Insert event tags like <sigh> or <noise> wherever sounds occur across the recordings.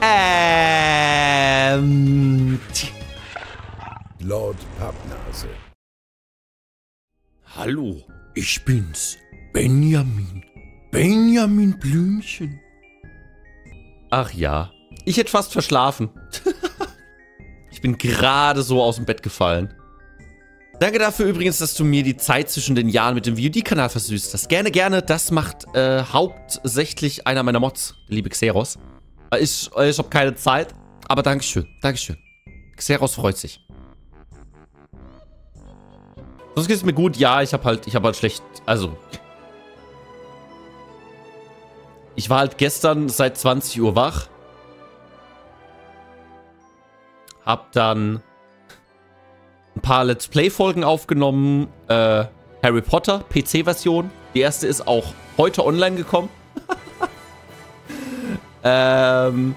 Ähm. Lord Pappnase. Hallo, ich bin's. Benjamin. Benjamin Blümchen. Ach ja, ich hätte fast verschlafen. <laughs> ich bin gerade so aus dem Bett gefallen. Danke dafür übrigens, dass du mir die Zeit zwischen den Jahren mit dem VOD-Kanal versüßt hast. Gerne, gerne. Das macht äh, hauptsächlich einer meiner Mods, der liebe Xeros. Ich, ich habe keine Zeit, aber Dankeschön. Dankeschön. Xeros freut sich. Sonst geht's mir gut. Ja, ich habe halt, ich habe halt schlecht, also... Ich war halt gestern seit 20 Uhr wach. Hab dann ein paar Let's Play-Folgen aufgenommen. Äh, Harry Potter, PC-Version. Die erste ist auch heute online gekommen. Ähm,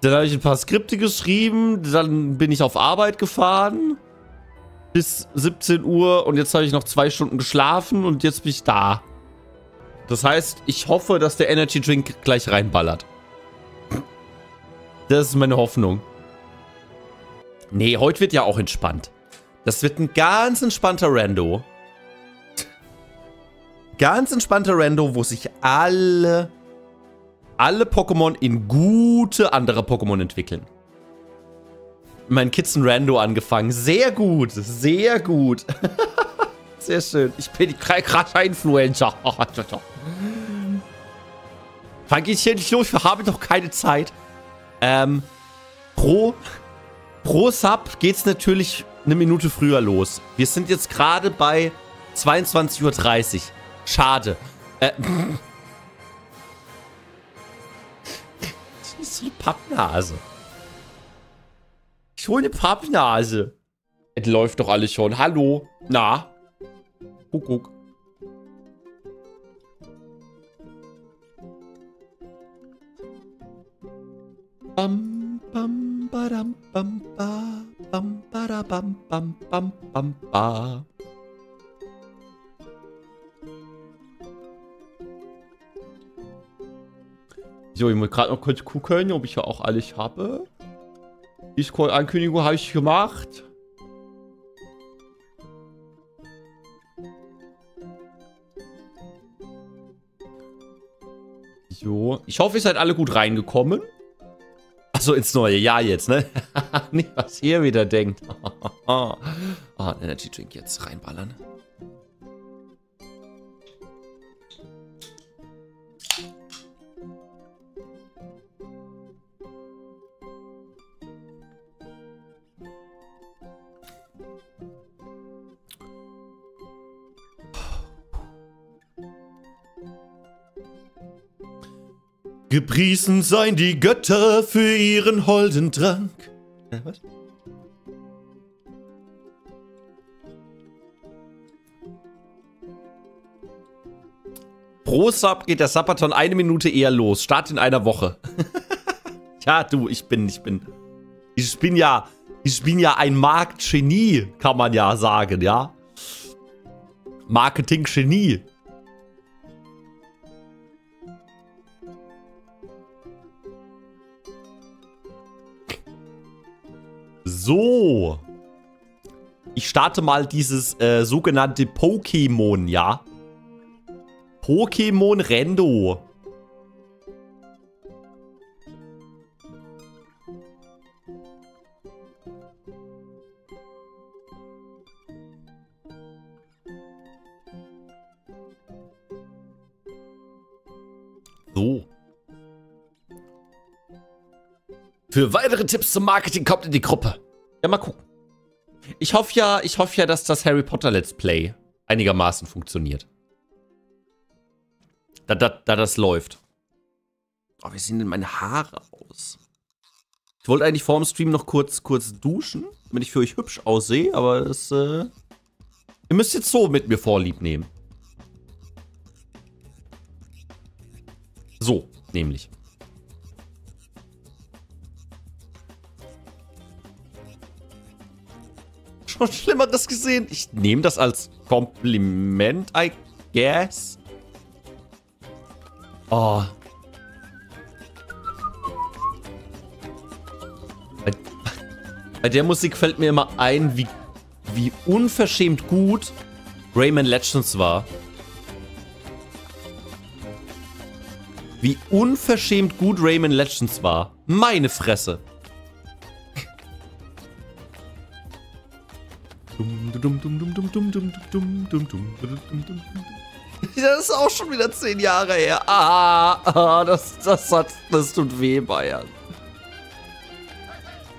dann habe ich ein paar Skripte geschrieben. Dann bin ich auf Arbeit gefahren. Bis 17 Uhr. Und jetzt habe ich noch zwei Stunden geschlafen. Und jetzt bin ich da. Das heißt, ich hoffe, dass der Energy Drink gleich reinballert. Das ist meine Hoffnung. Nee, heute wird ja auch entspannt. Das wird ein ganz entspannter Rando. Ganz entspannter Rando, wo sich alle, alle Pokémon in gute andere Pokémon entwickeln. Mein Kids Rando angefangen. Sehr gut, sehr gut. <laughs> sehr schön. Ich bin die Crash-Influencer. <laughs> Fang ich hier nicht los, wir haben doch keine Zeit. Ähm, pro, pro Sub geht's natürlich eine Minute früher los. Wir sind jetzt gerade bei 22.30 Uhr. Schade. Äh, <laughs> das ist eine Pappnase. Ich hole eine Pappnase. Es läuft doch alles schon. Hallo. Na? Guck, guck. Bam, bam, badam, bam, ba, bam, bada, bam, bam, bam, bam, ba. So, ich muss gerade noch kurz gucken, ob ich ja auch alles habe. Discord-Ankündigung habe ich gemacht. So, ich hoffe, ihr seid alle gut reingekommen. Achso, ins neue Jahr jetzt, ne? <laughs> Nicht, was ihr wieder denkt. oh, <laughs> Energy Drink jetzt reinballern. Gepriesen seien die Götter für ihren holden Trank. Äh, was? Pro Sub geht der Sabaton eine Minute eher los. Start in einer Woche. <laughs> ja, du, ich bin, ich bin. Ich bin ja. Ich bin ja ein Marktgenie, kann man ja sagen, ja. Marketing-Genie. So. Ich starte mal dieses äh, sogenannte Pokémon, ja? Pokémon Rendo. So. Für weitere Tipps zum Marketing kommt in die Gruppe. Ja, mal gucken. Ich hoffe ja, ich hoffe ja, dass das Harry Potter Let's Play einigermaßen funktioniert. Da, da, da das läuft. Oh, wie sehen denn meine Haare aus? Ich wollte eigentlich vor dem Stream noch kurz, kurz duschen, damit ich für euch hübsch aussehe, aber das, äh, Ihr müsst jetzt so mit mir Vorlieb nehmen. So, nämlich. Schon Schlimmeres gesehen. Ich nehme das als Kompliment, I guess. Oh. Bei der Musik fällt mir immer ein, wie, wie unverschämt gut Rayman Legends war. Wie unverschämt gut Rayman Legends war. Meine Fresse. Das ist auch schon wieder zehn Jahre her. Ah, ah das, das, hat, das tut weh, Bayern.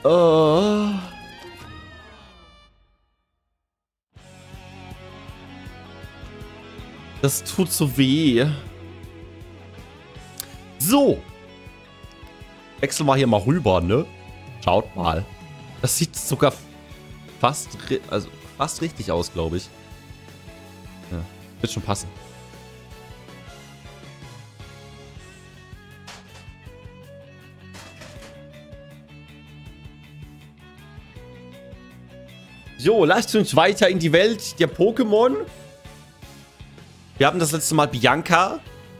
Oh. Das tut so weh. So. Wechseln wir hier mal rüber, ne? Schaut mal. Das sieht sogar fast, also fast richtig aus, glaube ich. Ja, wird schon passen. So, lasst uns weiter in die Welt der Pokémon. Wir haben das letzte Mal Bianca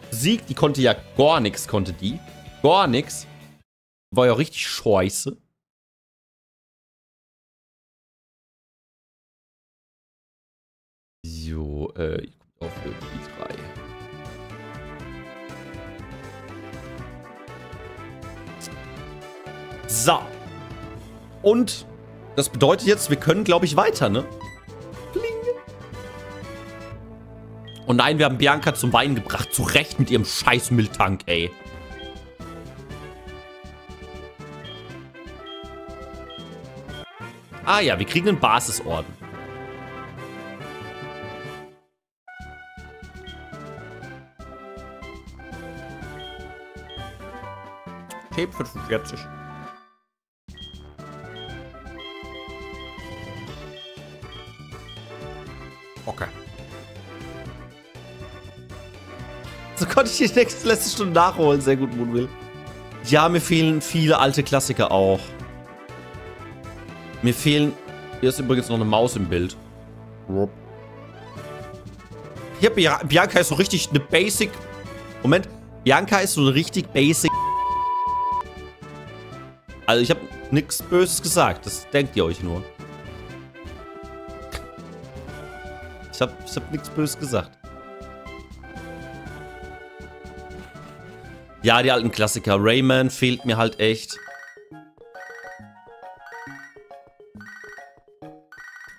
besiegt. Die konnte ja gar nichts, konnte die. Gar nichts. War ja richtig scheiße. So, äh, auf die 3. So. Und das bedeutet jetzt, wir können, glaube ich, weiter, ne? Bling. Und nein, wir haben Bianca zum Weinen gebracht. Zu Recht mit ihrem scheiß Mülltank, ey. Ah ja, wir kriegen einen Basisorden. Tape 45. Okay. So konnte ich die nächste letzte Stunde nachholen. Sehr gut, Moonwill. Ja, mir fehlen viele alte Klassiker auch. Mir fehlen... Hier ist übrigens noch eine Maus im Bild. Hier, Bianca ist so richtig eine Basic... Moment. Bianca ist so eine richtig Basic... Also ich habe nichts Böses gesagt. Das denkt ihr euch nur. Ich habe ich hab nichts Böses gesagt. Ja, die alten Klassiker. Rayman fehlt mir halt echt.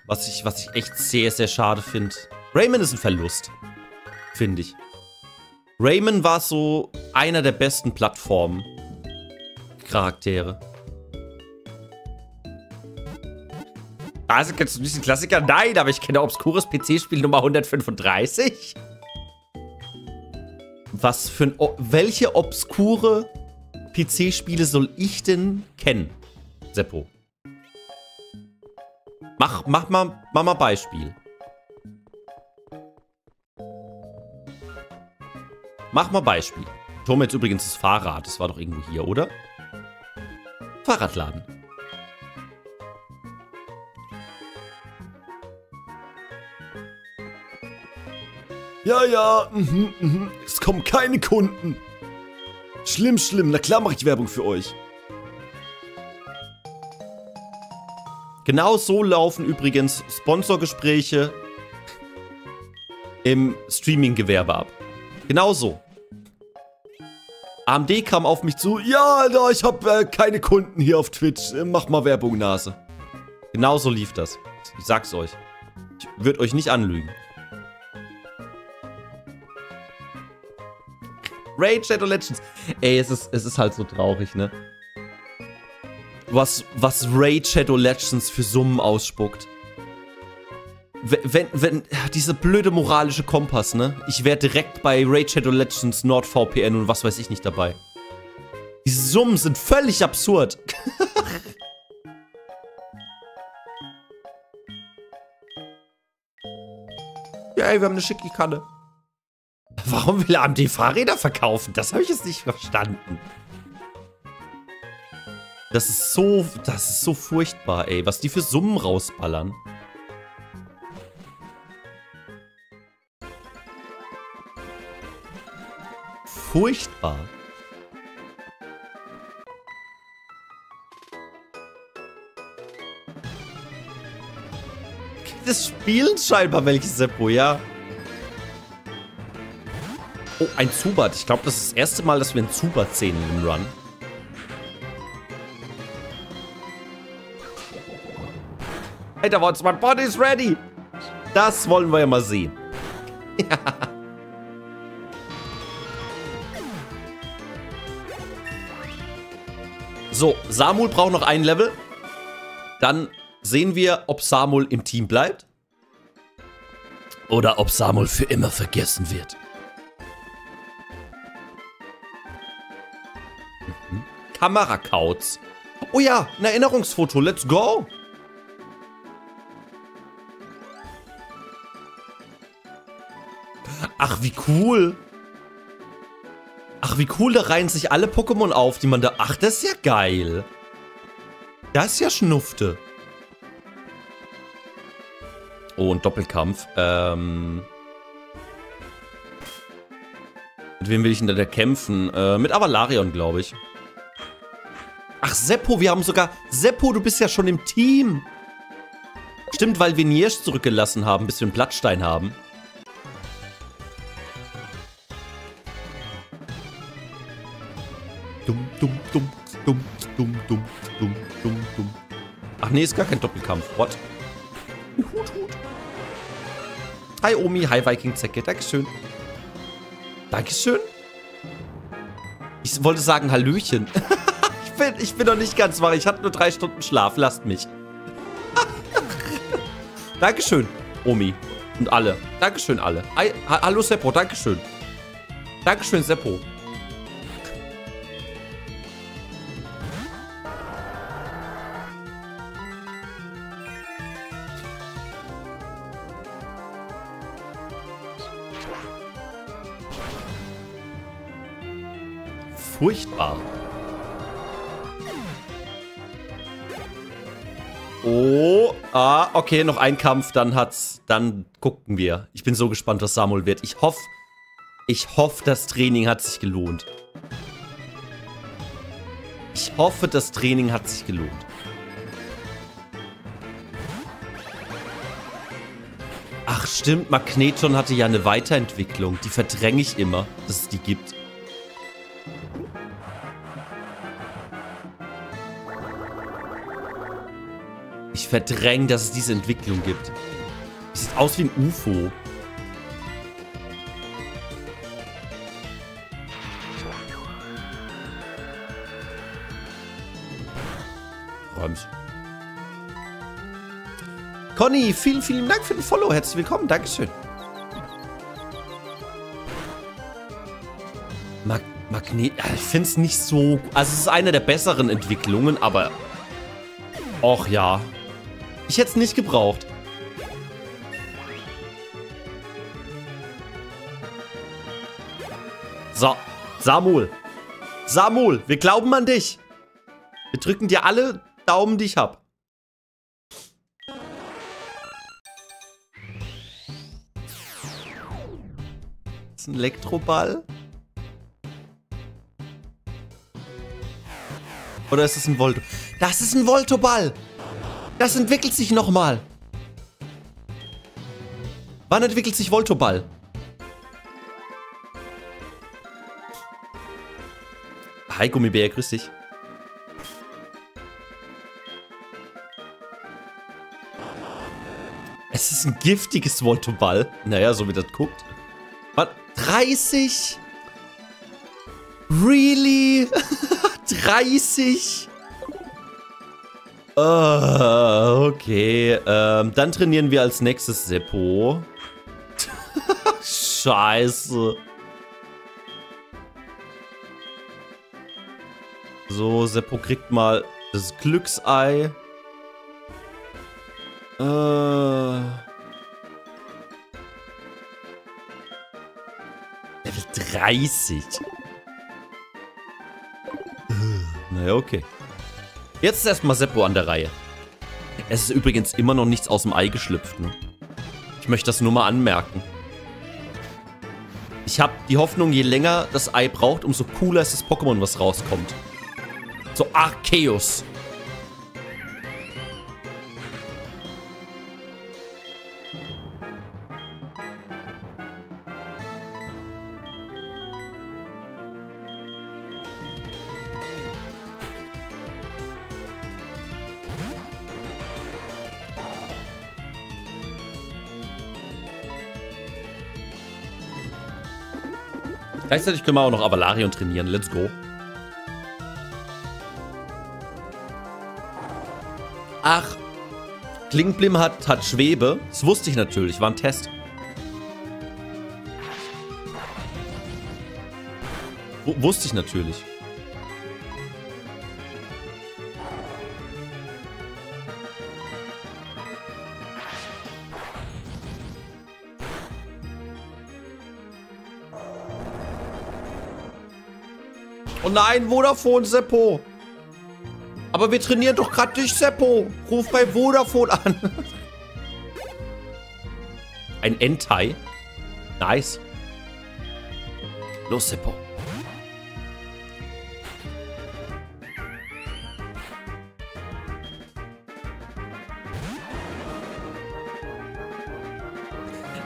Was ich, was ich echt sehr, sehr schade finde. Rayman ist ein Verlust. Finde ich. Rayman war so einer der besten Plattformen-Charaktere. Also, kennst du diesen Klassiker? Nein, aber ich kenne obskures PC-Spiel Nummer 135. Was für ein... welche obskure PC-Spiele soll ich denn kennen? Seppo. Mach, mach mal, mach mal Beispiel. Mach mal Beispiel. Ich hole mir jetzt übrigens das Fahrrad. Das war doch irgendwo hier, oder? Fahrradladen. Ja, ja, mhm, mhm. es kommen keine Kunden. Schlimm, schlimm. Na klar mache ich Werbung für euch. Genau so laufen übrigens Sponsorgespräche im Streaming-Gewerbe ab. Genau so. AMD kam auf mich zu. Ja, Alter, ich habe äh, keine Kunden hier auf Twitch. Äh, mach mal Werbung, Nase. Genau so lief das. Ich sag's euch. Ich würde euch nicht anlügen. Raid Shadow Legends. Ey, es ist, es ist halt so traurig, ne? Was, was Raid Shadow Legends für Summen ausspuckt. Wenn, wenn, diese blöde moralische Kompass, ne? Ich wäre direkt bei Raid Shadow Legends NordVPN und was weiß ich nicht dabei. Die Summen sind völlig absurd. <laughs> ja, ey, wir haben eine schicke Kanne. Warum will er AMD Fahrräder verkaufen? Das habe ich jetzt nicht verstanden. Das ist so, das ist so furchtbar, ey. Was die für Summen rausballern. Furchtbar. des Spiels scheinbar welche Seppo, ja. Oh, ein Zubat. Ich glaube, das ist das erste Mal, dass wir einen Zubat sehen in dem Run. Da war's, my body is ready. Das wollen wir ja mal sehen. <laughs> So, Samul braucht noch ein Level. Dann sehen wir, ob Samul im Team bleibt. Oder ob Samul für immer vergessen wird. Kamerakauz. Oh ja, ein Erinnerungsfoto. Let's go. Ach, wie cool. Ach, wie cool, da reihen sich alle Pokémon auf, die man da... Ach, das ist ja geil. Das ist ja Schnufte. Oh, ein Doppelkampf. Ähm... Mit wem will ich denn da kämpfen? Äh, mit Avalarion, glaube ich. Ach, Seppo, wir haben sogar... Seppo, du bist ja schon im Team. Stimmt, weil wir Niersch zurückgelassen haben, bis wir einen Blattstein haben. Dumm, dumm, dumm, dumm, dumm, dumm, dumm, dumm, dumm. Ach nee, ist gar kein Doppelkampf. What? Hut, Hut. Hi Omi, hi Viking Zecke. Dankeschön. Dankeschön. Ich wollte sagen Hallöchen. <laughs> bin, ich bin noch nicht ganz wach. Ich hatte nur drei Stunden Schlaf. Lasst mich. <laughs> Dankeschön, Omi. Und alle. Dankeschön, alle. Hi, hallo Seppo, Dankeschön. Dankeschön, Seppo. furchtbar. Oh, ah, okay, noch ein Kampf, dann hat's, dann gucken wir. Ich bin so gespannt, was Samuel wird. Ich hoffe, ich hoffe, das Training hat sich gelohnt. Ich hoffe, das Training hat sich gelohnt. Ach stimmt, Magneton hatte ja eine Weiterentwicklung. Die verdränge ich immer, dass es die gibt. Ich verdränge, dass es diese Entwicklung gibt. Sieht aus wie ein UFO. Räums. Conny, vielen, vielen Dank für den Follow. Herzlich willkommen. Dankeschön. Mag Magnet... Ich finde es nicht so... Also es ist eine der besseren Entwicklungen, aber... Och ja. Ich hätte es nicht gebraucht. So, Samuel. Samuel, wir glauben an dich. Wir drücken dir alle Daumen, die ich hab. Das ist ein Elektroball. Oder ist es ein Volto? Das ist ein Voltoball! Das entwickelt sich nochmal. Wann entwickelt sich Voltoball? Hi Gummibär, grüß dich. Es ist ein giftiges Voltoball. Naja, so wie das guckt. Was? 30? Really? <laughs> 30? Uh, okay. Ähm, dann trainieren wir als nächstes Seppo. <laughs> Scheiße. So, Seppo kriegt mal das Glücksei. Äh. Level 30. Naja, okay. Jetzt ist erstmal Seppo an der Reihe. Es ist übrigens immer noch nichts aus dem Ei geschlüpft, ne? Ich möchte das nur mal anmerken. Ich habe die Hoffnung, je länger das Ei braucht, umso cooler ist das Pokémon, was rauskommt. So Arceus. Gleichzeitig können wir auch noch Avalarion trainieren. Let's go. Ach, Klingblim hat, hat Schwebe. Das wusste ich natürlich, war ein Test. W wusste ich natürlich. Nein, Vodafone, Seppo. Aber wir trainieren doch gerade dich, Seppo. Ruf bei Vodafone an. <laughs> Ein Entei. Nice. Los, Seppo.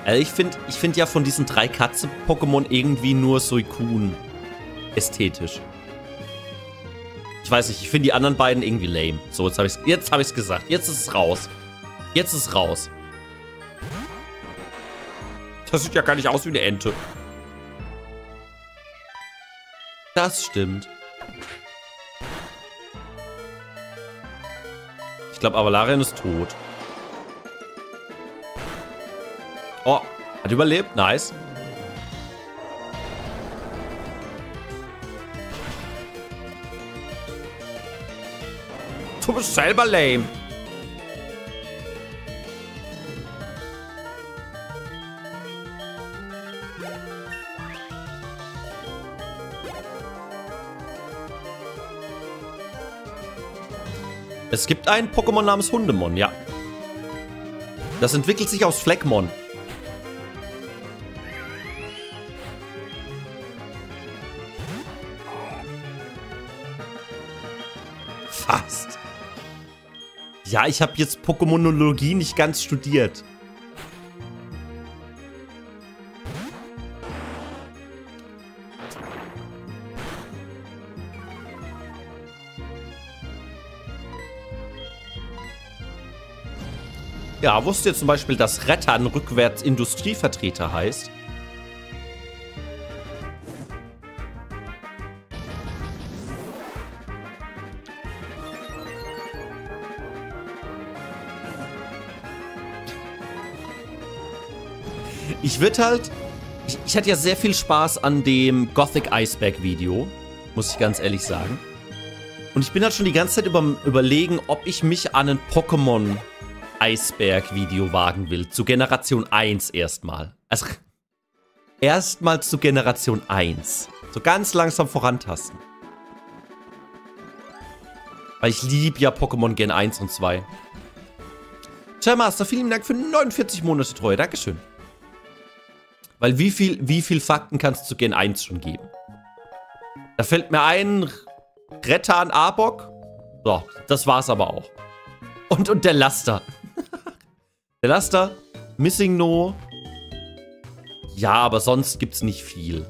Also ich finde ich find ja von diesen drei Katze-Pokémon irgendwie nur Suicune ästhetisch. Weiß nicht, ich finde die anderen beiden irgendwie lame. So, jetzt habe ich es hab gesagt. Jetzt ist es raus. Jetzt ist es raus. Das sieht ja gar nicht aus wie eine Ente. Das stimmt. Ich glaube, Avalarian ist tot. Oh, hat überlebt. Nice. Selber lame. Es gibt ein Pokémon namens Hundemon, ja. Das entwickelt sich aus Fleckmon. Ja, ich habe jetzt Pokémonologie nicht ganz studiert. Ja, wusst ihr zum Beispiel, dass Rettern rückwärts Industrievertreter heißt? Würde halt... Ich, ich hatte ja sehr viel Spaß an dem Gothic Iceberg Video, muss ich ganz ehrlich sagen. Und ich bin halt schon die ganze Zeit über, überlegen, ob ich mich an ein Pokémon Eisberg-Video wagen will. Zu Generation 1 erstmal. Also erstmal zu Generation 1. So ganz langsam vorantasten. Weil ich liebe ja Pokémon Gen 1 und 2. Tja, Master, vielen Dank für 49 Monate Treue. Dankeschön. Weil wie viel, wie viel Fakten kannst du zu Gen 1 schon geben? Da fällt mir ein, Retter an Arbok. So, das war's aber auch. Und, und der Laster. der Laster, Missing No. Ja, aber sonst gibt's nicht viel.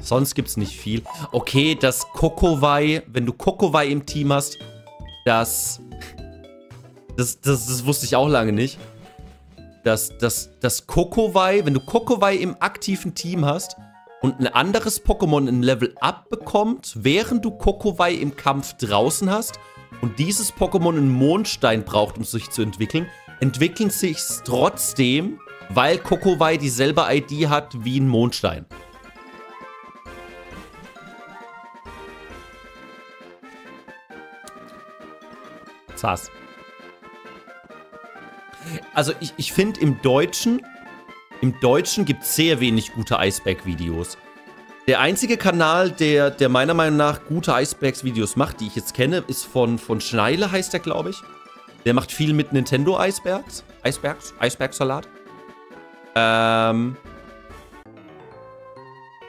Sonst gibt's nicht viel. Okay, das Kokowai, wenn du Kokowai im Team hast, das, das, das, das wusste ich auch lange nicht. Das, das, das Kokowai, wenn du Kokowai im aktiven Team hast und ein anderes Pokémon ein Level Up bekommt, während du Kokowai im Kampf draußen hast und dieses Pokémon einen Mondstein braucht, um sich zu entwickeln, entwickeln sich trotzdem, weil Kokowai dieselbe ID hat wie ein Mondstein. Saß. Also ich, ich finde im Deutschen, im Deutschen gibt es sehr wenig gute Iceberg-Videos. Der einzige Kanal, der, der meiner Meinung nach gute Icebergs-Videos macht, die ich jetzt kenne, ist von, von Schneile, heißt der, glaube ich. Der macht viel mit Nintendo Icebergs. Icebergs? Iceberg-Salat. Ähm.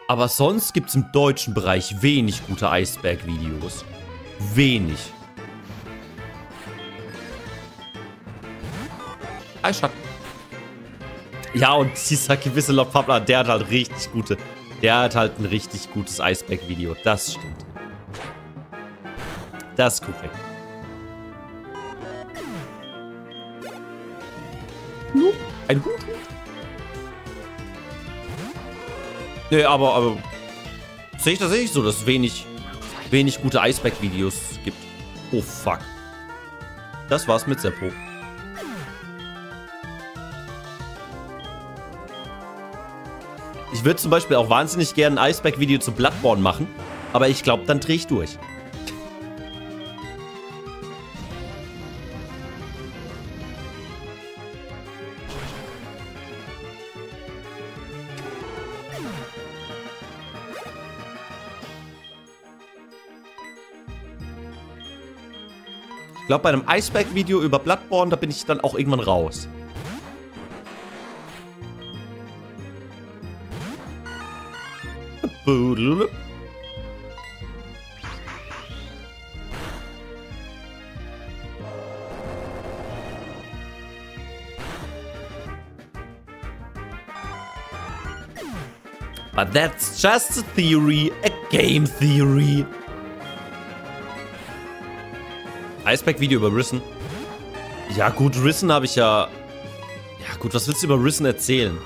Aber sonst gibt es im deutschen Bereich wenig gute Iceberg-Videos. Wenig. Eisschatten. Ja, und dieser gewisse Lopapla, der hat halt richtig gute. Der hat halt ein richtig gutes Iceberg-Video. Das stimmt. Das ist korrekt. Ein Hut. Nee, aber, aber sehe ich tatsächlich so, dass es wenig, wenig gute Iceback-Videos gibt. Oh, fuck. Das war's mit Seppo. Ich würde zum Beispiel auch wahnsinnig gerne ein Iceback-Video zu Bloodborne machen, aber ich glaube, dann drehe ich durch. Ich glaube, bei einem Iceback-Video über Bloodborne, da bin ich dann auch irgendwann raus. But that's just a theory, a game theory. Iceback-Video über Risen. Ja gut, Risen habe ich ja... Ja gut, was willst du über Risen erzählen?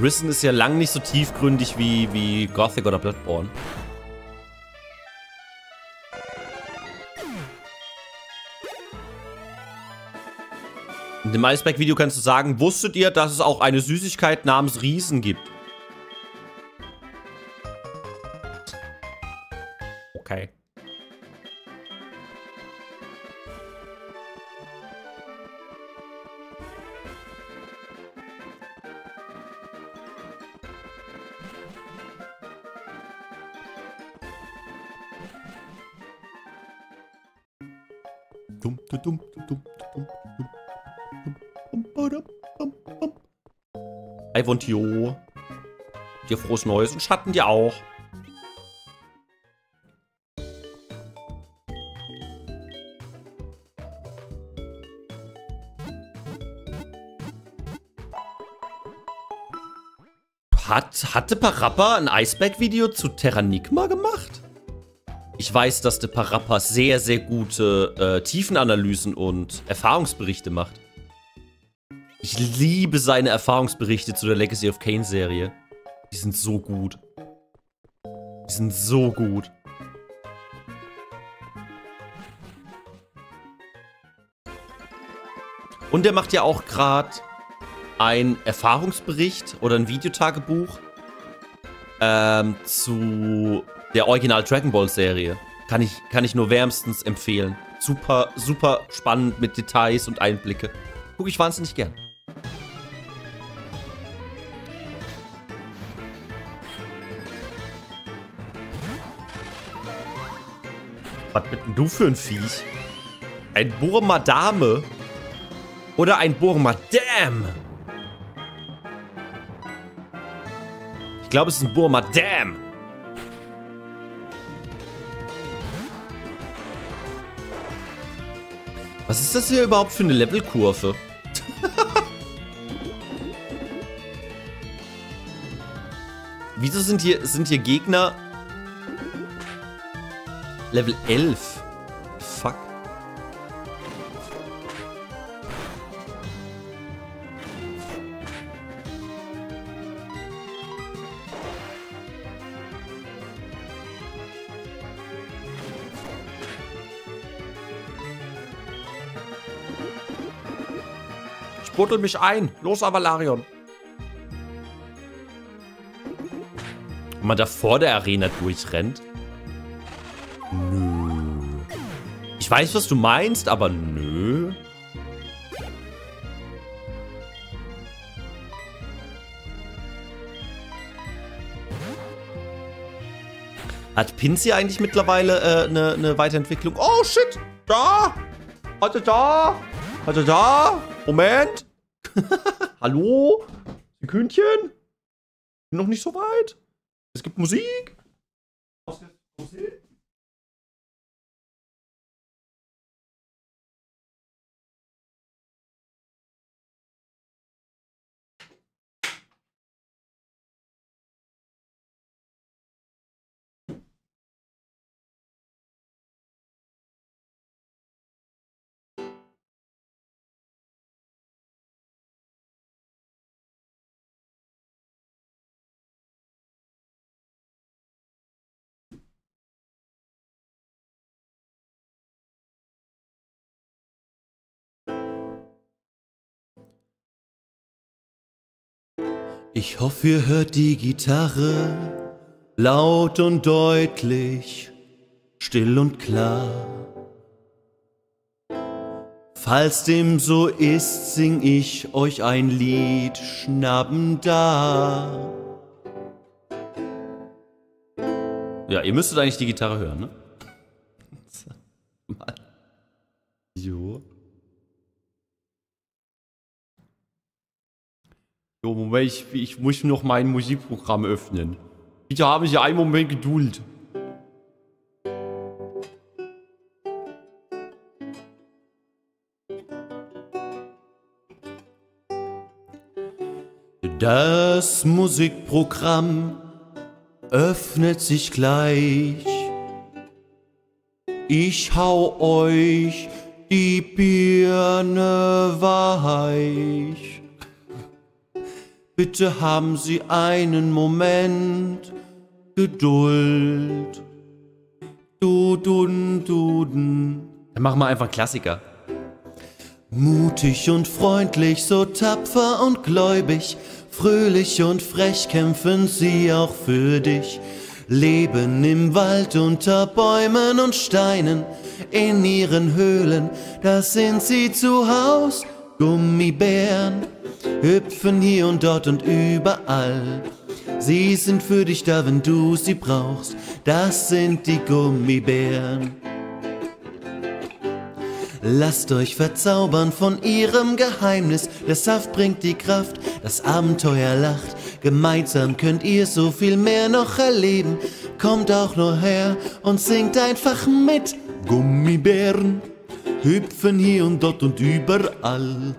Risen ist ja lang nicht so tiefgründig wie, wie Gothic oder Bloodborne. In dem Iceback-Video kannst du sagen, wusstet ihr, dass es auch eine Süßigkeit namens Riesen gibt? Okay. Dum, dum, dum. Hi Vontio. Dir frohes Neues und Schatten dir auch. Hat, hatte Parappa ein Iceback-Video zu Terranigma gemacht? Ich weiß, dass der Parappa sehr, sehr gute äh, Tiefenanalysen und Erfahrungsberichte macht. Ich liebe seine Erfahrungsberichte zu der Legacy of Kane Serie. Die sind so gut. Die sind so gut. Und er macht ja auch gerade ein Erfahrungsbericht oder ein Videotagebuch ähm, zu der Original Dragon Ball Serie. Kann ich, kann ich nur wärmstens empfehlen. Super, super spannend mit Details und Einblicke. Gucke ich wahnsinnig gern. Was bist denn du für ein Viech? Ein Burmadame? Oder ein Burmadam? Ich glaube, es ist ein Burmadam. Was ist das hier überhaupt für eine Levelkurve? Wieso sind hier, sind hier Gegner Level 11? Buddel mich ein. Los, Avalarion. Wenn man da vor der Arena durchrennt. Nö. Ich weiß, was du meinst, aber nö. Hat Pinzi eigentlich mittlerweile eine äh, ne, ne Weiterentwicklung? Oh, shit! Da! Warte da! Warte da! Moment! <laughs> Hallo? Sekündchen? Bin noch nicht so weit. Es gibt Musik. Musik. Ich hoffe, ihr hört die Gitarre laut und deutlich, still und klar. Falls dem so ist, sing ich euch ein Lied schnappen da. Ja, ihr müsstet eigentlich die Gitarre hören, ne? <laughs> Mal. Jo. Jo, Moment, ich, ich muss noch mein Musikprogramm öffnen. Bitte haben Sie einen Moment Geduld. Das Musikprogramm öffnet sich gleich. Ich hau euch die Birne weich. Bitte haben Sie einen Moment Geduld. Dudun, duden. Dann machen wir einfach Klassiker. Mutig und freundlich, so tapfer und gläubig, fröhlich und frech kämpfen sie auch für dich. Leben im Wald unter Bäumen und Steinen, in ihren Höhlen, da sind sie zu Haus. Gummibären hüpfen hier und dort und überall. Sie sind für dich da, wenn du sie brauchst. Das sind die Gummibären. Lasst euch verzaubern von ihrem Geheimnis. Der Saft bringt die Kraft, das Abenteuer lacht. Gemeinsam könnt ihr so viel mehr noch erleben. Kommt auch nur her und singt einfach mit. Gummibären hüpfen hier und dort und überall.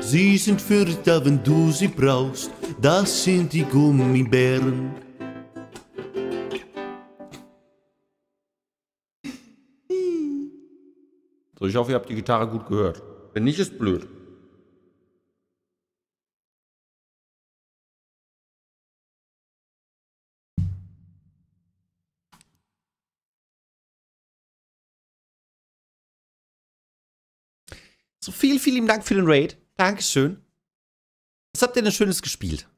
Sie sind für dich da, wenn du sie brauchst. Das sind die Gummibären. So, ich hoffe, ihr habt die Gitarre gut gehört. Wenn nicht, ist blöd. So, vielen, vielen Dank für den Raid. Dankeschön. Was habt ihr denn Schönes gespielt?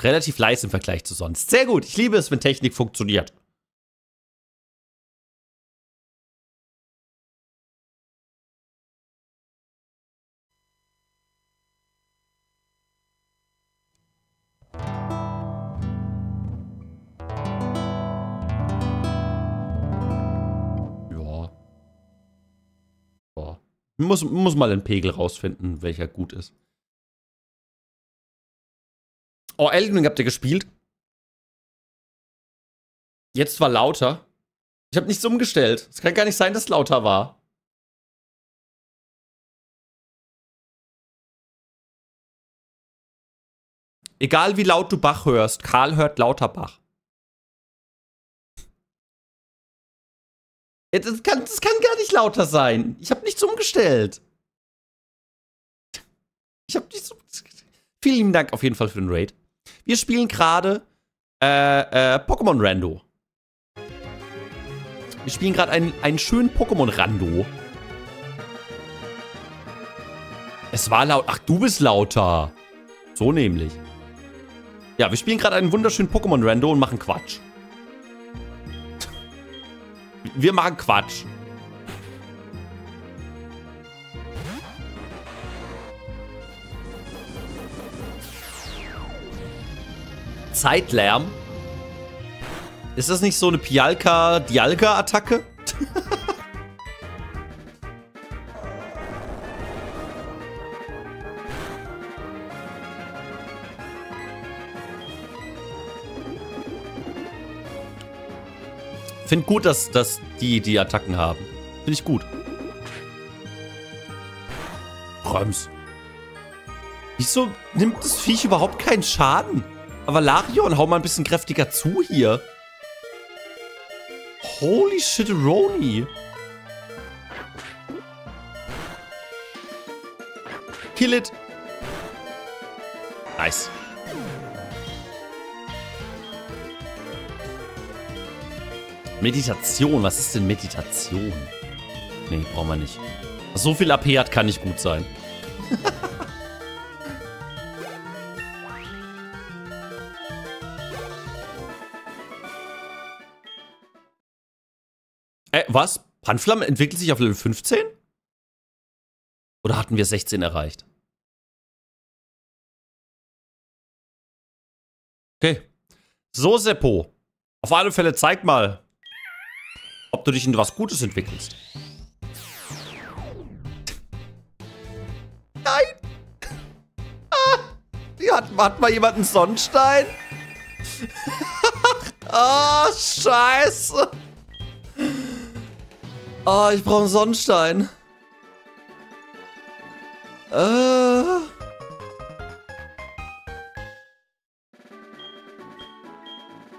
Relativ leise im Vergleich zu sonst. Sehr gut. Ich liebe es, wenn Technik funktioniert. Muss, muss mal den Pegel rausfinden, welcher gut ist. Oh, Elden Ring habt ihr gespielt? Jetzt war lauter. Ich habe nichts umgestellt. Es kann gar nicht sein, dass lauter war. Egal wie laut du Bach hörst, Karl hört lauter Bach. Das, kann, das kann gar nicht lauter sein. Ich habe nichts umgestellt. Ich habe nichts umgestellt. Vielen lieben Dank auf jeden Fall für den Raid. Wir spielen gerade äh, äh, Pokémon Rando. Wir spielen gerade einen, einen schönen Pokémon Rando. Es war laut. Ach, du bist lauter. So nämlich. Ja, wir spielen gerade einen wunderschönen Pokémon Rando und machen Quatsch. Wir machen Quatsch. Zeitlärm. Ist das nicht so eine Pialka-Dialga-Attacke? <laughs> Find gut, dass, dass die die Attacken haben. Finde ich gut. Röms. Wieso nimmt das Viech überhaupt keinen Schaden? Aber Larion, hau mal ein bisschen kräftiger zu hier. Holy shit, Roni. Kill it. Nice. Meditation, was ist denn Meditation? Nee, brauchen wir nicht. Was so viel AP hat, kann nicht gut sein. <laughs> was? Panflam entwickelt sich auf Level 15? Oder hatten wir 16 erreicht? Okay. So, Seppo. Auf alle Fälle zeig mal, ob du dich in was Gutes entwickelst. Nein! Ah, hat, hat mal jemand einen Sonnenstein? <laughs> Oh, scheiße. Oh, ich brauche einen Sonnenstein. Äh.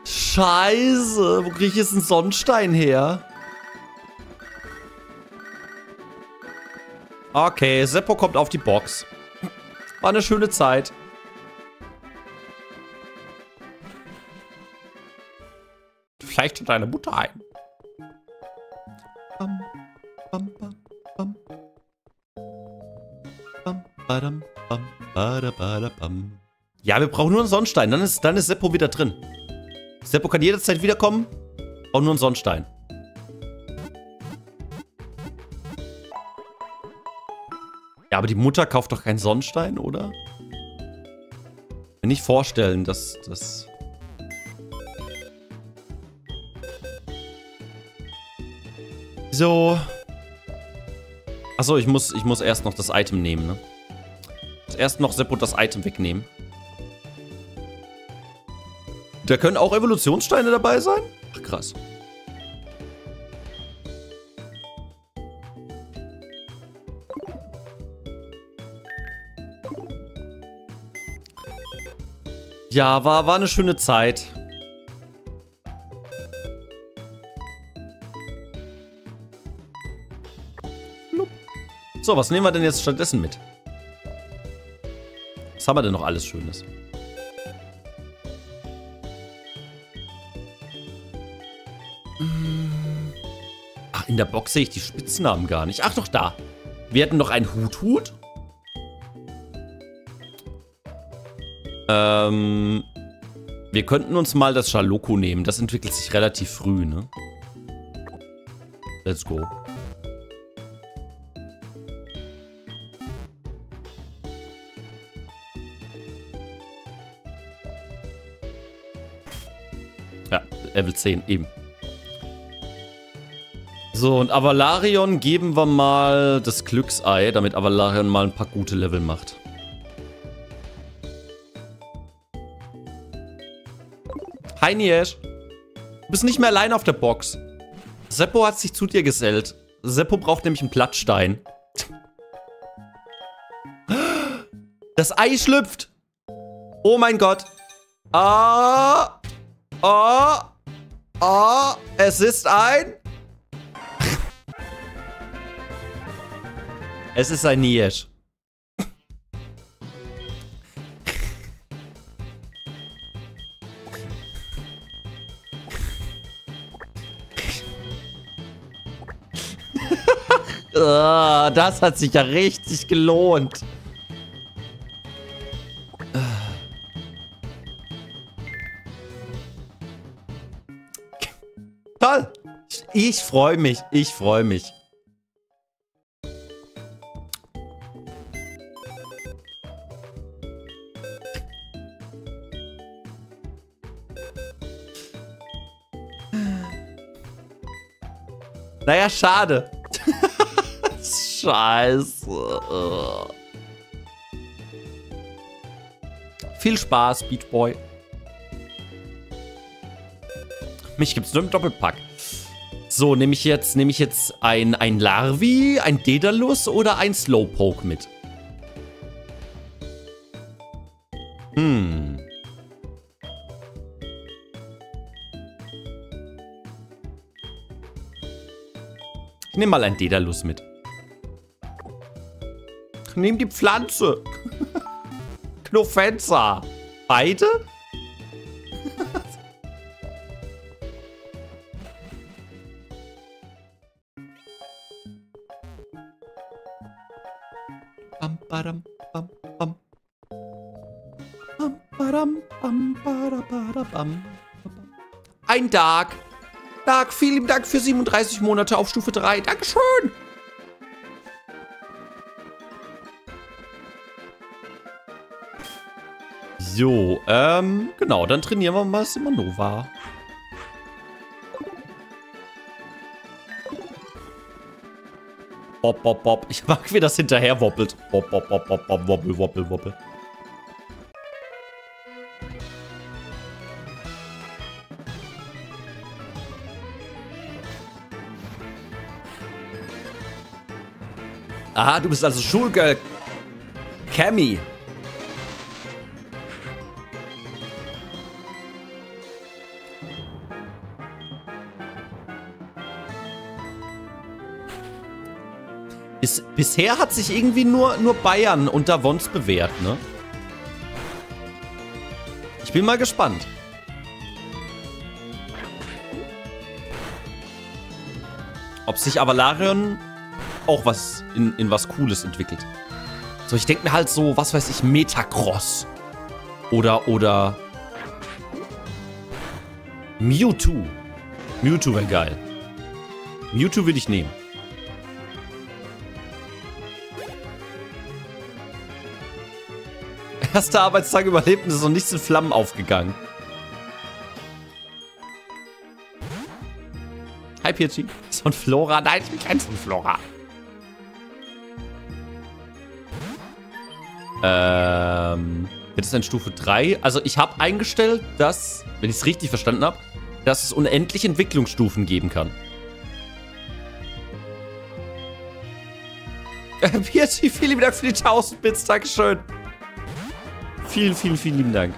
Scheiße, wo kriege ich jetzt einen Sonnenstein her? Okay, Seppo kommt auf die Box. War eine schöne Zeit. Vielleicht hat deine Mutter ein. Bam, badam, bam, badabadabam. Ja, wir brauchen nur einen Sonnenstein. Dann ist, dann ist Seppo wieder drin. Seppo kann jederzeit wiederkommen. Braucht nur einen Sonnenstein. Ja, aber die Mutter kauft doch keinen Sonnenstein, oder? Kann nicht vorstellen, dass das... So. Achso, ich muss, ich muss erst noch das Item nehmen, ne? Erst noch Seppo das Item wegnehmen. Da können auch Evolutionssteine dabei sein? Ach, krass. Ja, war, war eine schöne Zeit. So, was nehmen wir denn jetzt stattdessen mit? Was haben wir denn noch alles Schönes? Ach, in der Box sehe ich die Spitznamen gar nicht. Ach, doch da. Wir hatten noch einen Hut-Hut. Ähm, wir könnten uns mal das Schaloko nehmen. Das entwickelt sich relativ früh, ne? Let's go. Level 10, eben. So, und Avalarion geben wir mal das Glücksei, damit Avalarion mal ein paar gute Level macht. Hi Niesh. Du bist nicht mehr allein auf der Box. Seppo hat sich zu dir gesellt. Seppo braucht nämlich einen Plattstein. Das Ei schlüpft. Oh mein Gott. Ah. Ah. Ah. Es ist ein... Es ist ein Niesch. <laughs> Ah, das hat sich ja richtig gelohnt. Ich freue mich. Ich freue mich. Naja, schade. <laughs> Scheiße. Viel Spaß, Beach Boy. Mich gibt's nur im Doppelpack. So, nehme ich jetzt, nehme ich jetzt ein, ein Larvi, ein Dedalus oder ein Slowpoke mit? Hm. Ich nehme mal ein Dedalus mit. Nimm die Pflanze. <laughs> Knofenza. Beide? Ein Tag. Tag, vielen Dank für 37 Monate auf Stufe 3. Dankeschön. So, ähm, genau, dann trainieren wir mal Simonova. Bob, bob, bob. Ich mag, wie das hinterher wobbelt. Bob, bob, bob, bob, bob, wobbel, wobbel, wobbel. Aha, du bist also Schulgirl. Cammy. Bis, bisher hat sich irgendwie nur, nur Bayern unter Wons bewährt, ne? Ich bin mal gespannt. Ob sich Avalarion auch was in, in was Cooles entwickelt. So, ich denke mir halt so, was weiß ich, Metacross. Oder, oder Mewtwo. Mewtwo wäre geil. Mewtwo würde ich nehmen. <laughs> Erster Arbeitstag überlebt und ist noch nichts in Flammen aufgegangen. Hi, Pirchi. So ein Flora. Nein, ich bin kein Flora. Ähm, jetzt ist ein Stufe 3. Also ich habe eingestellt, dass, wenn ich es richtig verstanden habe, dass es unendlich Entwicklungsstufen geben kann. <laughs> Pirchi, vielen Dank für die 1000 Bits. Dankeschön. Vielen, vielen, vielen lieben Dank.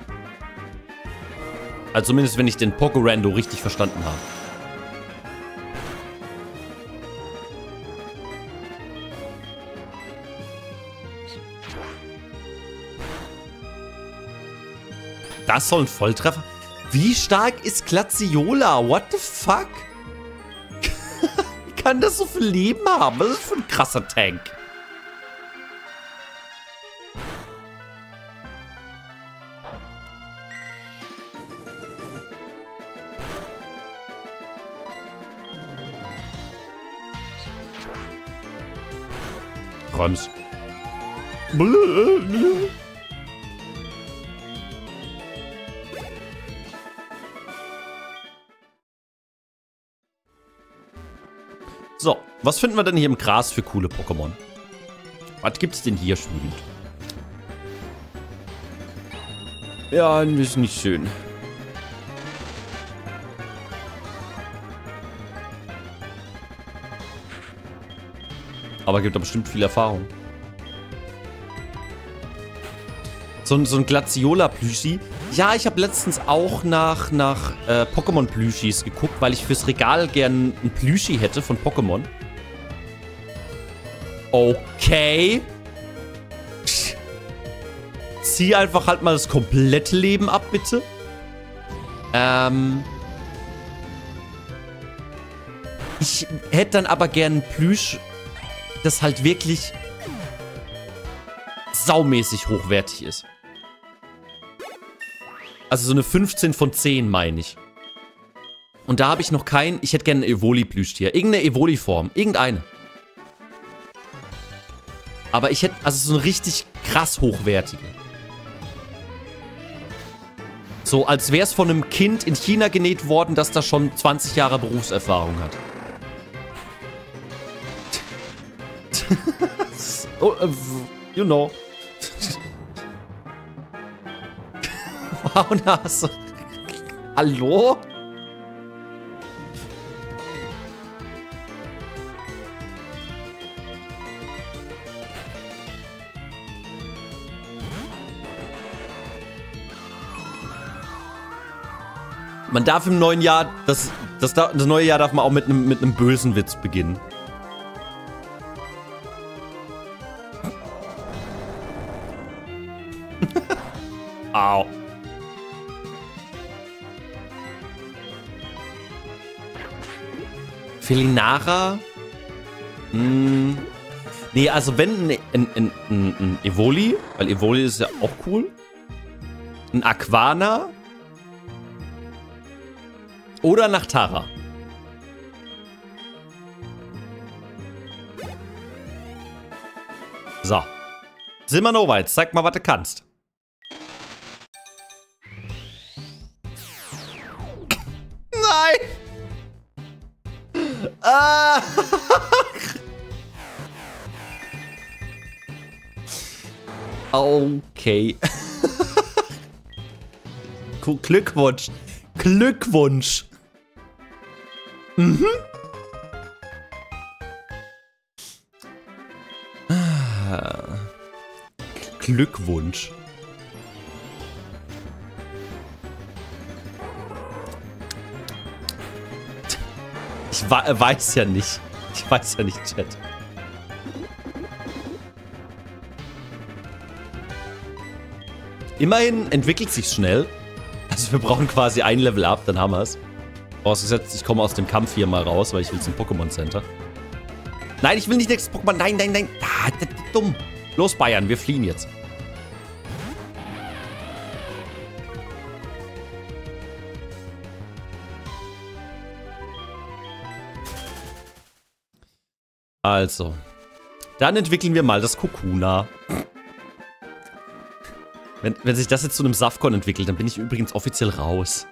Also zumindest, wenn ich den Pokerando richtig verstanden habe. Das soll ein Volltreffer. Wie stark ist Glatziola? What the fuck? <laughs> Kann das so viel Leben haben? Was ist das für ein krasser Tank? Rams. So, was finden wir denn hier im Gras für coole Pokémon? Was gibt's denn hier gut? Ja, ist nicht schön. Aber gibt da bestimmt viel Erfahrung. So, so ein Glaciola-Plüschi. Ja, ich habe letztens auch nach, nach äh, Pokémon-Plüschis geguckt, weil ich fürs Regal gern ein Plüschi hätte von Pokémon. Okay. Zieh einfach halt mal das komplette Leben ab, bitte. Ähm. Ich hätte dann aber gern ein Plüsch das halt wirklich saumäßig hochwertig ist. Also so eine 15 von 10, meine ich. Und da habe ich noch kein... Ich hätte gerne ein Evoli-Plüschtier. Irgendeine Evoli-Form. Irgendeine. Aber ich hätte... Also so eine richtig krass hochwertige. So, als wäre es von einem Kind in China genäht worden, das da schon 20 Jahre Berufserfahrung hat. <laughs> oh, uh, you know. Wow, Nase. Hallo? Man darf im neuen Jahr, das, das, das neue Jahr darf man auch mit einem mit einem bösen Witz beginnen. <laughs> Au. Felinara? Hm. Nee, also wenn ein, ein, ein, ein Evoli, weil Evoli ist ja auch cool. Ein Aquana. Oder nach Tara. So. Silmanova, jetzt zeig mal, was du kannst. Ah! Okay. Glückwunsch. Glückwunsch. Mhm. Ah. Glückwunsch. Weiß ja nicht. Ich weiß ja nicht, Chat. Immerhin entwickelt sich schnell. Also wir brauchen quasi ein Level up, dann haben wir es. Vorausgesetzt, ich komme aus dem Kampf hier mal raus, weil ich will zum Pokémon Center. Nein, ich will nicht nächstes Pokémon. Nein, nein, nein. Ah, dumm. Los, Bayern, wir fliehen jetzt. Also. Dann entwickeln wir mal das Kokuna. Wenn, wenn sich das jetzt zu einem Safcon entwickelt, dann bin ich übrigens offiziell raus.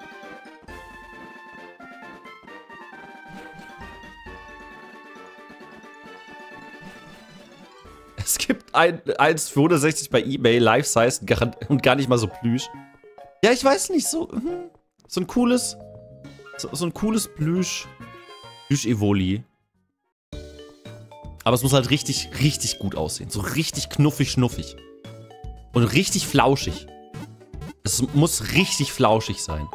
Es gibt ein 1,65 bei Ebay, Life-Size und gar nicht mal so Plüsch. Ja, ich weiß nicht, so, hm, so ein cooles, so, so ein cooles Plüsch, Plüsch-Evoli. Aber es muss halt richtig, richtig gut aussehen. So richtig knuffig, schnuffig. Und richtig flauschig. Es muss richtig flauschig sein.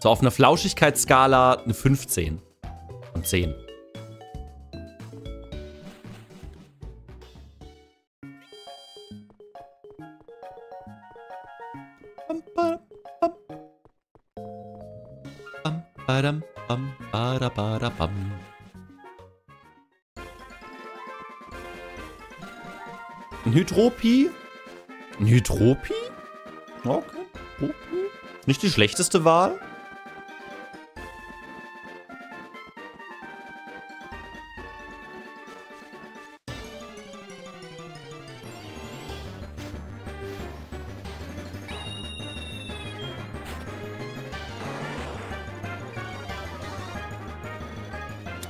So, auf einer Flauschigkeitsskala eine 15. Und 10. Bam, bam, bam. Bam, badam, Hydropi? Ein Hydropi? Okay. Nicht die schlechteste Wahl.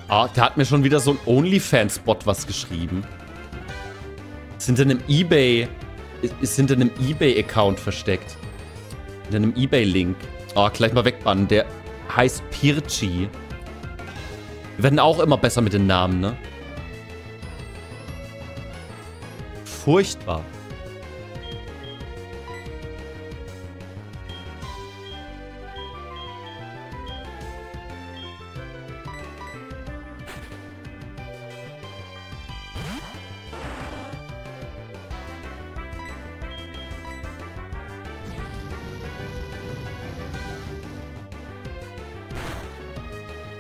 Ah, der hat mir schon wieder so ein OnlyFans-Bot was geschrieben. Sind in einem Ebay. Ist hinter einem Ebay-Account versteckt. Hinter einem Ebay-Link. Oh, gleich mal wegbannen. Der heißt Pirchi. Wir werden auch immer besser mit den Namen, ne? Furchtbar.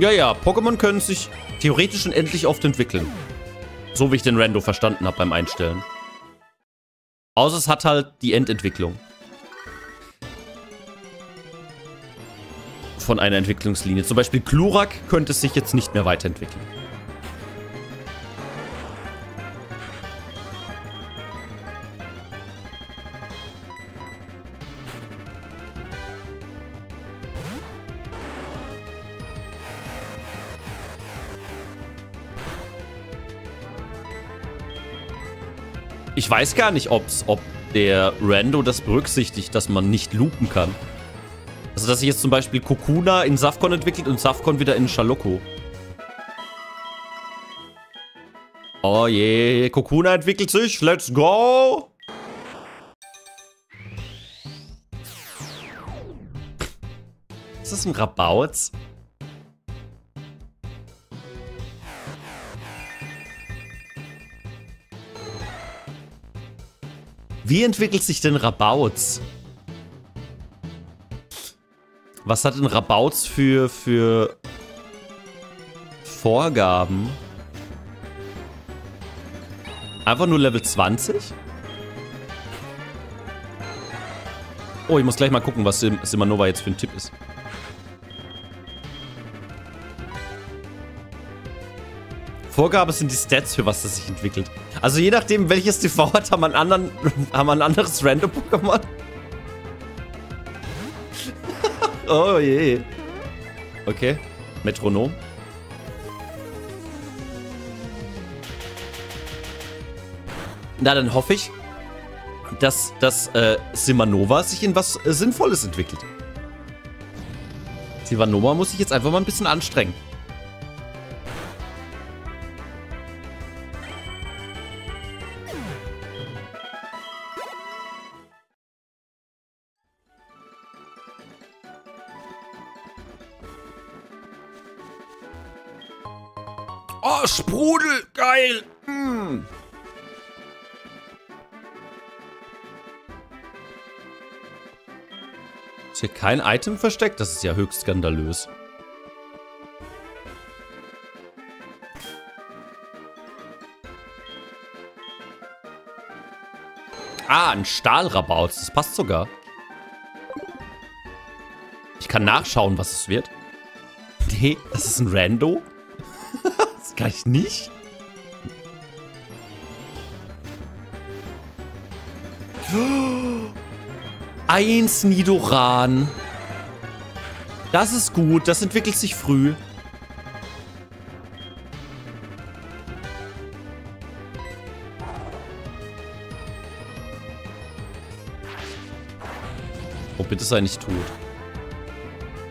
Ja, ja, Pokémon können sich theoretisch unendlich oft entwickeln. So wie ich den Rando verstanden habe beim Einstellen. Außer es hat halt die Endentwicklung. Von einer Entwicklungslinie. Zum Beispiel Glurak könnte sich jetzt nicht mehr weiterentwickeln. Ich weiß gar nicht, ob's, ob der Rando das berücksichtigt, dass man nicht loopen kann. Also, dass sich jetzt zum Beispiel Kokuna in Safcon entwickelt und Safcon wieder in Shaloko. Oh je, Kokuna entwickelt sich. Let's go! Ist das ein Rabauz? Wie entwickelt sich denn Rabauz? Was hat denn Rabauz für, für Vorgaben? Einfach nur Level 20? Oh, ich muss gleich mal gucken, was Sim Simanova jetzt für ein Tipp ist. Vorgabe sind die Stats, für was das sich entwickelt. Also je nachdem, welches TV hat, haben wir, anderen, haben ein anderes Random-Pokémon. <laughs> oh je. Okay. Metronom. Na, dann hoffe ich, dass, dass äh, Simanova sich in was äh, Sinnvolles entwickelt. Simanova muss sich jetzt einfach mal ein bisschen anstrengen. Geil. Mm. Ist hier kein Item versteckt? Das ist ja höchst skandalös. Ah, ein Stahlrabaut. Das passt sogar. Ich kann nachschauen, was es wird. Nee, das ist ein Rando. <laughs> das kann ich nicht. Eins Nidoran. Das ist gut. Das entwickelt sich früh. Oh, bitte sei nicht tot.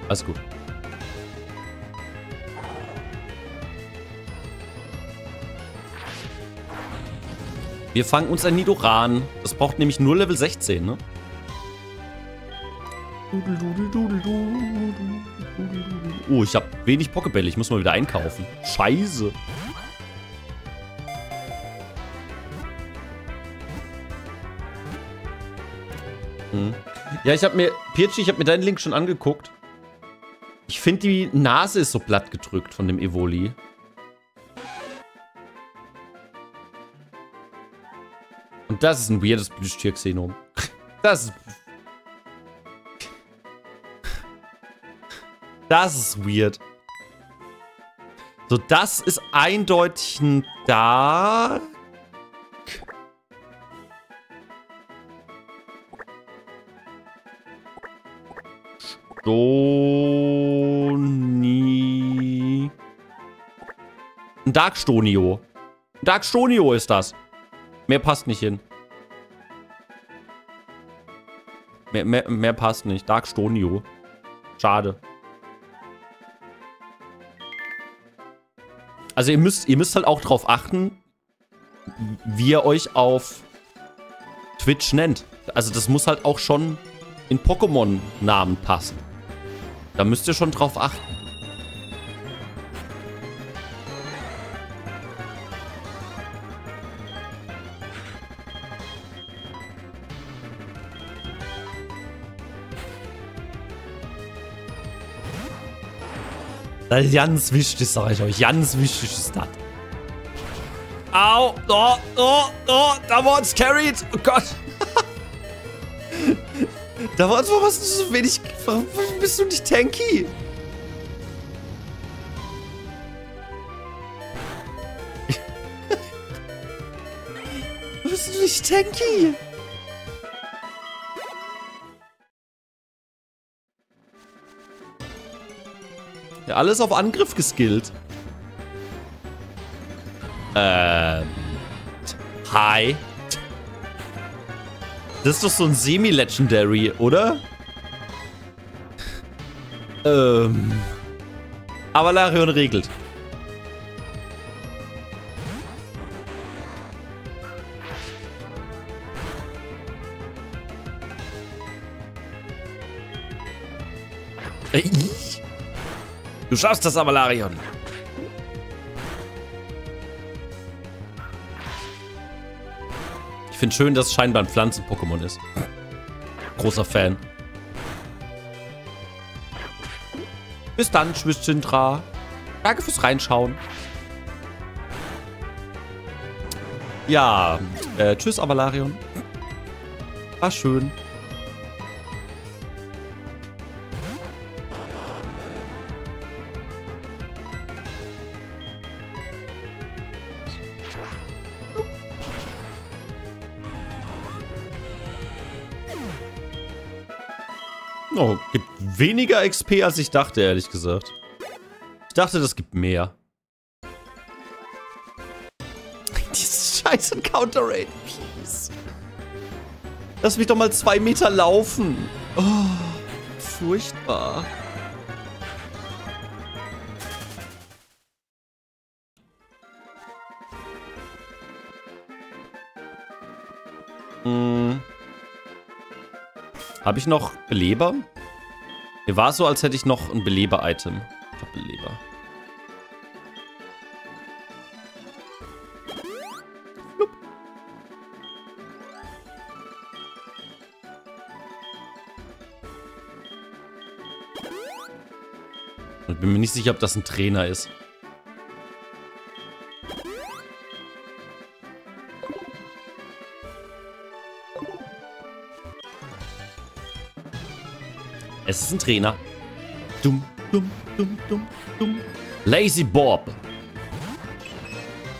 Alles gut. Wir fangen uns ein Nidoran. Das braucht nämlich nur Level 16, ne? Oh, ich habe wenig Pokebälle. Ich muss mal wieder einkaufen. Scheiße. Hm. Ja, ich habe mir, Pirchi, ich habe mir deinen Link schon angeguckt. Ich finde, die Nase ist so platt gedrückt von dem Evoli. Und das ist ein weirdes Plüschtier-Xenom. Das ist... Das ist weird. So, das ist eindeutig ein Dark. Stoni. Ein Dark Stonio. Dark Stonio ist das. Mehr passt nicht hin. Mehr, mehr, mehr passt nicht. Dark Stonio. Schade. Also ihr müsst, ihr müsst halt auch drauf achten, wie ihr euch auf Twitch nennt. Also das muss halt auch schon in Pokémon-Namen passen. Da müsst ihr schon drauf achten. Das ist ganz wichtig, sag ich euch. Ganz wichtig ist das. Au! Oh, oh, oh! Da war uns carried! Oh Gott! <laughs> da war uns, warum hast du so wenig... Warum bist du nicht tanky? <laughs> warum bist du nicht tanky? Alles auf Angriff geskillt. Ähm. Hi. Das ist doch so ein Semi-Legendary, oder? ähm. Aber Larion regelt. Du schaffst das aber, Larion. Ich finde schön, dass es scheinbar ein Pflanzen-Pokémon ist. Großer Fan. Bis dann, Schwitzindra. Danke fürs Reinschauen. Ja, äh, tschüss, Avalarion. War schön. Weniger XP, als ich dachte, ehrlich gesagt. Ich dachte, das gibt mehr. <laughs> Dieses scheiß Encounter Rate, please. Lass mich doch mal zwei Meter laufen. Oh, furchtbar. Hm. Habe ich noch Beleber? Mir war so, als hätte ich noch ein Beleber-Item. Ich hab Beleber. Ich bin mir nicht sicher, ob das ein Trainer ist. Es ist ein Trainer. Dumm, dumm, dumm, dumm, dumm. Lazy Bob.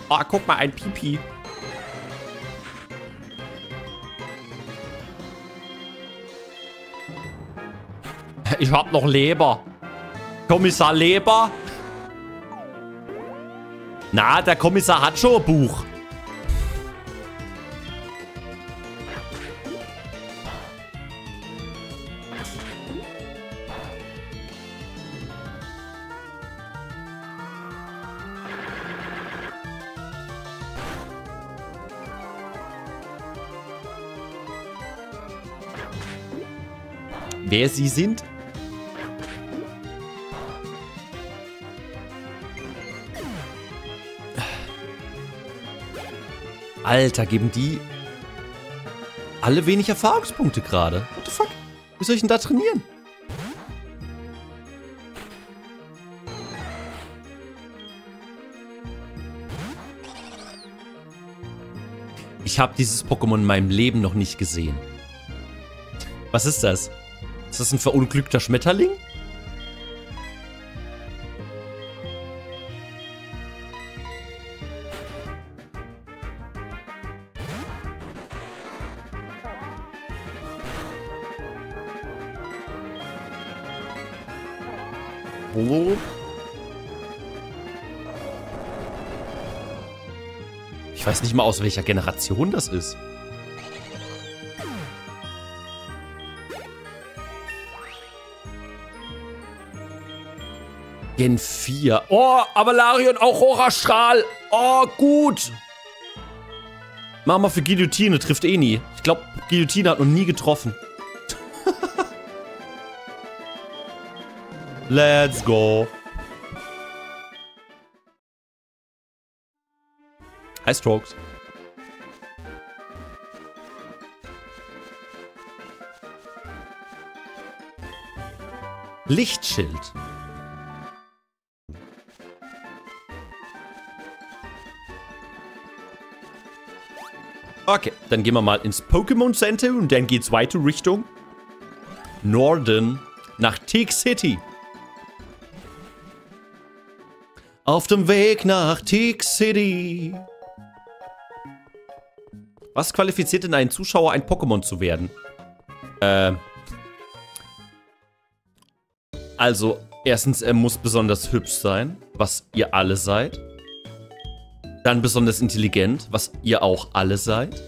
Oh, guck mal, ein Pipi. Ich hab noch Leber. Kommissar Leber? Na, der Kommissar hat schon ein Buch. Wer sie sind? Alter, geben die alle wenig Erfahrungspunkte gerade. What the fuck? Wie soll ich denn da trainieren? Ich habe dieses Pokémon in meinem Leben noch nicht gesehen. Was ist das? Ist das ein verunglückter Schmetterling? Ich weiß nicht mal, aus welcher Generation das ist. Gen 4. Oh, Avalarion, Aurora-Strahl. Oh, gut. Mach mal für Guillotine, trifft eh nie. Ich glaube, Guillotine hat noch nie getroffen. <laughs> Let's go. Hi, Strokes. Lichtschild. Okay, dann gehen wir mal ins Pokémon Center und dann geht's weiter Richtung Norden nach Teak City. Auf dem Weg nach Teak City. Was qualifiziert denn einen Zuschauer, ein Pokémon zu werden? Ähm. Also, erstens, er muss besonders hübsch sein, was ihr alle seid. Dann besonders intelligent, was ihr auch alle seid.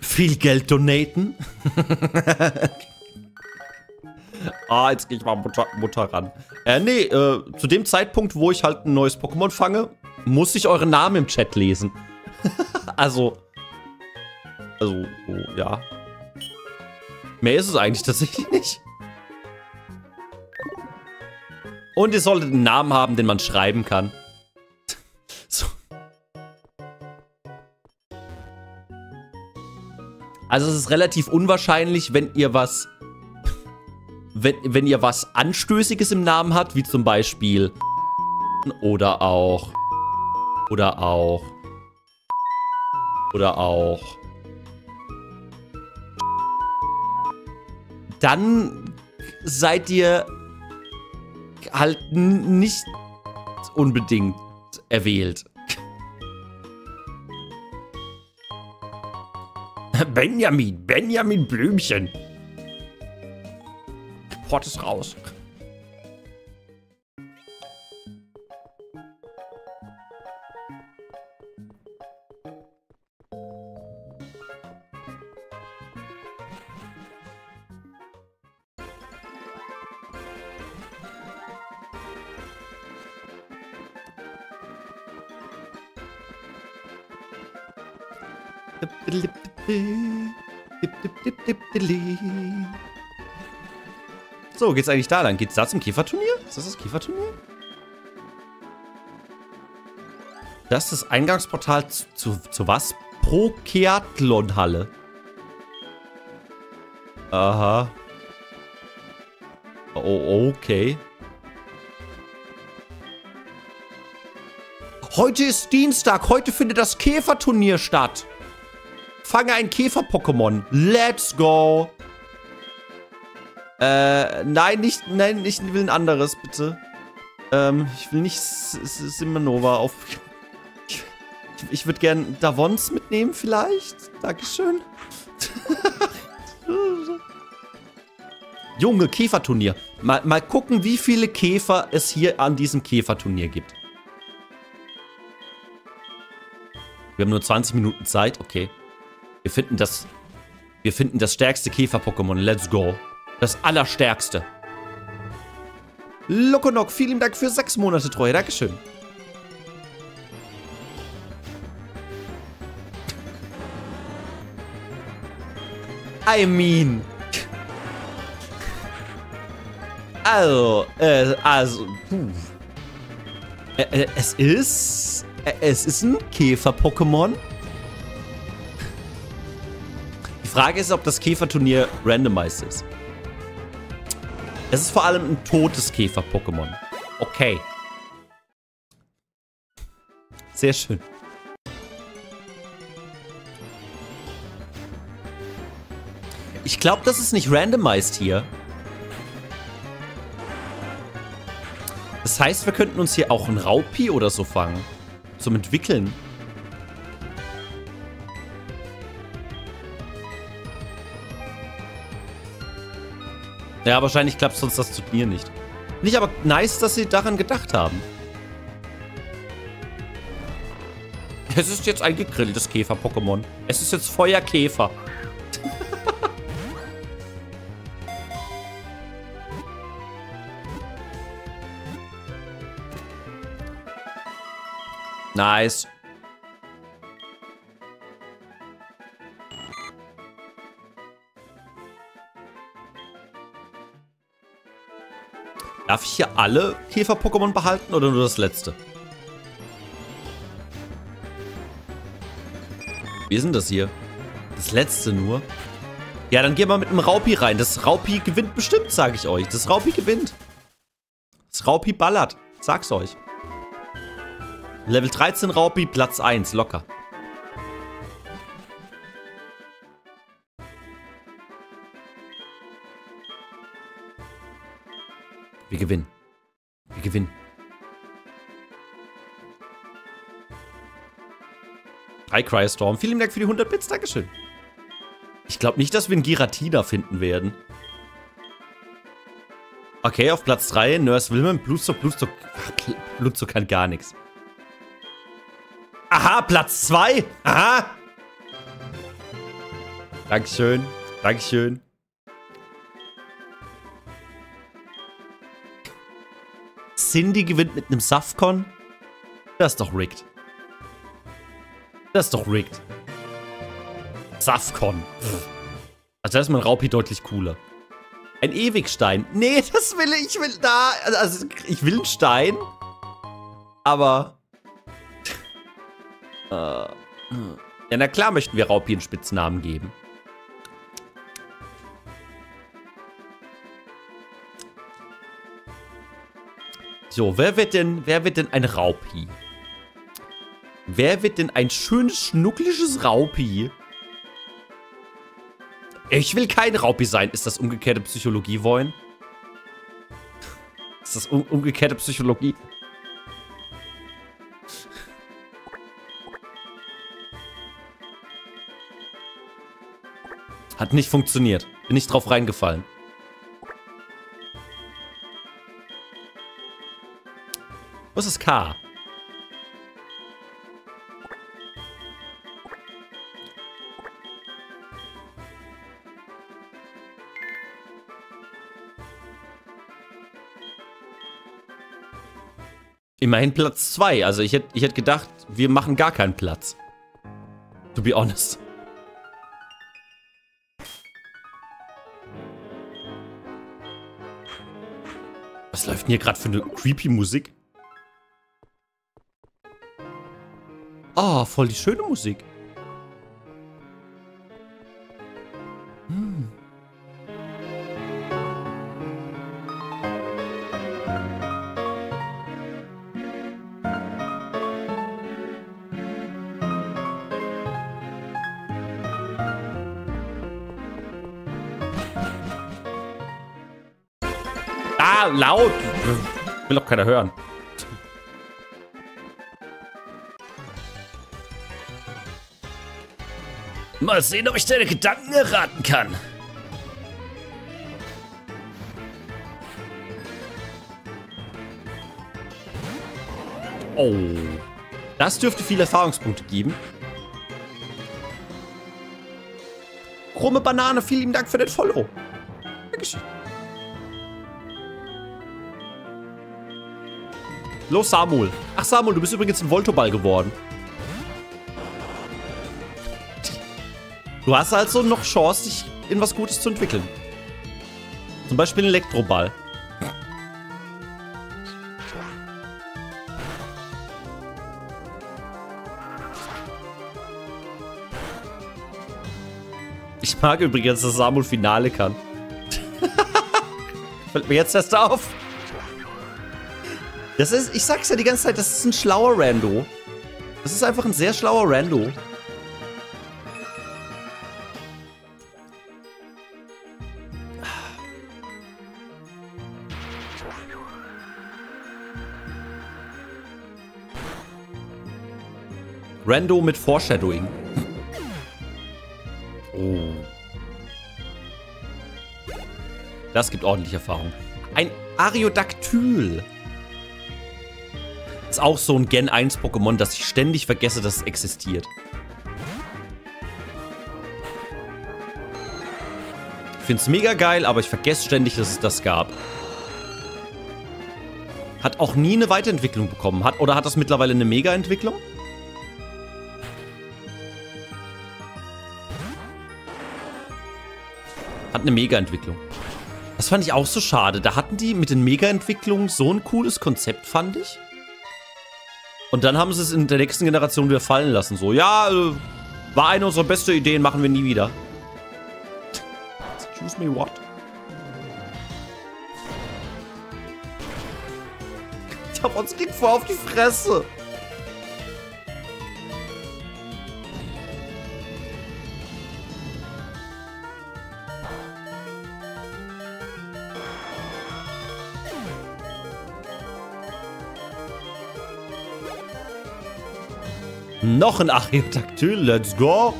Viel Geld donaten. <laughs> ah, jetzt gehe ich mal Mutter, Mutter ran. Äh, nee, äh, zu dem Zeitpunkt, wo ich halt ein neues Pokémon fange, muss ich eure Namen im Chat lesen. <laughs> also, also, oh, ja. Mehr ist es eigentlich tatsächlich nicht. Und ihr solltet einen Namen haben, den man schreiben kann. <laughs> so. Also es ist relativ unwahrscheinlich, wenn ihr was <laughs> wenn, wenn ihr was Anstößiges im Namen habt, wie zum Beispiel <laughs> oder auch oder auch oder auch dann seid ihr halt nicht unbedingt erwählt. <laughs> Benjamin, Benjamin Blümchen. Port ist raus. Geht's eigentlich da lang? Geht's da zum Käferturnier? Ist das das Käferturnier? Das ist das Eingangsportal zu, zu, zu was? Pro Keathlon-Halle. Aha. Oh, okay. Heute ist Dienstag. Heute findet das Käferturnier statt. Fange ein Käfer-Pokémon. Let's go. Äh, nein, nicht, nein, ich will ein anderes, bitte. Ähm, ich will nicht Simanova auf... Ich, ich würde gern Davons mitnehmen, vielleicht. Dankeschön. <laughs> Junge, Käferturnier. Mal, mal gucken, wie viele Käfer es hier an diesem Käferturnier gibt. Wir haben nur 20 Minuten Zeit, okay. Wir finden das... Wir finden das stärkste Käfer-Pokémon. Let's go. Das allerstärkste. Lokonok, vielen Dank für sechs Monate Treue. Dankeschön. I mean. Also, äh, also, puh. Es ist, es ist ein Käfer-Pokémon. Die Frage ist, ob das Käferturnier randomized ist. Es ist vor allem ein totes Käfer-Pokémon. Okay. Sehr schön. Ich glaube, das ist nicht randomized hier. Das heißt, wir könnten uns hier auch ein Raupi oder so fangen. Zum Entwickeln. Ja, wahrscheinlich klappt sonst das Turnier nicht. Nicht aber nice, dass sie daran gedacht haben. Es ist jetzt ein gegrilltes Käfer-Pokémon. Es ist jetzt Feuerkäfer. <laughs> nice. Darf ich hier alle Käfer-Pokémon behalten oder nur das letzte? Wie ist denn das hier? Das letzte nur? Ja, dann gehen wir mit einem Raupi rein. Das Raupi gewinnt bestimmt, sage ich euch. Das Raupi gewinnt. Das Raupi ballert. Sag's euch. Level 13 Raupi, Platz 1, locker. Wir gewinnen. Wir gewinnen. Hi, Cryostorm. Vielen Dank für die 100 Bits. Dankeschön. Ich glaube nicht, dass wir einen Giratina finden werden. Okay, auf Platz 3, Nurse Wilman, Blutzuck, Blutzuck. <laughs> Blutzuck kann gar nichts. Aha, Platz 2. Aha. Dankeschön. Dankeschön. Cindy gewinnt mit einem Safcon? Das ist doch rigged. Das ist doch rigged. Safcon. Also da ist mein Raupi deutlich cooler. Ein Ewigstein. Nee, <laughs> das will ich. Ich will da. Also, ich will einen Stein. Aber. <laughs> äh, ja, na klar möchten wir Raupi einen Spitznamen geben. So, wer wird denn, wer wird denn ein Raupi? Wer wird denn ein schönes, schnuckliges Raupi? Ich will kein Raupi sein. Ist das umgekehrte Psychologie, wollen? Ist das um umgekehrte Psychologie? Hat nicht funktioniert. Bin nicht drauf reingefallen. Was ist K? Immerhin Platz 2. Also ich hätte ich hätt gedacht, wir machen gar keinen Platz. To be honest. Was läuft denn hier gerade für eine creepy Musik? Ah, voll die schöne Musik. Ah, laut. Will doch keiner hören. Mal sehen, ob ich deine Gedanken erraten kann. Oh. Das dürfte viele Erfahrungspunkte geben. Krumme Banane, vielen Dank für den Follow. Dankeschön. Los, Samuel. Ach, Samuel, du bist übrigens ein Voltoball geworden. Du hast also noch Chance, dich in was Gutes zu entwickeln. Zum Beispiel ein Elektroball. Ich mag übrigens, dass Samuel Finale kann. <laughs> Fällt mir jetzt erst auf. Das ist, ich sag's ja die ganze Zeit, das ist ein schlauer Rando. Das ist einfach ein sehr schlauer Rando. Rando mit Foreshadowing. Oh. Das gibt ordentlich Erfahrung. Ein Ariodactyl. Ist auch so ein Gen 1 Pokémon, das ich ständig vergesse, dass es existiert. Ich finde es mega geil, aber ich vergesse ständig, dass es das gab. Hat auch nie eine Weiterentwicklung bekommen. Hat, oder hat das mittlerweile eine Mega-Entwicklung? Hat eine Mega-Entwicklung. Das fand ich auch so schade. Da hatten die mit den Mega-Entwicklungen so ein cooles Konzept, fand ich. Und dann haben sie es in der nächsten Generation wieder fallen lassen. So, ja, äh, war eine unserer besten Ideen, machen wir nie wieder. Excuse me, what? Ich hab uns ging vor auf die Fresse. Noch ein Archiodactyl, let's go.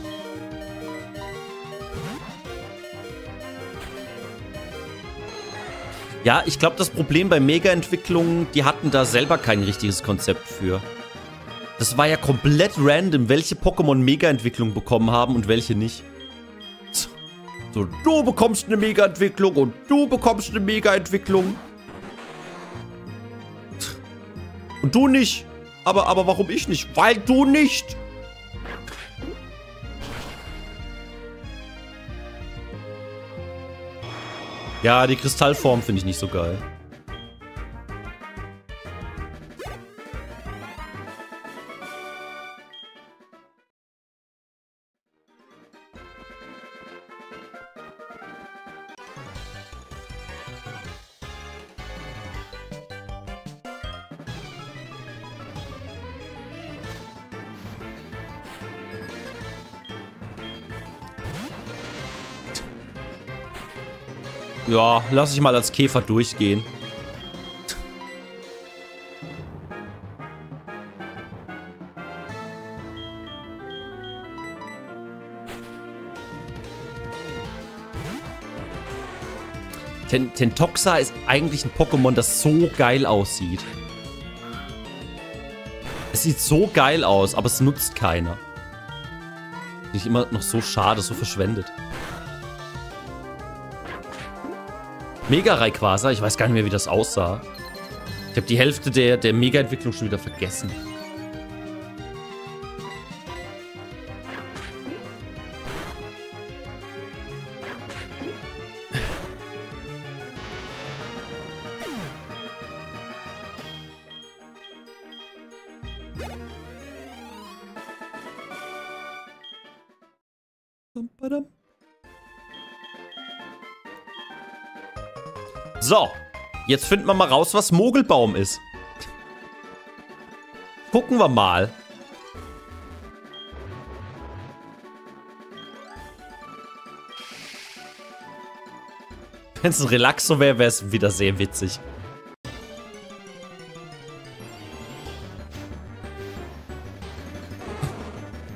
Ja, ich glaube, das Problem bei Mega-Entwicklungen, die hatten da selber kein richtiges Konzept für. Das war ja komplett random, welche Pokémon Mega-Entwicklung bekommen haben und welche nicht. So, du bekommst eine Mega-Entwicklung und du bekommst eine Mega-Entwicklung. Und du nicht. Aber, aber warum ich nicht? Weil du nicht. Ja, die Kristallform finde ich nicht so geil. Ja, lass ich mal als Käfer durchgehen. Ten Tentoxa ist eigentlich ein Pokémon, das so geil aussieht. Es sieht so geil aus, aber es nutzt keiner. Finde ich immer noch so schade, so verschwendet. Mega Rayquaza, ich weiß gar nicht mehr, wie das aussah. Ich habe die Hälfte der, der Mega-Entwicklung schon wieder vergessen. Jetzt finden wir mal raus, was Mogelbaum ist. Gucken wir mal. Wenn es ein Relaxo wäre, wäre es wieder sehr witzig.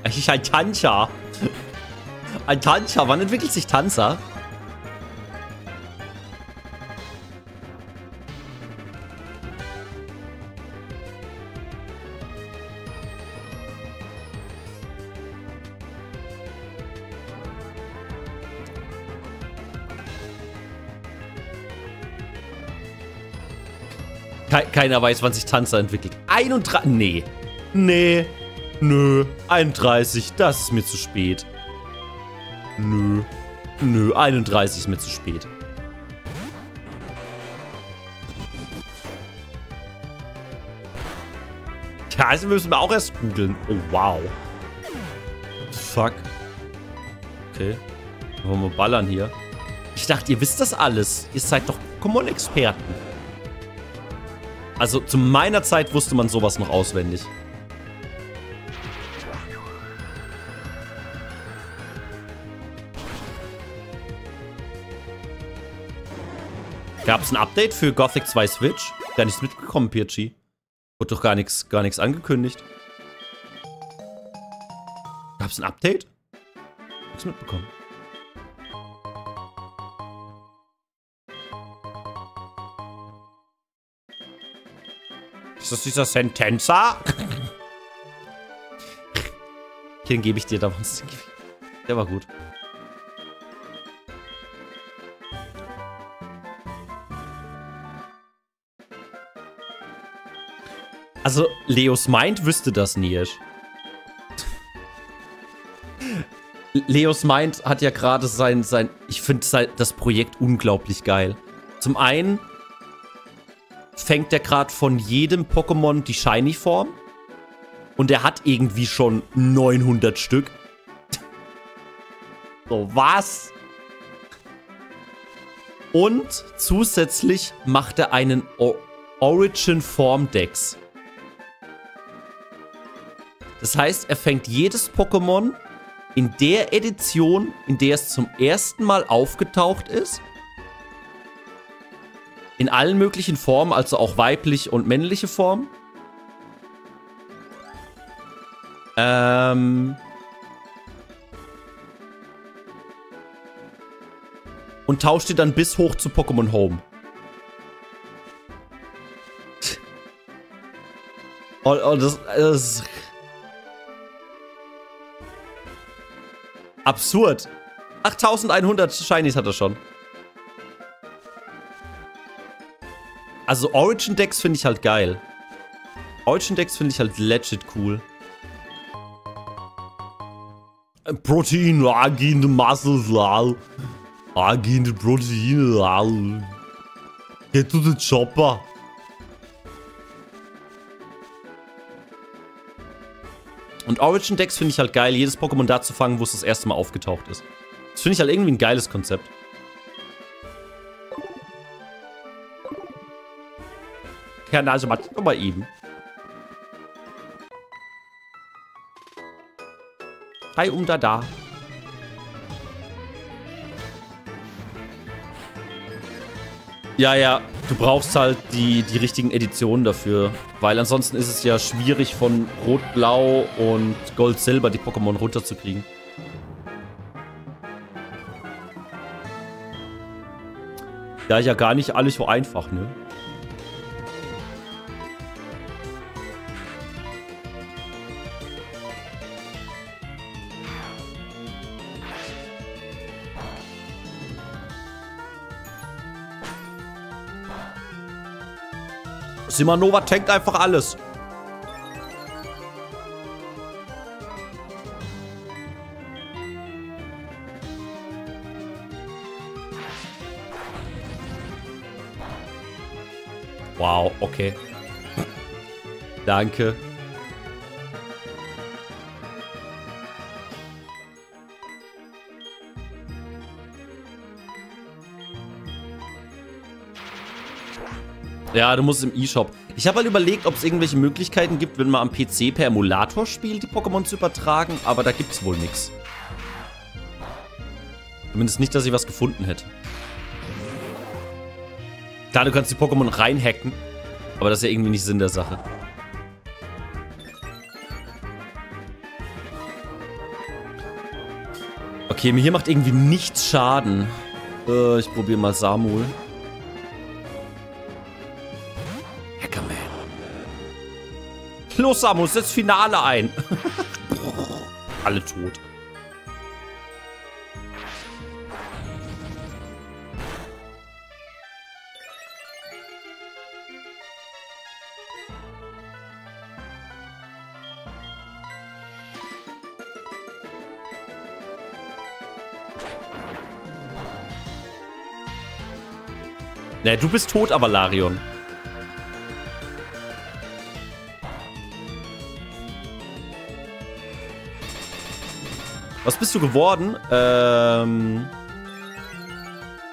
Eigentlich ein Tancha. Ein Tancha. Wann entwickelt sich Tanza? Keiner weiß, wann sich Tanzer entwickelt. 31. Nee. Nee. Nö. 31. Das ist mir zu spät. Nö. Nö. 31 ist mir zu spät. Ja, also müssen wir auch erst googeln. Oh, wow. Fuck. Okay. Wollen wir ballern hier? Ich dachte, ihr wisst das alles. Ihr seid doch Pokémon-Experten. Also zu meiner Zeit wusste man sowas noch auswendig. Gab es ein Update für Gothic 2 Switch? Gar nichts mitbekommen, PG. Wurde doch gar nichts gar angekündigt. Gab es ein Update? Nichts mitbekommen. Ist das dieser Sentenza? Den gebe ich dir da was. Der war gut. Also, Leos Mind wüsste das Niersch. Leos Mind hat ja gerade sein, sein... Ich finde das Projekt unglaublich geil. Zum einen fängt er gerade von jedem Pokémon die Shiny-Form. Und er hat irgendwie schon 900 Stück. <laughs> so, was? Und zusätzlich macht er einen o Origin Form Dex. Das heißt, er fängt jedes Pokémon in der Edition, in der es zum ersten Mal aufgetaucht ist. In allen möglichen Formen, also auch weiblich und männliche Formen. Ähm. Und tauscht die dann bis hoch zu Pokémon Home. <laughs> Oh, oh, das, das Absurd. 8100 Shinies hat er schon. Also Origin Decks finde ich halt geil. Origin Decks finde ich halt legit cool. Protein, agende muscles, lol. Agende Proteine, lol. Get to the chopper. Und Origin Decks finde ich halt geil, jedes Pokémon da zu fangen, wo es das erste Mal aufgetaucht ist. Das finde ich halt irgendwie ein geiles Konzept. Ja, also mal, mal eben. Hi, um da da. Ja, ja, du brauchst halt die, die richtigen Editionen dafür. Weil ansonsten ist es ja schwierig von Rot-Blau und Gold-Silber die Pokémon runterzukriegen. Ja, ja gar nicht alles so einfach, ne? Simanova tankt einfach alles. Wow, okay. Danke. Ja, du musst im E-Shop. Ich habe halt überlegt, ob es irgendwelche Möglichkeiten gibt, wenn man am PC per Emulator spielt, die Pokémon zu übertragen, aber da gibt es wohl nichts. Zumindest nicht, dass ich was gefunden hätte. Klar, du kannst die Pokémon reinhacken, aber das ist ja irgendwie nicht Sinn der Sache. Okay, mir hier macht irgendwie nichts Schaden. Äh, ich probiere mal Samuel. Los, Samus, setz Finale ein. <laughs> Alle tot. Ne, du bist tot, Avalarion. Was bist du geworden? Ähm.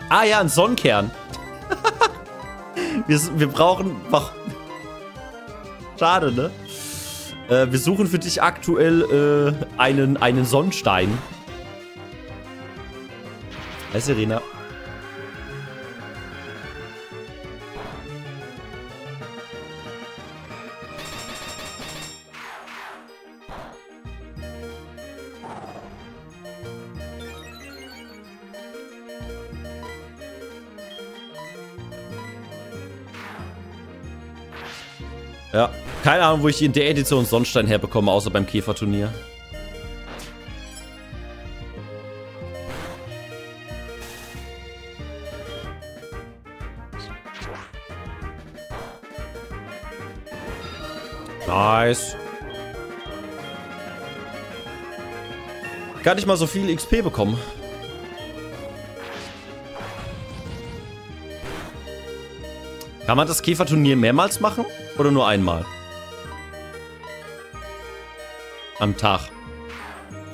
Ah ja, ein Sonnenkern. <laughs> wir, wir brauchen... Schade, ne? Äh, wir suchen für dich aktuell äh, einen, einen Sonnenstein. Hi, Serena. Keine Ahnung, wo ich in der Edition Sonnenstein herbekomme, außer beim Käferturnier. Nice. Gar nicht mal so viel XP bekommen. Kann man das Käferturnier mehrmals machen? Oder nur einmal? Am Tag.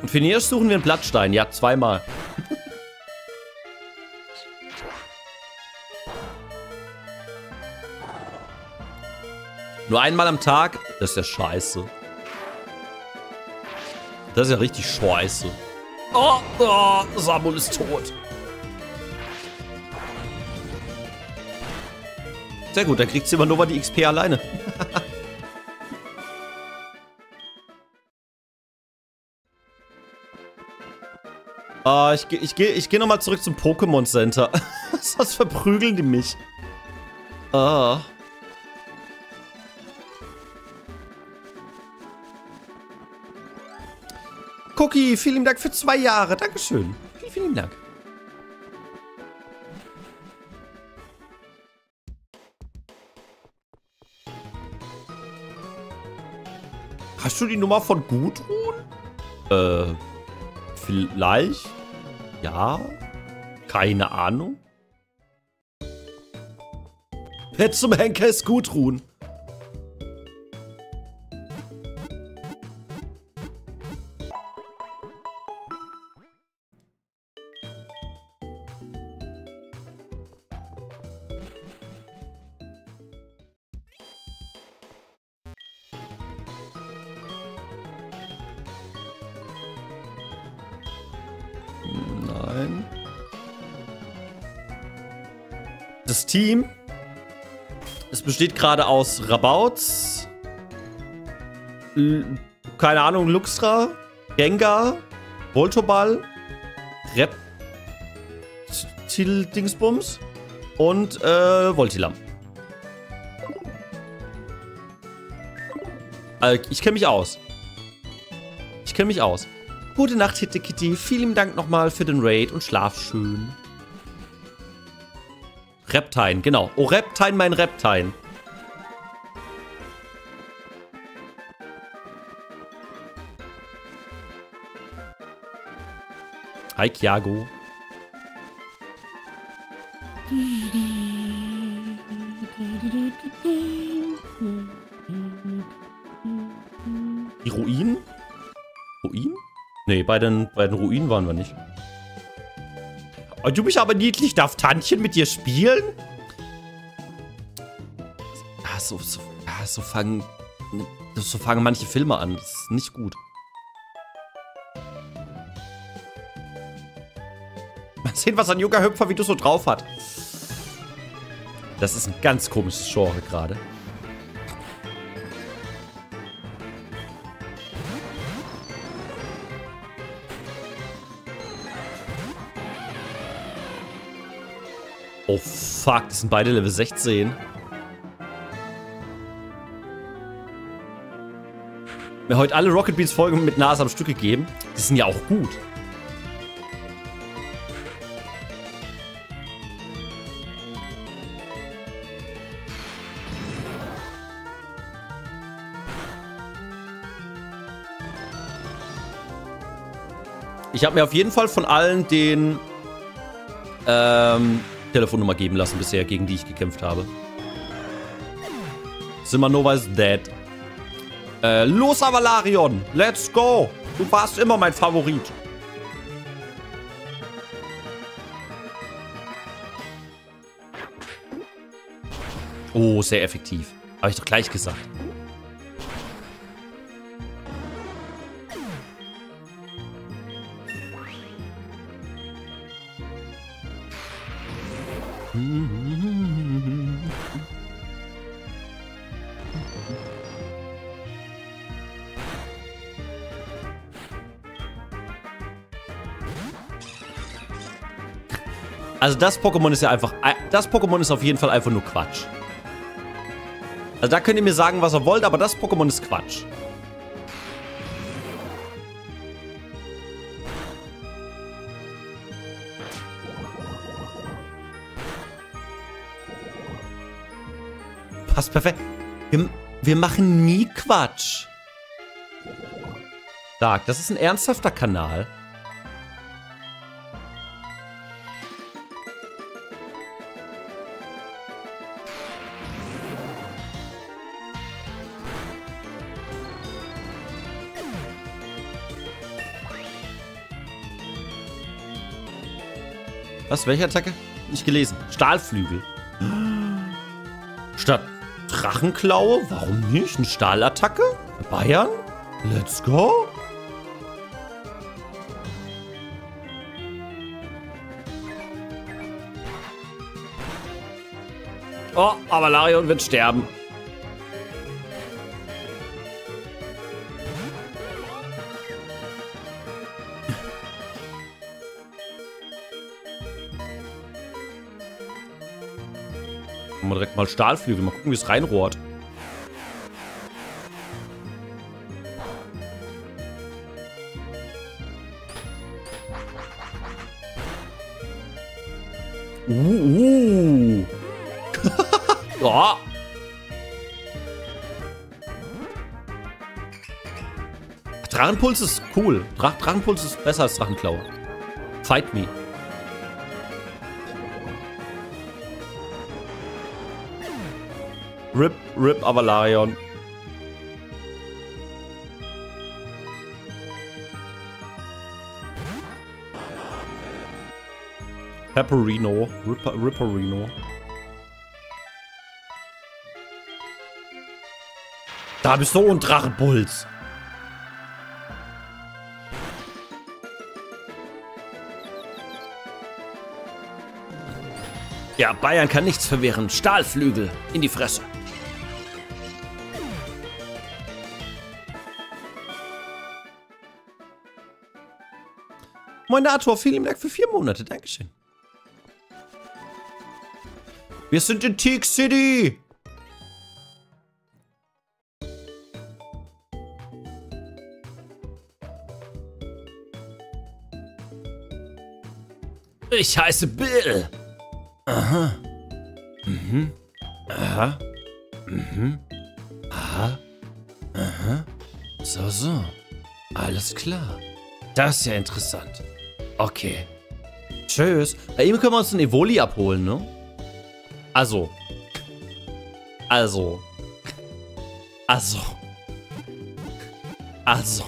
Und für Neos suchen wir einen Blattstein. Ja, zweimal. <laughs> nur einmal am Tag? Das ist ja scheiße. Das ist ja richtig scheiße. Oh, oh Samuel ist tot. Sehr gut, dann kriegt Silvanova die XP alleine. <laughs> Ich, ich, ich, ich gehe nochmal zurück zum Pokémon Center. <laughs> Sonst verprügeln die mich. Ah. Cookie, vielen Dank für zwei Jahre. Dankeschön. Vielen, vielen Dank. Hast du die Nummer von Gudrun? Äh, vielleicht? Ja? Keine Ahnung. Wer zum Henker ist Gudrun? Team. Es besteht gerade aus Rabauts, L keine Ahnung, Luxra, Gengar, Voltoball, Reptil-Dingsbums und äh, Voltilam. Äh, ich kenne mich aus. Ich kenne mich aus. Gute Nacht, Hitte Kitty. Vielen Dank nochmal für den Raid und schlaf schön. Reptine, genau. Oh, Reptine, mein Reptine. Hi, Kiago. Die Ruinen? Ruinen? Nee, bei den, bei den Ruinen waren wir nicht. Oh, du bist aber niedlich. Darf Tantchen mit dir spielen? Ja, so, so, ja, so fangen, so fangen manche Filme an. Das ist nicht gut. Mal sehen, was ein junger Hüpfer wie du so drauf hat. Das ist ein ganz komisches Genre gerade. Oh fuck, das sind beide Level 16. Mir heute alle Rocket Beans Folgen mit Nase am Stück gegeben. Die sind ja auch gut. Ich habe mir auf jeden Fall von allen den ähm, Telefonnummer geben lassen bisher, gegen die ich gekämpft habe. Simanova ist dead. Äh, los, Avalarion! Let's go! Du warst immer mein Favorit. Oh, sehr effektiv. Habe ich doch gleich gesagt. Also das Pokémon ist ja einfach... Das Pokémon ist auf jeden Fall einfach nur Quatsch. Also da könnt ihr mir sagen, was ihr wollt, aber das Pokémon ist Quatsch. Passt perfekt. Wir, wir machen nie Quatsch. Dark, das ist ein ernsthafter Kanal. Was? Welche Attacke? Nicht gelesen. Stahlflügel. Statt Drachenklaue? Warum nicht? Eine Stahlattacke? Bayern? Let's go. Oh, aber Larion wird sterben. Mal Stahlflügel. Mal gucken, wie es reinrohrt. Uh, uh. <laughs> ja. Drachenpuls ist cool. Drach Drachenpuls ist besser als Drachenklaue. Fight me. Rip, Avalarion. Pepperino. Ripper, Ripperino. Da bist du ein Drachenpuls. Ja, Bayern kann nichts verwehren. Stahlflügel in die Fresse. Moin Nator, vielen Dank für vier Monate. Dankeschön. Wir sind in Teak City. Ich heiße Bill. Aha. Mhm. Aha. Mhm. Aha. Aha. So, so. Alles klar. Das ist ja interessant. Okay. Tschüss. Bei ihm können wir uns einen Evoli abholen, ne? Also. Also. Also. Also.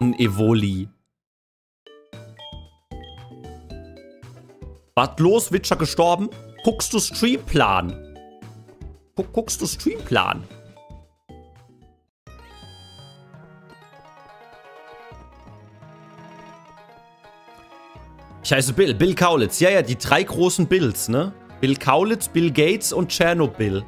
Ein Evoli. Was los, Witcher gestorben? Guckst du Streamplan? Guck, guckst du Streamplan? Ich heiße Bill, Bill Kaulitz. Ja, ja, die drei großen Bills, ne? Bill Kaulitz, Bill Gates und Tschernobyl.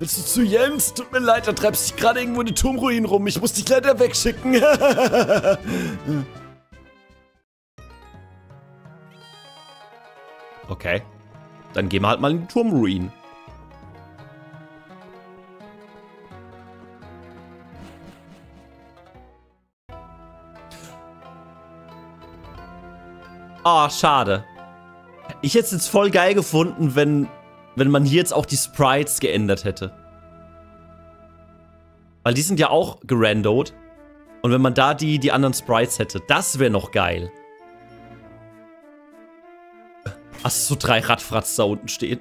Willst du zu Jens? Tut mir leid, da treibst dich gerade irgendwo in die Turmruinen rum. Ich muss dich leider wegschicken. <laughs> Okay. Dann gehen wir halt mal in die Turmruinen. Ah, schade. Ich hätte es jetzt voll geil gefunden, wenn, wenn man hier jetzt auch die Sprites geändert hätte. Weil die sind ja auch gerandoed. Und wenn man da die, die anderen Sprites hätte, das wäre noch geil. Ach, so drei Radfratz da unten stehen.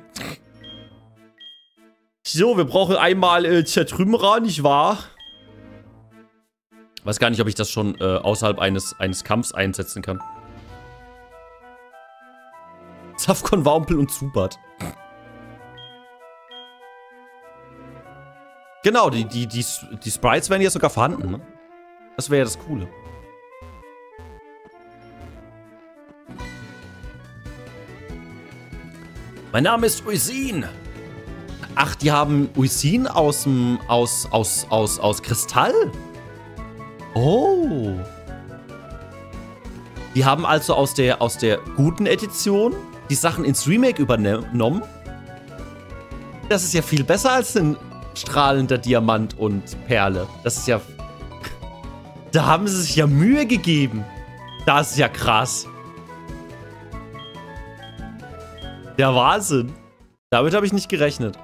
So, wir brauchen einmal äh, Zertrümmerer, nicht wahr? Weiß gar nicht, ob ich das schon äh, außerhalb eines, eines Kampfs einsetzen kann. Safkon, Wampel und Zubat. Genau, die, die, die, die Sprites wären ja sogar vorhanden, ne? Das wäre ja das Coole. mein Name ist Uisin. Ach, die haben Uisin aus dem, aus, aus, aus, aus Kristall? Oh. Die haben also aus der, aus der guten Edition die Sachen ins Remake übernommen. Das ist ja viel besser als ein strahlender Diamant und Perle. Das ist ja... <laughs> Da haben sie sich ja Mühe gegeben. Das ist ja krass. Der Wahnsinn. Damit habe ich nicht gerechnet.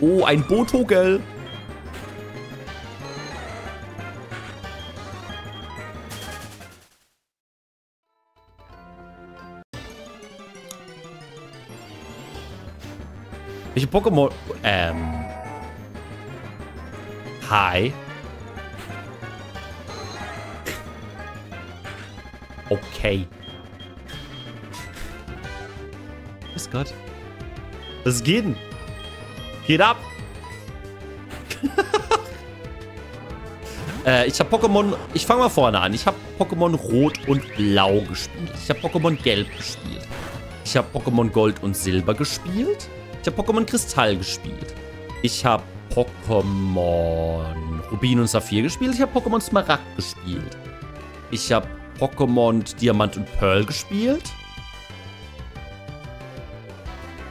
Oh, ein Botogel. Welche Pokémon... Ähm... Hi. Okay. Grüß Gott. Was geht denn? Geht ab! äh, ich habe Pokémon... Ich fange mal vorne an. Ich habe Pokémon Rot und Blau gespielt. Ich habe Pokémon Gelb gespielt. Ich habe Pokémon Gold und Silber gespielt. Ich habe Pokémon Kristall gespielt. Ich habe Pokémon Rubin und Saphir gespielt. Ich habe Pokémon Smaragd gespielt. Ich habe Pokémon Diamant und Pearl gespielt.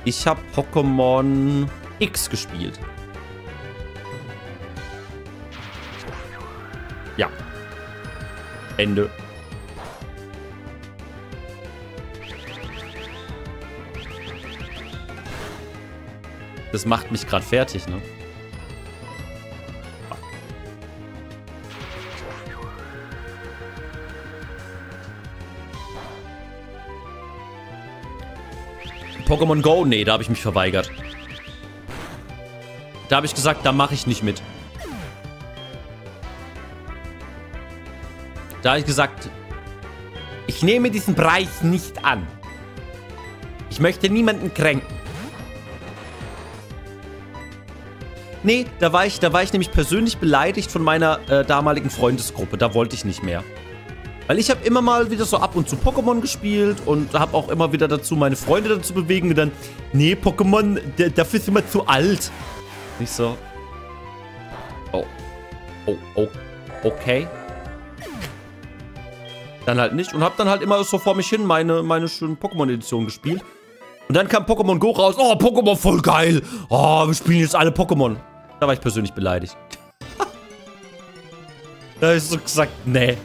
Ich habe Pokémon X gespielt. Ja. Ende. Das macht mich gerade fertig, ne? Pokémon Go? Nee, da habe ich mich verweigert. Da habe ich gesagt, da mache ich nicht mit. Da habe ich gesagt, ich nehme diesen Preis nicht an. Ich möchte niemanden kränken. Nee, da war ich, da war ich nämlich persönlich beleidigt von meiner äh, damaligen Freundesgruppe. Da wollte ich nicht mehr. Weil ich habe immer mal wieder so ab und zu Pokémon gespielt und habe auch immer wieder dazu meine Freunde dazu bewegen und dann, nee, Pokémon, dafür ist immer zu alt. Nicht so. Oh. Oh, oh. Okay. Dann halt nicht und habe dann halt immer so vor mich hin meine, meine schönen Pokémon-Editionen gespielt. Und dann kam Pokémon Go raus. Oh, Pokémon voll geil. Oh, wir spielen jetzt alle Pokémon. Da war ich persönlich beleidigt. da habe ich so gesagt, nee.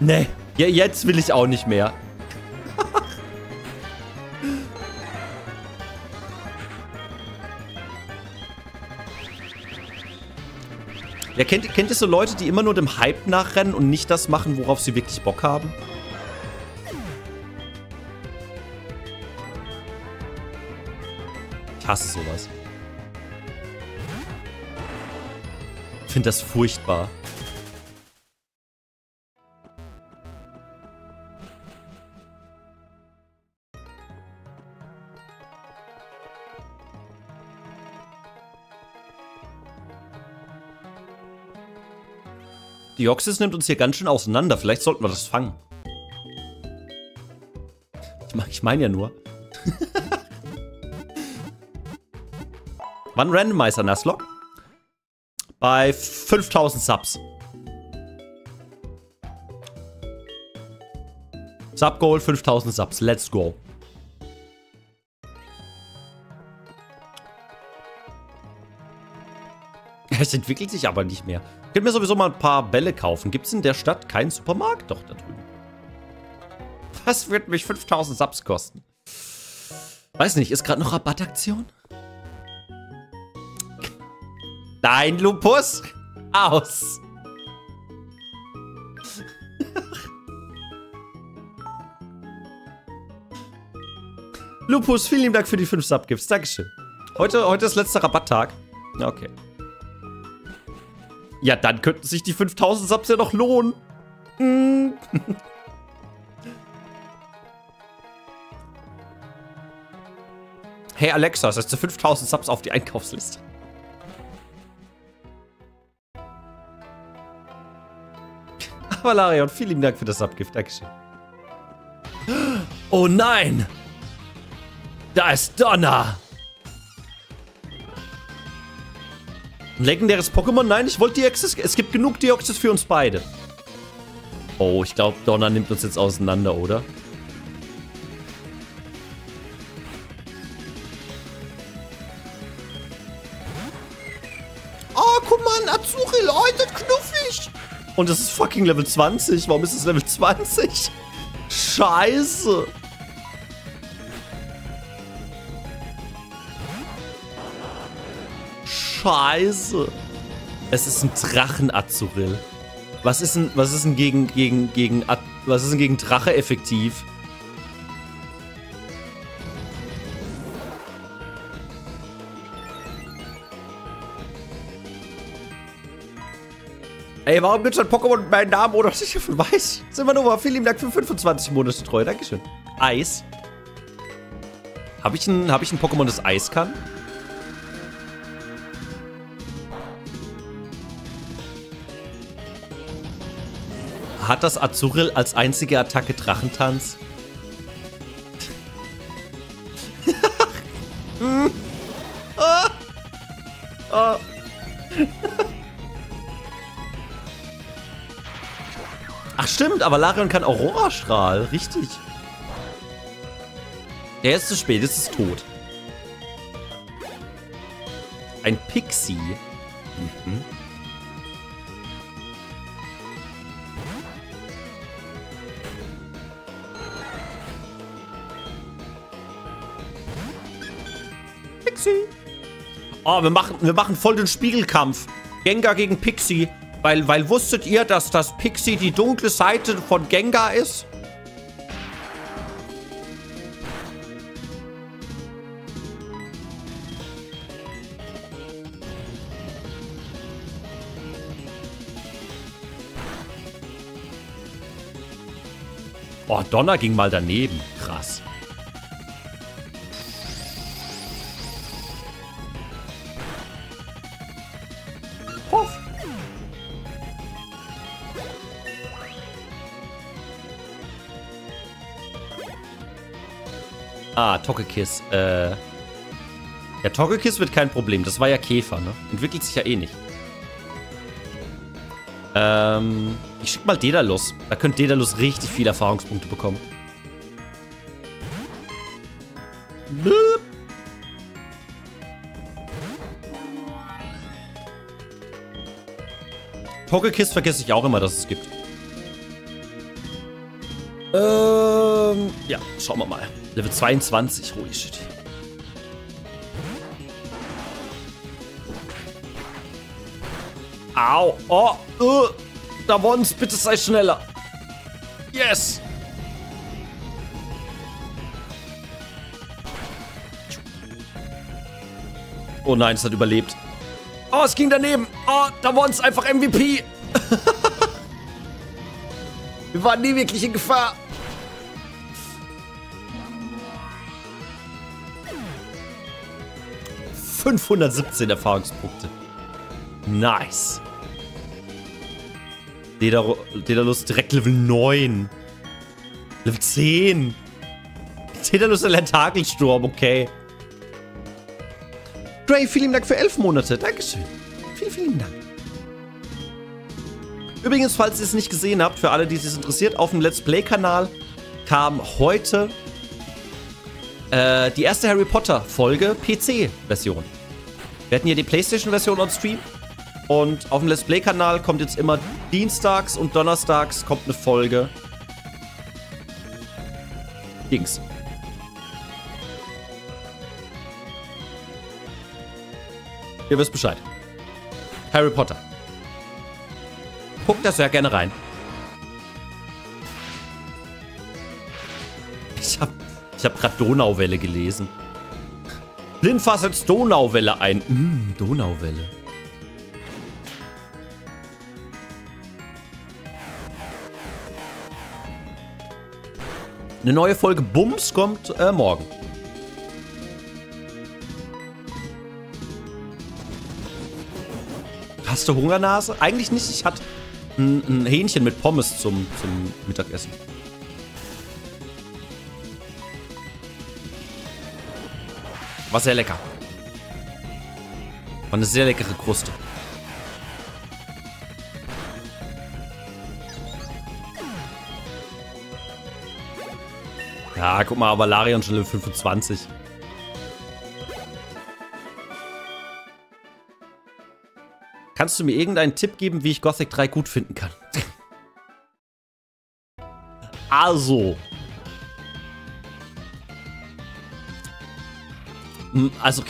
Nee. Ja, jetzt will ich auch nicht mehr. Ja, kennt, kennt ihr so Leute, die immer nur dem Hype nachrennen und nicht das machen, worauf sie wirklich Bock haben? Ich hasse sowas. Finde das furchtbar. Die Oxys nimmt uns hier ganz schön auseinander. Vielleicht sollten wir das fangen. Ich meine ja nur. <laughs> Wann Randomizer, Nuzlocke? Bei 5000 Subs. Sub-Goal 5000 Subs. Let's go. <laughs> Es entwickelt sich aber nicht mehr. Ich könnte mir sowieso mal ein paar Bälle kaufen. Gibt es in der Stadt keinen Supermarkt? Doch, da drüben. Was wird mich 5000 Subs kosten? Weiß nicht, ist gerade noch Rabattaktion? Nein, Lupus! Aus! Lupus, vielen Dank für die 5 Subgifts. Dankeschön. Heute, heute ist letzter Rabatttag. Okay. Ja, dann könnten sich die 5000 Subs ja noch lohnen. Mm. <laughs> hey Alexa, setze 5000 Subs auf die Einkaufsliste. Valerion, vielen Dank für das Subgift. Dankeschön. Oh nein! Da ist Donner! Ein legendäres Pokémon? Nein, ich wollte Deoxys. Es gibt genug Deoxys für uns beide. Oh, ich glaube, Donner nimmt uns jetzt auseinander, oder? Oh, guck mal, Azuril. Oh, das knuffig. Und es ist fucking Level 20. Warum ist es Level 20? Scheiße. Scheiße. Es ist ein Drachen-Azuril. Was ist denn, was ist denn gegen, gegen, gegen, was ist denn gegen Drache effektiv? Ey, warum gibt's ein Pokémon mit meinem Namen oder sicher von weiß? Simmanova, vielen lieben Dank für 25 Monate Treue. Dankeschön. Eis. Habe ich ein, hab ich ein Pokémon, das Eis kann? Hat das Azuril als einzige Attacke Drachentanz? oh. <laughs> <laughs> Oh. Ach stimmt, aber Larion kann Aurora-Strahl. Richtig. Der ist zu spät, es ist tot. Ein Pixie. Mhm. Pixie. Oh, wir machen, wir machen voll den Spiegelkampf. Gengar gegen Pixie. Weil, weil wusstet ihr, dass das Pixie die dunkle Seite von Gengar ist? Oh, Donner ging mal daneben. Togekiss. Äh. Ja, Togekiss wird kein Problem. Das war ja Käfer, ne? Entwickelt sich ja eh nicht. Ähm, ich schick mal Dedalus. Da könnte Dedalus richtig viele Erfahrungspunkte bekommen. Blöp. Togekiss vergesse ich auch immer, dass es gibt. Ähm, ja, schauen wir mal. Level 22, holy shit. Au, oh, uh, da Wons, bitte sei schneller. Yes. Oh nein, es hat überlebt. Oh, es ging daneben. Oh, da Wons einfach MVP. <laughs> Wir waren nie wirklich in Gefahr. ...517 Erfahrungspunkte. Nice. Dedalus direkt Level 9. Level 10. Dedalus der Tentakelsturm, okay. Dre, vielen Dank für elf Monate. Dankeschön. Vielen, vielen Dank. Übrigens, falls ihr es nicht gesehen habt, für alle, die es interessiert, auf dem Let's Play-Kanal kam heute äh, die erste Harry Potter-Folge PC-Version. Wir hatten hier die PlayStation-Version on Stream. Und auf dem Let's Play-Kanal kommt jetzt immer dienstags und donnerstags kommt eine Folge. Dings. Ihr wisst Bescheid. Harry Potter. Guckt da sehr gerne rein. Ich hab, ich hab gerade Donauwelle gelesen. Blindfass setzt Donauwelle ein. Mm, Donauwelle. Eine neue Folge Bums kommt äh, morgen. Hast du Hungernase? Eigentlich nicht. Ich hatte ein, ein Hähnchen mit Pommes zum, zum Mittagessen. War sehr lecker. War eine sehr leckere Kruste. Ja, guck mal, aber Larion schon Level 25. Kannst du mir irgendeinen Tipp geben, wie ich Gothic 3 gut finden kann? <laughs> also. Also.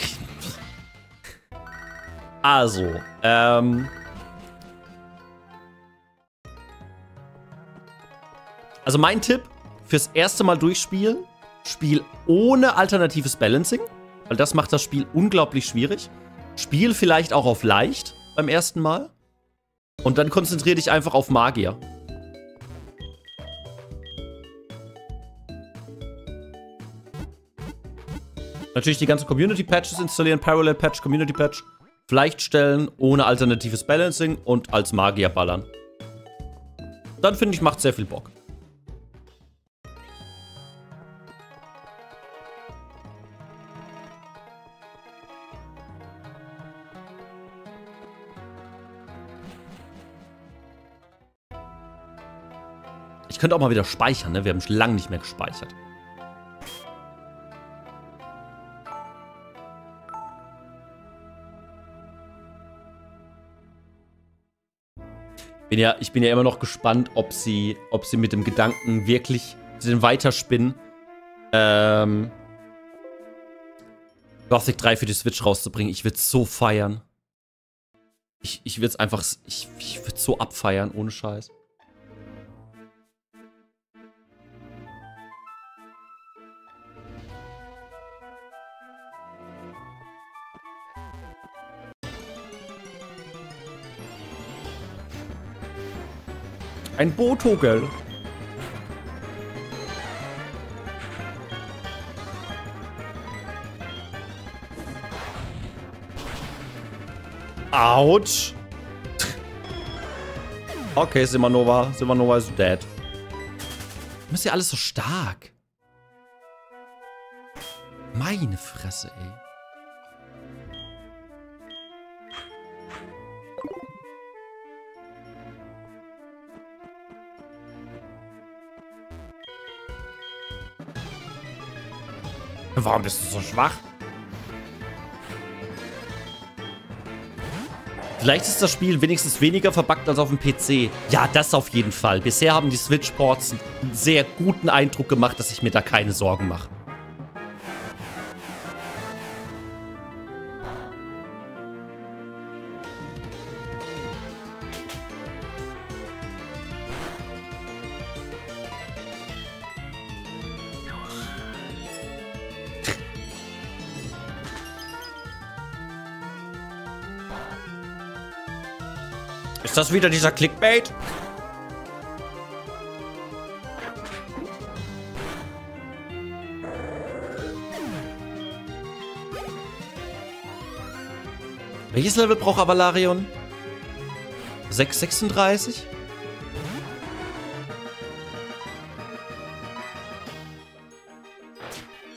Also. Ähm. Also mein Tipp fürs erste Mal durchspielen, Spiel ohne alternatives Balancing, weil das macht das Spiel unglaublich schwierig. Spiel vielleicht auch auf leicht beim ersten Mal. Und dann konzentriere dich einfach auf Magier. Natürlich die ganzen Community-Patches installieren, Parallel-Patch, Community-Patch. Vielleicht stellen, ohne alternatives Balancing und als Magier ballern. Dann finde ich, macht sehr viel Bock. Ich könnte auch mal wieder speichern, ne? Wir haben schon lange nicht mehr gespeichert. Bin ja, ich bin ja immer noch gespannt, ob sie, ob sie mit dem Gedanken wirklich den weiterspinnen, ähm, Gothic 3 für die Switch rauszubringen. Ich würde so feiern. Ich, ich würde es einfach, ich, ich würde so abfeiern, ohne Scheiß. Ein Botogel. Autsch. Okay, Simanova. Simanova ist dead. Warum ist ja alles so stark? Meine Fresse, ey. Warum bist du so schwach? Vielleicht ist das Spiel wenigstens weniger verbuggt als auf dem PC. Ja, das auf jeden Fall. Bisher haben die Switch-Ports einen sehr guten Eindruck gemacht, dass ich mir da keine Sorgen mache. Das wieder dieser Clickbait? Welches Level braucht Avalarion? 636?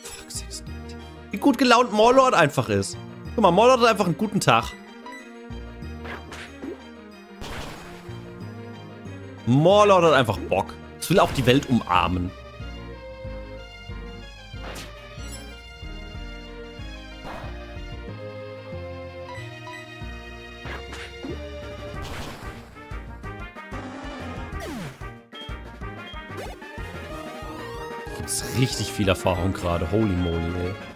Fuck, 6. Wie gut gelaunt Morlord einfach ist. Guck mal, Morlord hat einfach einen guten Tag. Morlord hat einfach Bock. Es will auch die Welt umarmen. Gibt's richtig viel Erfahrung gerade. Holy moly, ey.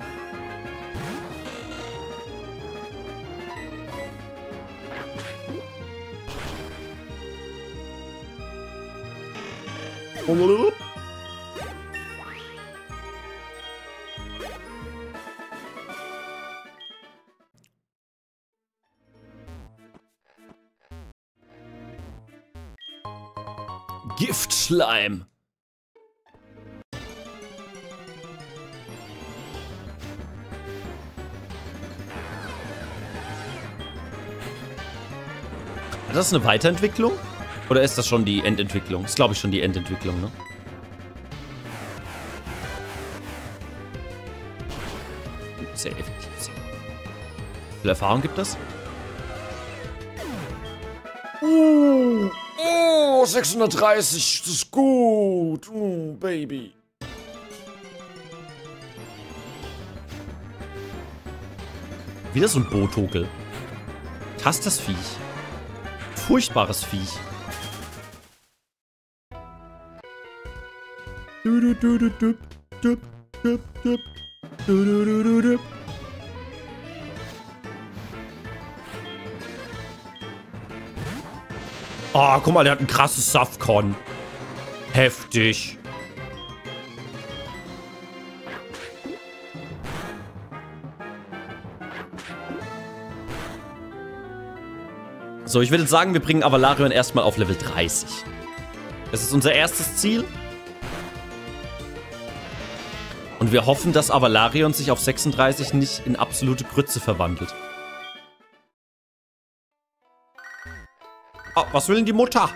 Giftschleim. Ist das eine Weiterentwicklung? Oder ist das schon die Endentwicklung? Ist, glaube ich, schon die Endentwicklung, ne? Sehr effektiv. Sehr. Wie viel Erfahrung gibt das? Uh, oh, 630, das ist gut. Oh, Baby. Wieder so ein Botokel. Ich hasse das Viech. Furchtbares Viech. Du. Oh, guck mal, der hat ein krasses Safcon. Heftig. So, ich würde sagen, wir bringen Avalarion erstmal auf Level 30. Das ist unser erstes Ziel. Wir hoffen, dass Avalarion sich auf 36 nicht in absolute Grütze verwandelt. Oh, was will denn die Mutter?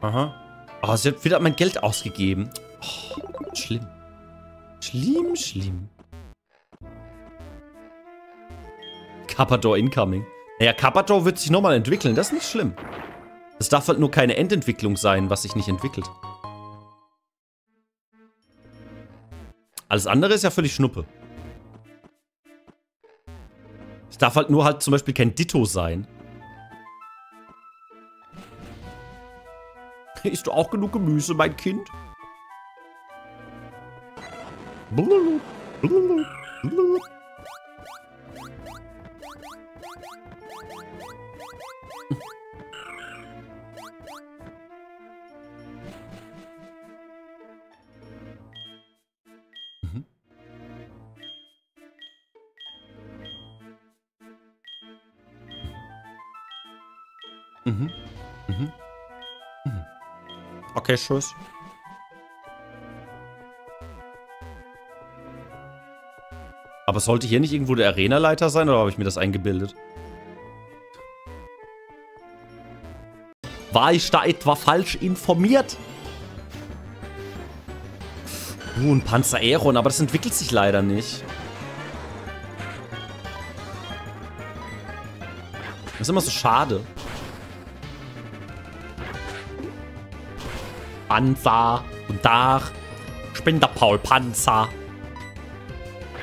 Aha. Oh, sie hat wieder mein Geld ausgegeben. Oh, schlimm. Schlimm, schlimm. Carpador incoming. Naja, Carpador wird sich nochmal entwickeln. Das ist nicht schlimm. Es darf halt nur keine Endentwicklung sein, was sich nicht entwickelt. Alles andere ist ja völlig Schnuppe. Es darf halt nur halt zum Beispiel kein Ditto sein. <laughs> Isst du auch genug Gemüse, mein Kind? Blub, blub, blub. Okay, Schuss. Aber sollte hier nicht irgendwo der Arenaleiter sein oder habe ich mir das eingebildet? War ich da etwa falsch informiert? Uh, ein Panzer Aeron, aber das entwickelt sich leider nicht. Das ist immer so schade. Panzer. Und Tag. Ich bin der Paul Panzer.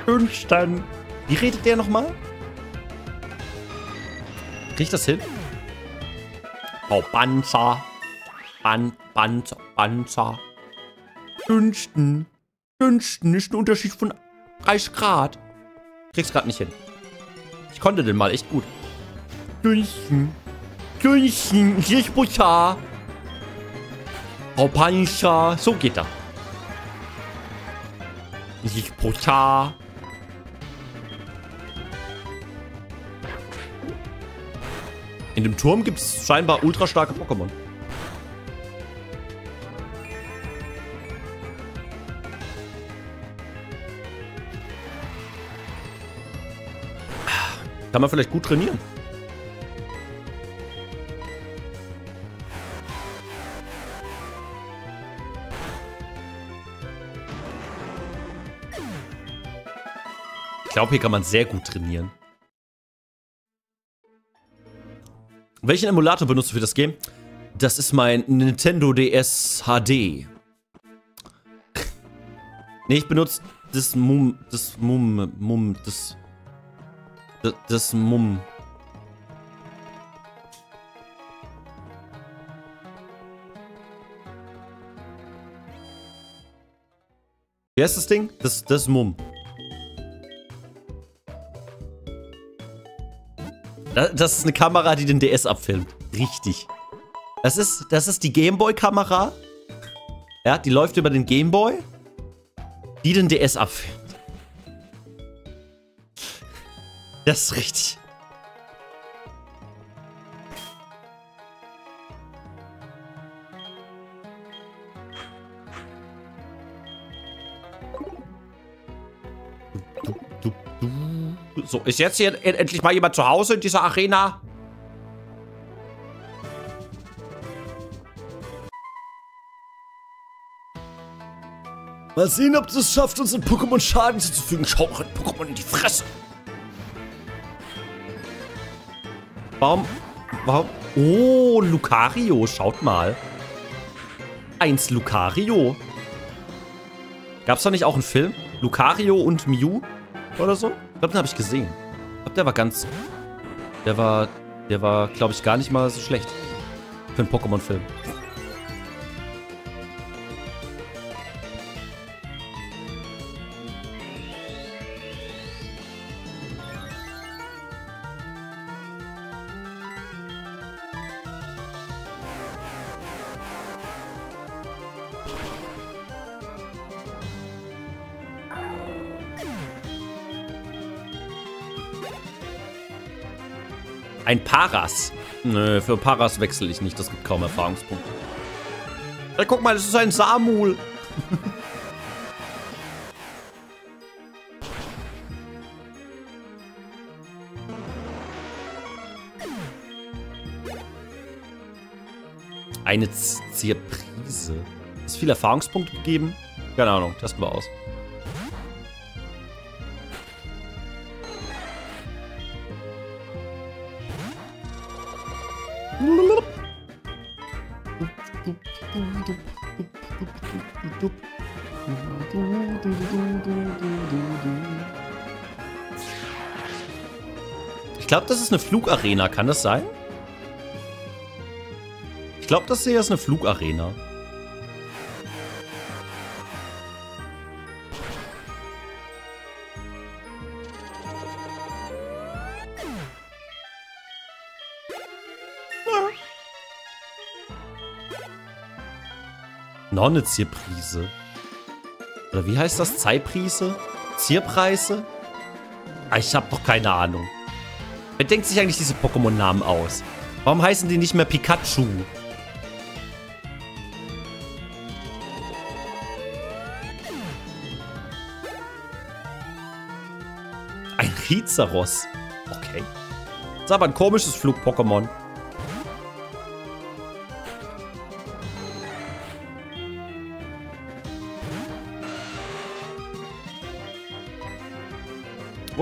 Dünsten. Wie redet der nochmal? Krieg ich das hin? Paul Panzer. Pan, Panzer, Panzer. Dünsten. Dünsten ist ein Unterschied von 30 Grad. Krieg's gerade nicht hin. Ich konnte den mal echt gut. Dünsten. Dünsten. Hier ist Butter. Panzer. So geht er. Ist Butter. In dem Turm gibt es scheinbar ultra starke Pokémon. Kann man vielleicht gut trainieren. Glaube, hier kann man sehr gut trainieren. Welchen Emulator benutzt du für das Game? Das ist mein Nintendo DS HD. nee, ich benutze das Mum, das Mum, Mum, das das, das Mumm. Wie heißt das Ding? Das, das Mumm. Das ist eine Kamera, die den DS abfilmt. Richtig. Das ist, das ist die Gameboy-Kamera. Ja, die läuft über den Gameboy. Die den DS abfilmt. Das ist richtig. So, ist jetzt hier endlich mal jemand zu Hause in dieser Arena? Mal sehen, ob du es schaffst, unseren Pokémon Schaden zuzufügen. Schau doch ein Pokémon in die Fresse. Warum? Warum? Oh, Lucario. Schaut mal. Eins Lucario. Gab es da nicht auch einen Film? Lucario und Mew? Oder so? Glaube, den habe ich gesehen. Ich glaube, der war ganz... Der war... Der war, glaube ich, gar nicht mal so schlecht. Für einen Pokémon-Film. Ein Paras. Nö, für Paras wechsle ich nicht. Das gibt kaum Erfahrungspunkte. Ja, guck mal, das ist ein Samul. Eine Zierprise. Ist viel Erfahrungspunkte gegeben? Keine Ahnung, testen wir aus. Glaube, das ist eine Flugarena. Kann das sein? Ich glaube, das hier ist eine Flugarena. Noch eine Zierprise. Oder wie heißt das? Zeitprise? Zierpreise? Ah, ich habe doch keine Ahnung. Wer denkt sich eigentlich diese Pokémon-Namen aus? Warum heißen die nicht mehr Pikachu? Ein Rizaros. Okay. Das ist aber ein komisches Flug-Pokémon.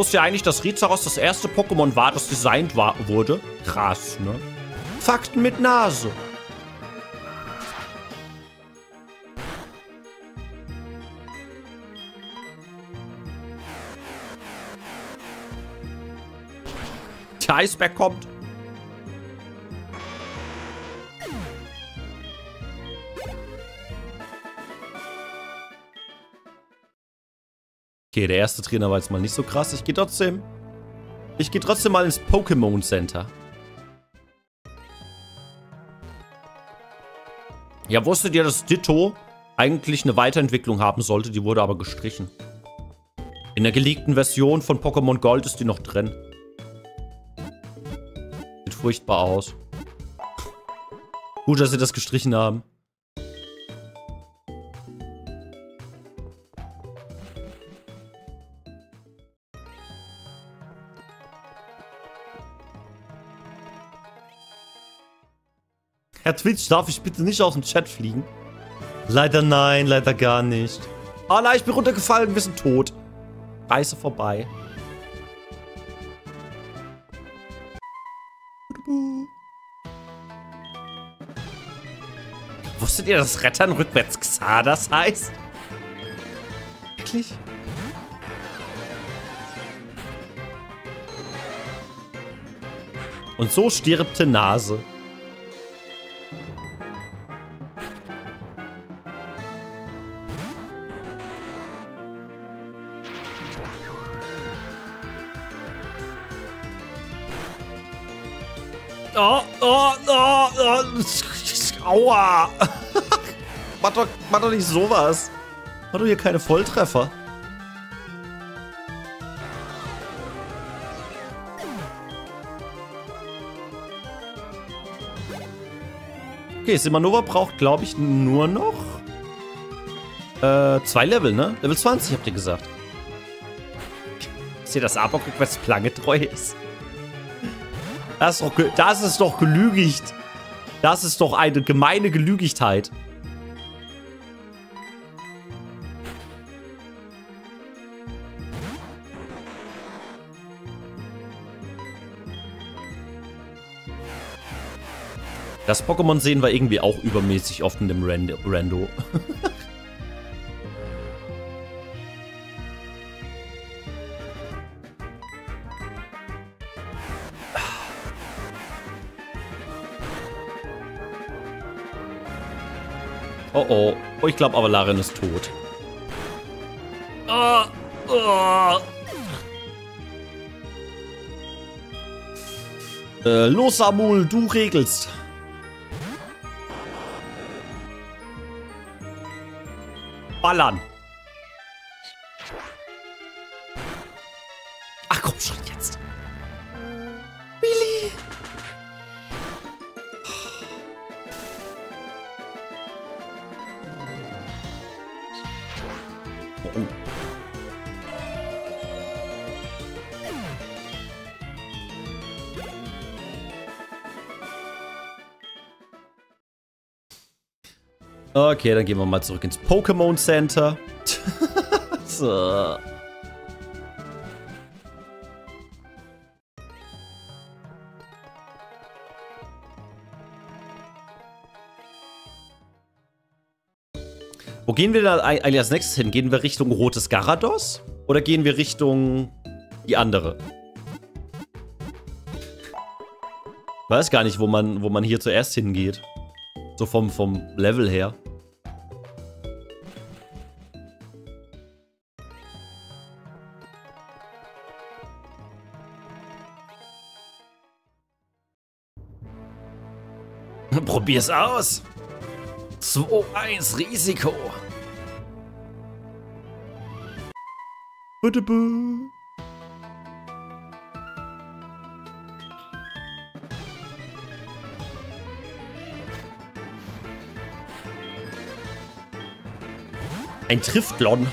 Wusste ja eigentlich, dass Rizaros das erste Pokémon war, das designt war, wurde? Krass, ne? Fakten mit Nase. Der Eisberg kommt. Okay, der erste Trainer war jetzt mal nicht so krass. Ich gehe trotzdem... Ich gehe trotzdem mal ins Pokémon Center. Ja, wusstet ihr, dass Ditto eigentlich eine Weiterentwicklung haben sollte? Die wurde aber gestrichen. In der geleakten Version von Pokémon Gold ist die noch drin. Sieht furchtbar aus. Gut, dass sie das gestrichen haben. Herr Twitch, darf ich bitte nicht aus dem Chat fliegen? Leider nein, leider gar nicht. Ah nein, ich bin runtergefallen, wir sind tot. Reise vorbei. Wusstet ihr, dass Rettern rückwärts Xadas heißt? Wirklich? Und so stirbt Nase. Aua. <laughs> mach, doch, mach doch nicht sowas. Mach doch hier keine Volltreffer. Okay, Simanova braucht, glaube ich, nur noch äh, zwei Level, ne? Level 20, habt ihr gesagt. Ist hier das Abok rückwärts plangetreu ist? Das ist, doch, das ist doch gelügigt. Das ist doch eine gemeine Gelügigkeit. Das Pokémon sehen wir irgendwie auch übermäßig oft in dem Rando. <laughs> oh. Ich glaube aber Laren ist tot. Oh, oh. Äh, los, Samul, du regelst. Ballern. Okay, dann gehen wir mal zurück ins Pokémon Center. <laughs> so. Wo gehen wir da eigentlich als nächstes hin? Gehen wir Richtung Rotes Garados? Oder gehen wir Richtung die andere? Weiß gar nicht, wo man, wo man hier zuerst hingeht. So vom, vom Level her. Probier's aus. 2-1 Risiko. Ein Triftlon.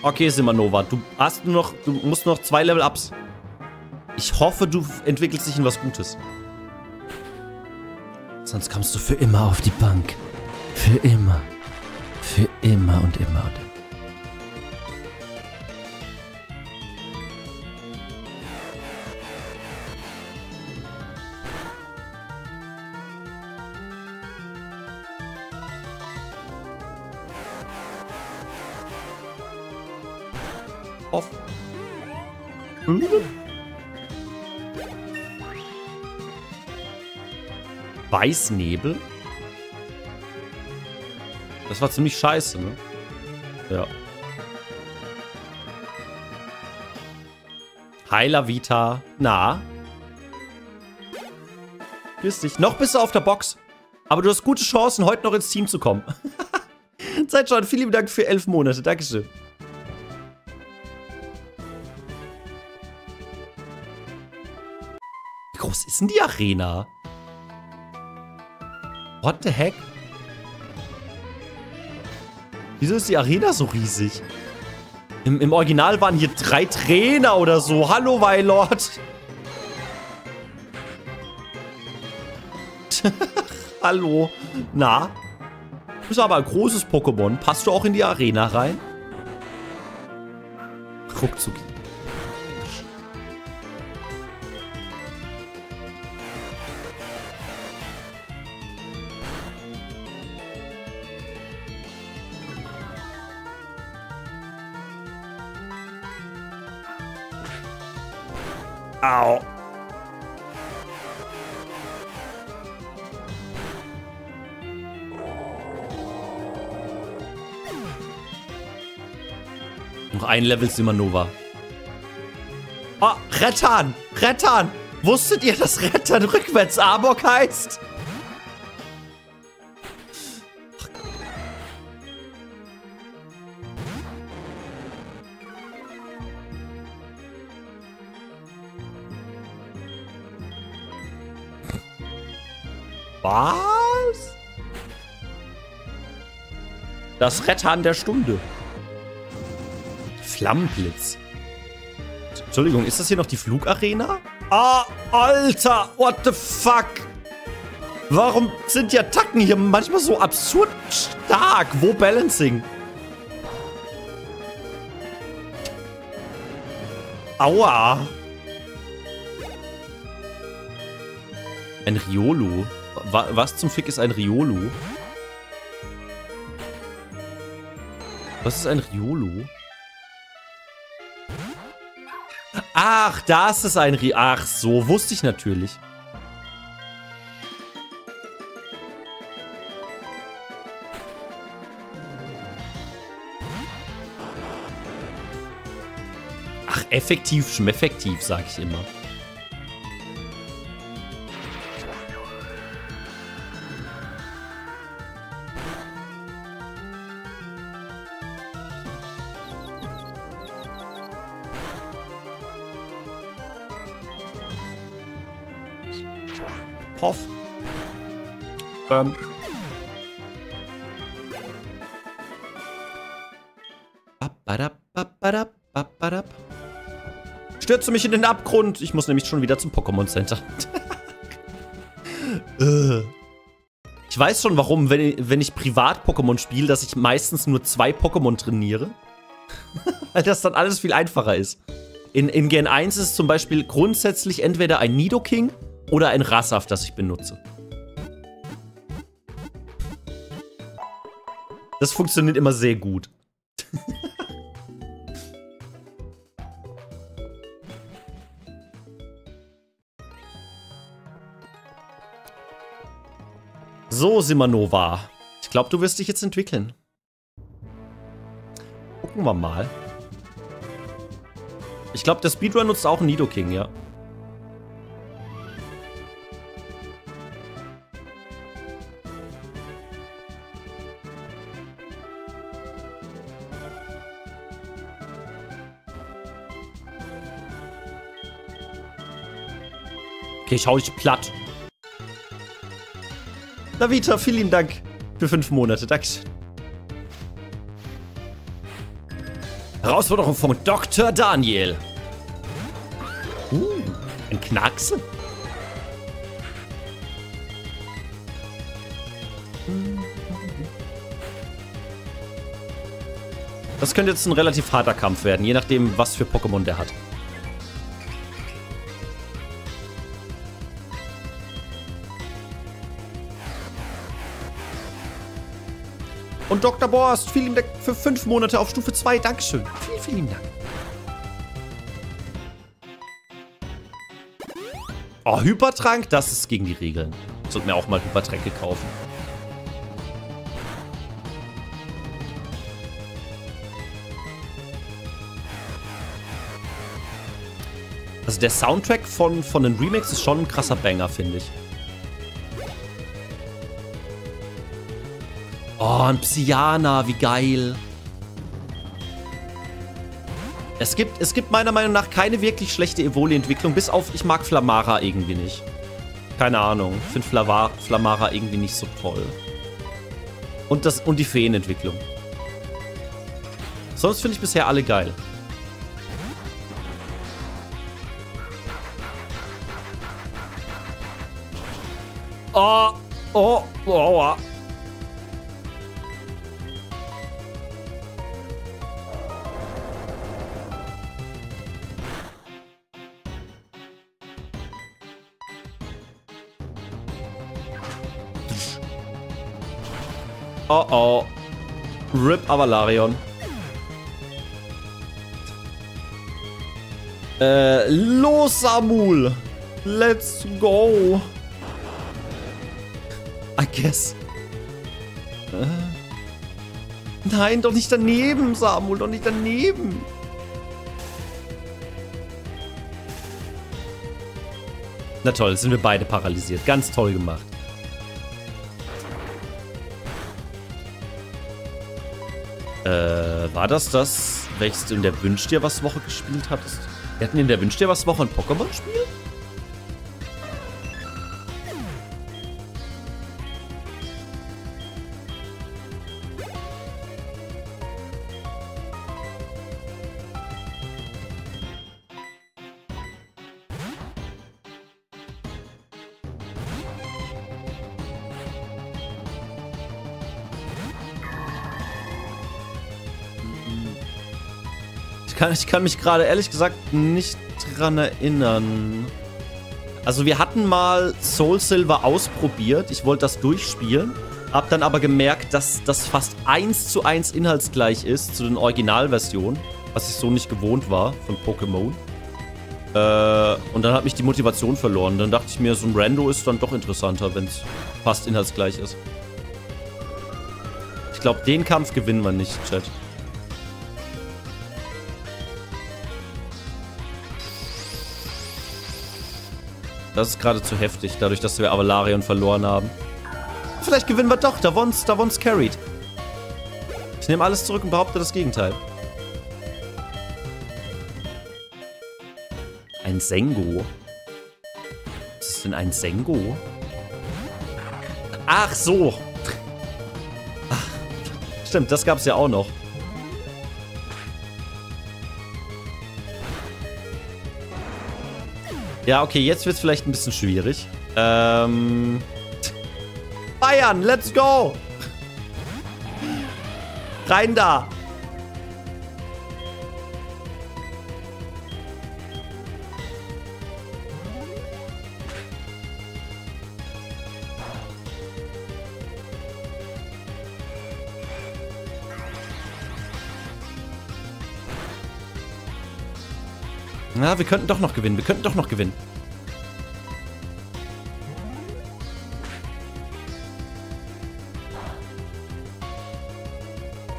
Okay, Simanova, du hast nur noch, du musst noch zwei Level-Ups. Ich hoffe, du entwickelst dich in was Gutes. Sonst kommst du für immer auf die Bank. Für immer. Für immer und immer und immer. Weißnebel? Das war ziemlich scheiße, ne? Ja. Heiler Vita. Na? Grüß dich. Noch bist du auf der Box. Aber du hast gute Chancen, heute noch ins Team zu kommen. <laughs> Zeit schon. Vielen Dank für elf Monate. Dankeschön. Wie groß ist denn die Arena? What the heck? Wieso ist die Arena so riesig? Im, Im, Original waren hier drei Trainer oder so. Hallo, Weilord. <laughs> Hallo. Na? Du bist aber ein großes Pokémon. Passt du auch in die Arena rein? Ruckzuck. Ein Level Simanova. Oh, Rettan! Rettan! Wusstet ihr, dass Rettan rückwärts Amok heißt? Was? Das Rettan der Stunde. Flammenblitz. Entschuldigung, ist das hier noch die Flugarena? Ah, Alter, what the fuck? Warum sind die Attacken hier manchmal so absurd stark? Wo Balancing? Aua. Ein Riolo. Was zum Fick ist ein Riolo? Was ist ein Riolo? Ach, das ist ein Ri... Ach so, wusste ich natürlich. Ach, effektiv, schmeffektiv, sag ich immer. Hoff. Ähm. Stürze mich in den Abgrund. Ich muss nämlich schon wieder zum Pokémon Center. <laughs> Äh. ich weiß schon, warum, wenn ich, wenn ich privat Pokémon spiele, dass ich meistens nur zwei Pokémon trainiere. <laughs> Weil das dann alles viel einfacher ist. In, in Gen 1 ist zum Beispiel grundsätzlich entweder ein Nidoking oder ein Rassaf, das ich benutze. Das funktioniert immer sehr gut. <laughs> so, Simanova. Ich glaube, du wirst dich jetzt entwickeln. Gucken wir mal. Ich glaube, der Speedrun nutzt auch Nidoking, ja. Ich hau dich platt. Davita, vielen Dank für fünf Monate. Dankeschön. Herausforderung von Dr. Daniel. Uh, ein Knackse. Das könnte jetzt ein relativ harter Kampf werden, je nachdem, was für Pokémon der hat. Und Dr. Borst, vielen Dank für fünf Monate auf Stufe 2. Dankeschön. Vielen, vielen Dank. Oh, Hypertrank, das ist gegen die Regeln. Ich sollte mir auch mal Hypertränke kaufen. Also der Soundtrack von, von den Remakes ist schon ein krasser Banger, finde ich. Oh, ein Psyana, wie geil. Es gibt, es gibt meiner Meinung nach keine wirklich schlechte Evoli-Entwicklung, bis auf, ich mag Flamara irgendwie nicht. Keine Ahnung, ich finde Flamara irgendwie nicht so toll. Und, das, und die Feenentwicklung. Sonst finde ich bisher alle geil. Oh, oh. Avalarion. Äh, los, Samul. Let's go. I guess. Äh. Nein, doch nicht daneben, Samul, doch nicht daneben. Na toll, sind wir beide paralysiert. Ganz toll gemacht. War das das, welches du in der Wünsch dir was Woche gespielt hattest? Wir hatten in der Wünsch dir was Woche ein Pokémon-Spiel? Kann, <laughs> ich kann mich gerade ehrlich gesagt nicht dran erinnern. Also wir hatten mal Soul Silver ausprobiert. Ich wollte das durchspielen. Hab dann aber gemerkt, dass das fast eins zu eins inhaltsgleich ist zu den Originalversionen. Was ich so nicht gewohnt war von Pokémon. Äh, und dann hat mich die Motivation verloren. Dann dachte ich mir, so ein Rando ist dann doch interessanter, wenn es fast inhaltsgleich ist. Ich glaube, den Kampf gewinnen wir nicht, Chat. Das ist gerade zu heftig, dadurch, dass wir Avalarion verloren haben. Vielleicht gewinnen wir doch. Da Davon's, Davon's carried. Ich nehme alles zurück und behaupte das Gegenteil. Ein Sengo. Was ist denn ein Sengo? Ach so. Ach, stimmt, das gab es ja auch noch. Ja, okay, jetzt wird es vielleicht ein bisschen schwierig. Ähm... Bayern, let's go! Rein da! Na, wir könnten doch noch gewinnen. Wir könnten doch noch gewinnen.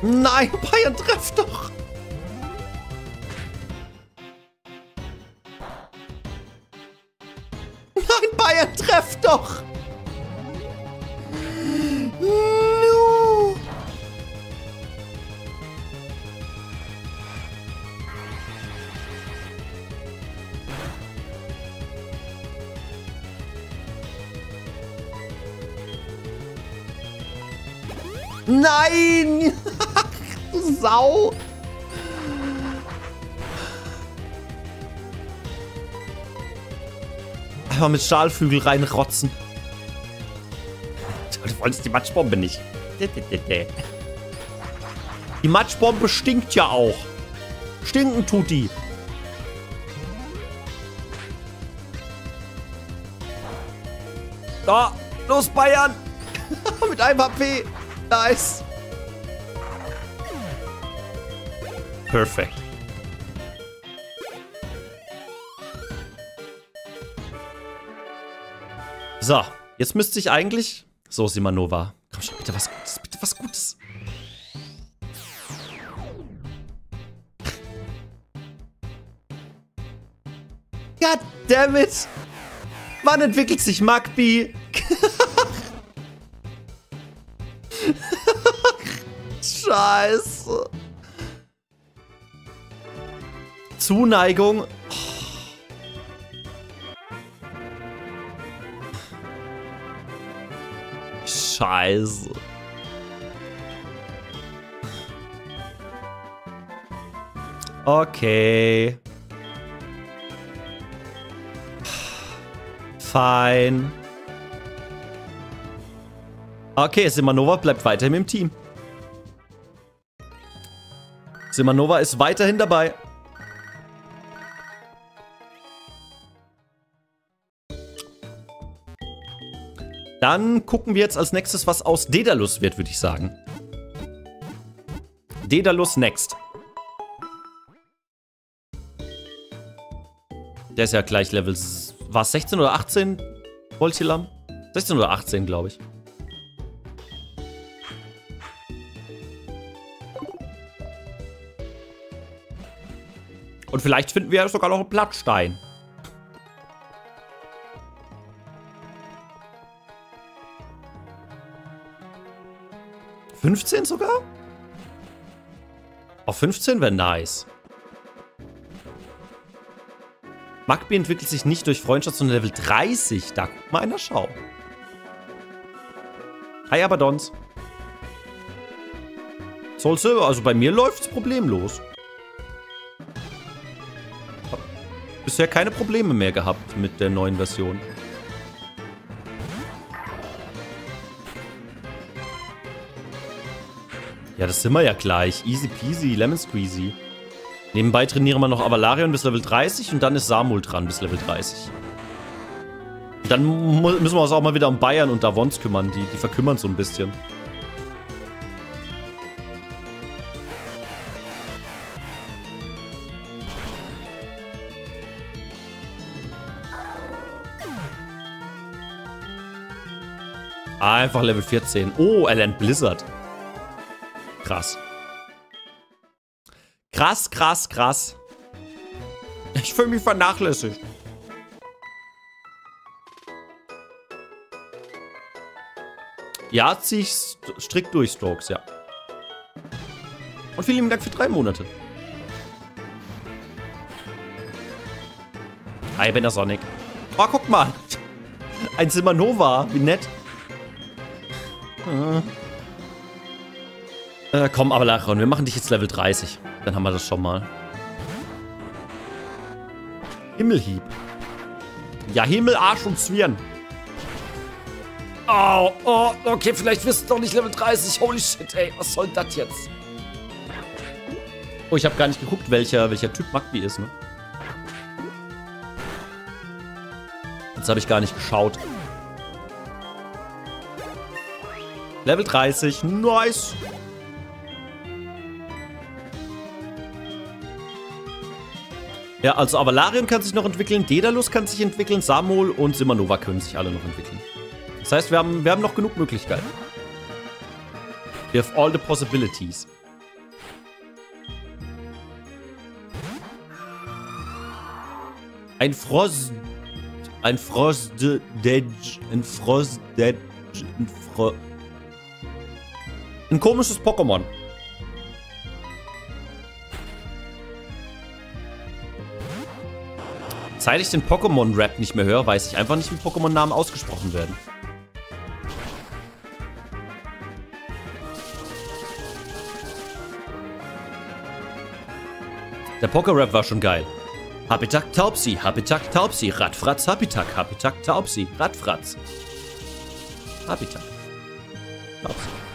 Nein, <laughs> Bayern trefft doch. Nein, Bayern trefft doch. Nein! <laughs> du Sau! Einfach mit Stahlflügel reinrotzen. Du wolltest die Matschbombe nicht. Die Matschbombe stinkt ja auch. Stinken tut die. Da, los Bayern. <laughs> Mit einem HP. Nice. Perfect. So, jetzt müsste ich eigentlich... So, Simanova. Komm schon, bitte was Gutes, bitte was Gutes. God damn it! Wann entwickelt sich Magby? <laughs> Scheiße. Zuneigung. Scheiße. Okay. Fein. Okay, Simanova bleibt weiterhin im Team. Simanova ist weiterhin dabei. Dann gucken wir jetzt als nächstes, was aus Dedalus wird, würde ich sagen. Dedalus next. Der ist ja gleich Level... War es 16 oder 18? Voltilam? 16 oder 18, glaube ich. Und vielleicht finden wir ja sogar noch einen Blattstein. 15 sogar? Auf 15 wäre nice. Magby entwickelt sich nicht durch Freundschaft, sondern Level 30. Da guck mal einer schau. Hi, Abadons. Soul Silver, also bei mir läuft's problemlos. Hab bisher keine Probleme mehr gehabt mit der neuen Version. Ja, das sind wir ja gleich. Easy peasy, lemon squeezy. Nebenbei trainieren wir noch Avalarion bis Level 30 und dann ist Samul dran bis Level 30. Dann müssen wir uns auch mal wieder um Bayern und Davons kümmern. Die, die verkümmern so ein bisschen. Einfach Level 14. Oh, lernt Blizzard. Krass. Krass, krass, krass. Ich fühle mich vernachlässigt. Ja, zieh ich strikt durch, Strokes, ja. Und vielen lieben Dank für drei Monate. Hi, Benner Sonic. Oh, guck mal. Ein Simanova. Wie nett. Äh, komm, aber Lachron, wir machen dich jetzt Level 30. Dann haben wir das schon mal. Himmelhieb. Ja, Himmel, Arsch und Zwirn. Oh, oh, okay, vielleicht wirst du doch nicht Level 30. Holy shit, ey, was soll das jetzt? Oh, ich habe gar nicht geguckt, welcher, welcher Typ Magby ist, ne? Jetzt habe ich gar nicht geschaut. Level 30, nice. Ja, also Avalarion kann sich noch entwickeln, Daedalus kann sich entwickeln, Samol und Simanova können sich alle noch entwickeln. Das heißt, wir haben, wir haben noch genug Möglichkeiten. We have all the possibilities. Ein Frost... Ein Frostedge... Ein Frostedge... Ein Fro... Ein komisches Pokémon. Seit ich den Pokémon-Rap nicht mehr höre, weiß ich einfach nicht, wie Pokémon-Namen ausgesprochen werden. Der Poker-Rap war schon geil. Habitak Taubsi, Habitak Taubsi, Radfratz, Habitak, Habitak Taubsi, Radfratz. Habitak. Taubsi.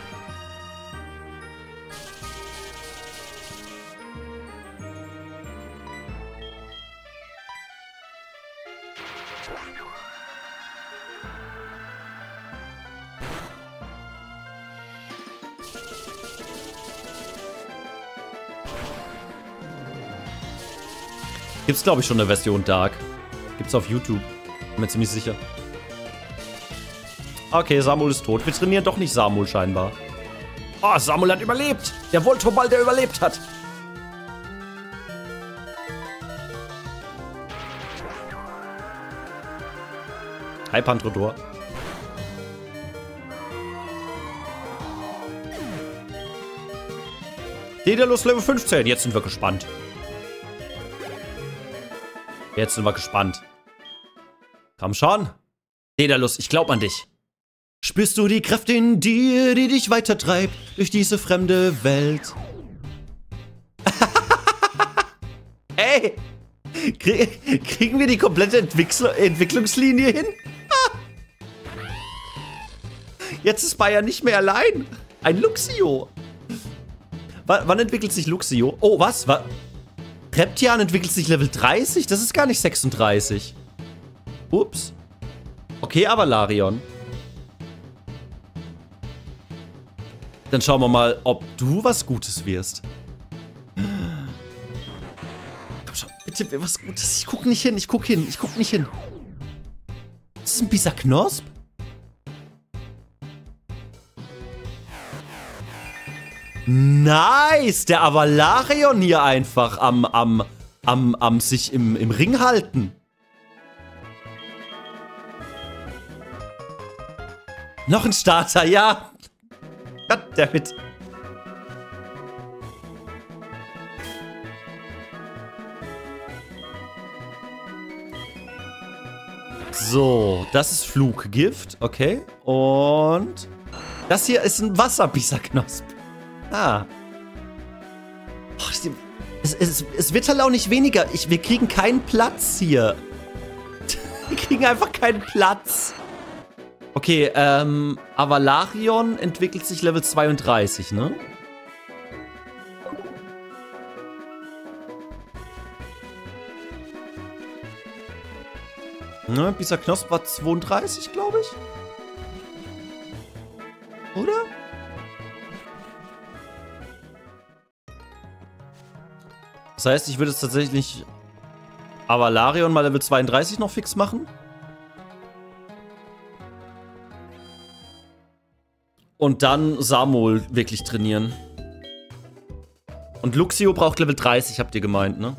Gibt's, glaube ich, schon eine Version Dark. Gibt's auf YouTube. Bin mir ziemlich sicher. Okay, Samuel ist tot. Wir trainieren doch nicht Samuel scheinbar. Oh, Samuel hat überlebt. Der Voltoball, der überlebt hat. Hi, Pantrodor. Dedalus Level 15. Jetzt sind wir gespannt. Jetzt sind wir gespannt. Komm schon. Dedalus, ich glaub an dich. Spürst du die Kraft in dir, die dich weitertreibt durch diese fremde Welt? <laughs> Ey! Krieg, kriegen wir die komplette Entwickl Entwicklungslinie hin? <laughs> Jetzt ist Bayern nicht mehr allein. Ein Luxio. W wann entwickelt sich Luxio? Oh, was? was? Reptian entwickelt sich Level 30? Das ist gar nicht 36. Ups. Okay, aber Larion. Dann schauen wir mal, ob du was Gutes wirst. Komm schon, bitte was Gutes. Ich guck nicht hin, ich guck hin, ich guck nicht hin. Das ist ein Bisa Nice! Der Avalarion hier einfach am, am, am, am sich im, im Ring halten. Noch ein Starter, ja. Goddammit. So, das ist Fluggift, okay. Und das hier ist ein Wasserbieserknosp. Ah. Es, es, es, wird halt auch nicht weniger. Ich, wir kriegen keinen Platz hier. <laughs> wir kriegen einfach keinen Platz. Okay, ähm, Avalarion entwickelt sich Level 32, ne? Ne, Bisa Knosp war 32, glaube ich. Oder? Das heißt, ich würde jetzt tatsächlich Avalarion mal Level 32 noch fix machen. Und dann Samuel wirklich trainieren. Und Luxio braucht Level 30, habt ihr gemeint, ne?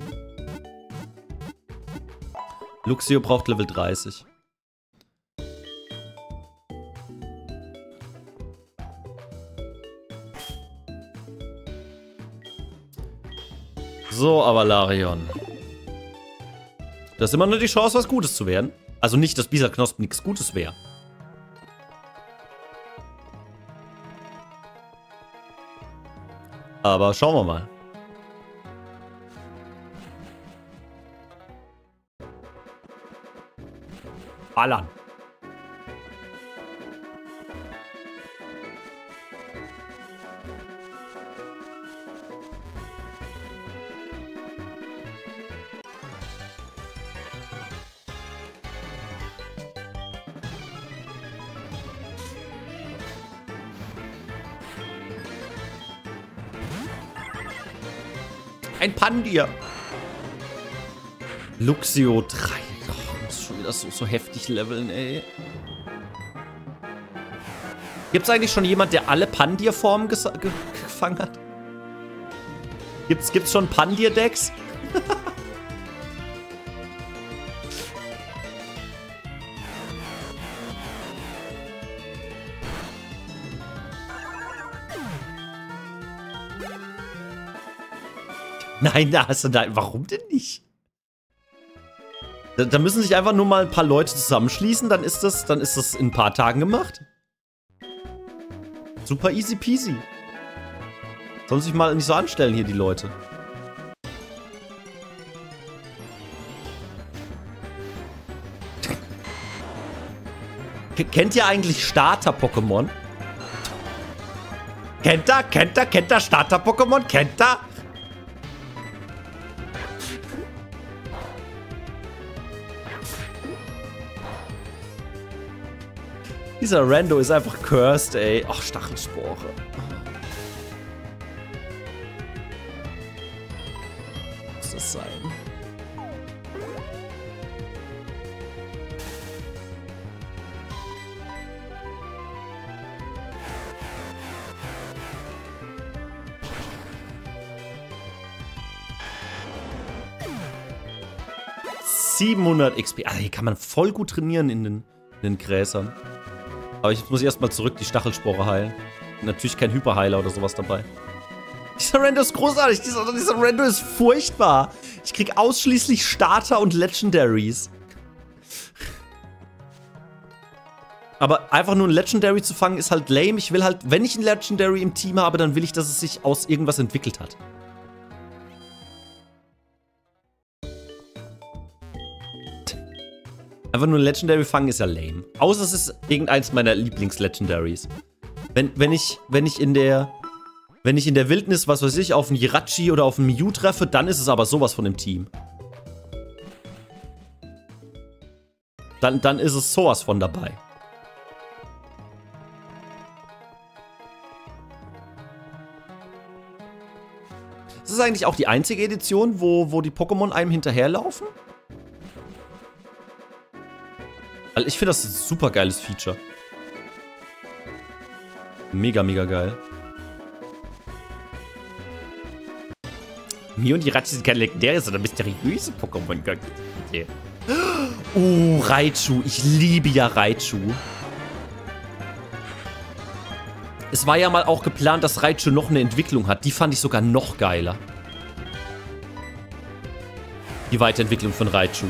Luxio braucht Level 30. So, Avalarion. Das ist immer nur die Chance, was Gutes zu werden. Also nicht, dass Bisa Knosp nichts Gutes wäre. Aber schauen wir mal. Ballern. Ein Pandir. Luxio 3. Oh, muss schon wieder so, so heftig leveln, ey. Gibt es eigentlich schon jemand, der alle Pandir-Formen ge gefangen hat? Gibt's, gibt's schon Pandir-Decks? <laughs> Nein, da hast du da. Warum denn nicht? Da, da, müssen sich einfach nur mal ein paar Leute zusammenschließen, dann ist das, dann ist das in ein paar Tagen gemacht. Super easy peasy. Sollen sich mal nicht so anstellen hier, die Leute. Kennt ihr eigentlich Starter-Pokémon? Kennt ihr? Kennt ihr? Kennt ihr Starter-Pokémon? Kennt ihr? Dieser Rando ist einfach cursed, ey. Ach, Stachelspore. Muss das sein? Siebenhundert XP. Also ah, hier kann man voll gut trainieren in den, in den Gräsern. Aber ich muss erstmal zurück die Stachelspore heilen. Natürlich kein Hyperheiler oder sowas dabei. Dieser Rando ist großartig. Dieser, dieser Rando ist furchtbar. Ich krieg ausschließlich Starter und Legendaries. Aber einfach nur ein Legendary zu fangen ist halt lame. Ich will halt, wenn ich ein Legendary im Team habe, dann will ich, dass es sich aus irgendwas entwickelt hat. Einfach nur ein Legendary fangen ist ja lame. Außer es ist irgendeins meiner Lieblings-Legendaries. Wenn, wenn ich, wenn ich in der, wenn ich in der Wildnis, was weiß ich, auf einen Jirachi oder auf einen Mew treffe, dann ist es aber sowas von dem Team. Dann, dann ist es sowas von dabei. Ist das eigentlich auch die einzige Edition, wo, wo die Pokémon einem hinterherlaufen? Weil ich finde das ein super geiles Feature. Mega, mega geil. Mir und die Ratchi sind keine legendäre, sondern mysteriöse Pokémon. <gasps> Oh, Raichu. Ich liebe ja Raichu. Es war ja mal auch geplant, dass Raichu noch eine Entwicklung hat. Die fand ich sogar noch geiler. Die Weiterentwicklung von Raichu.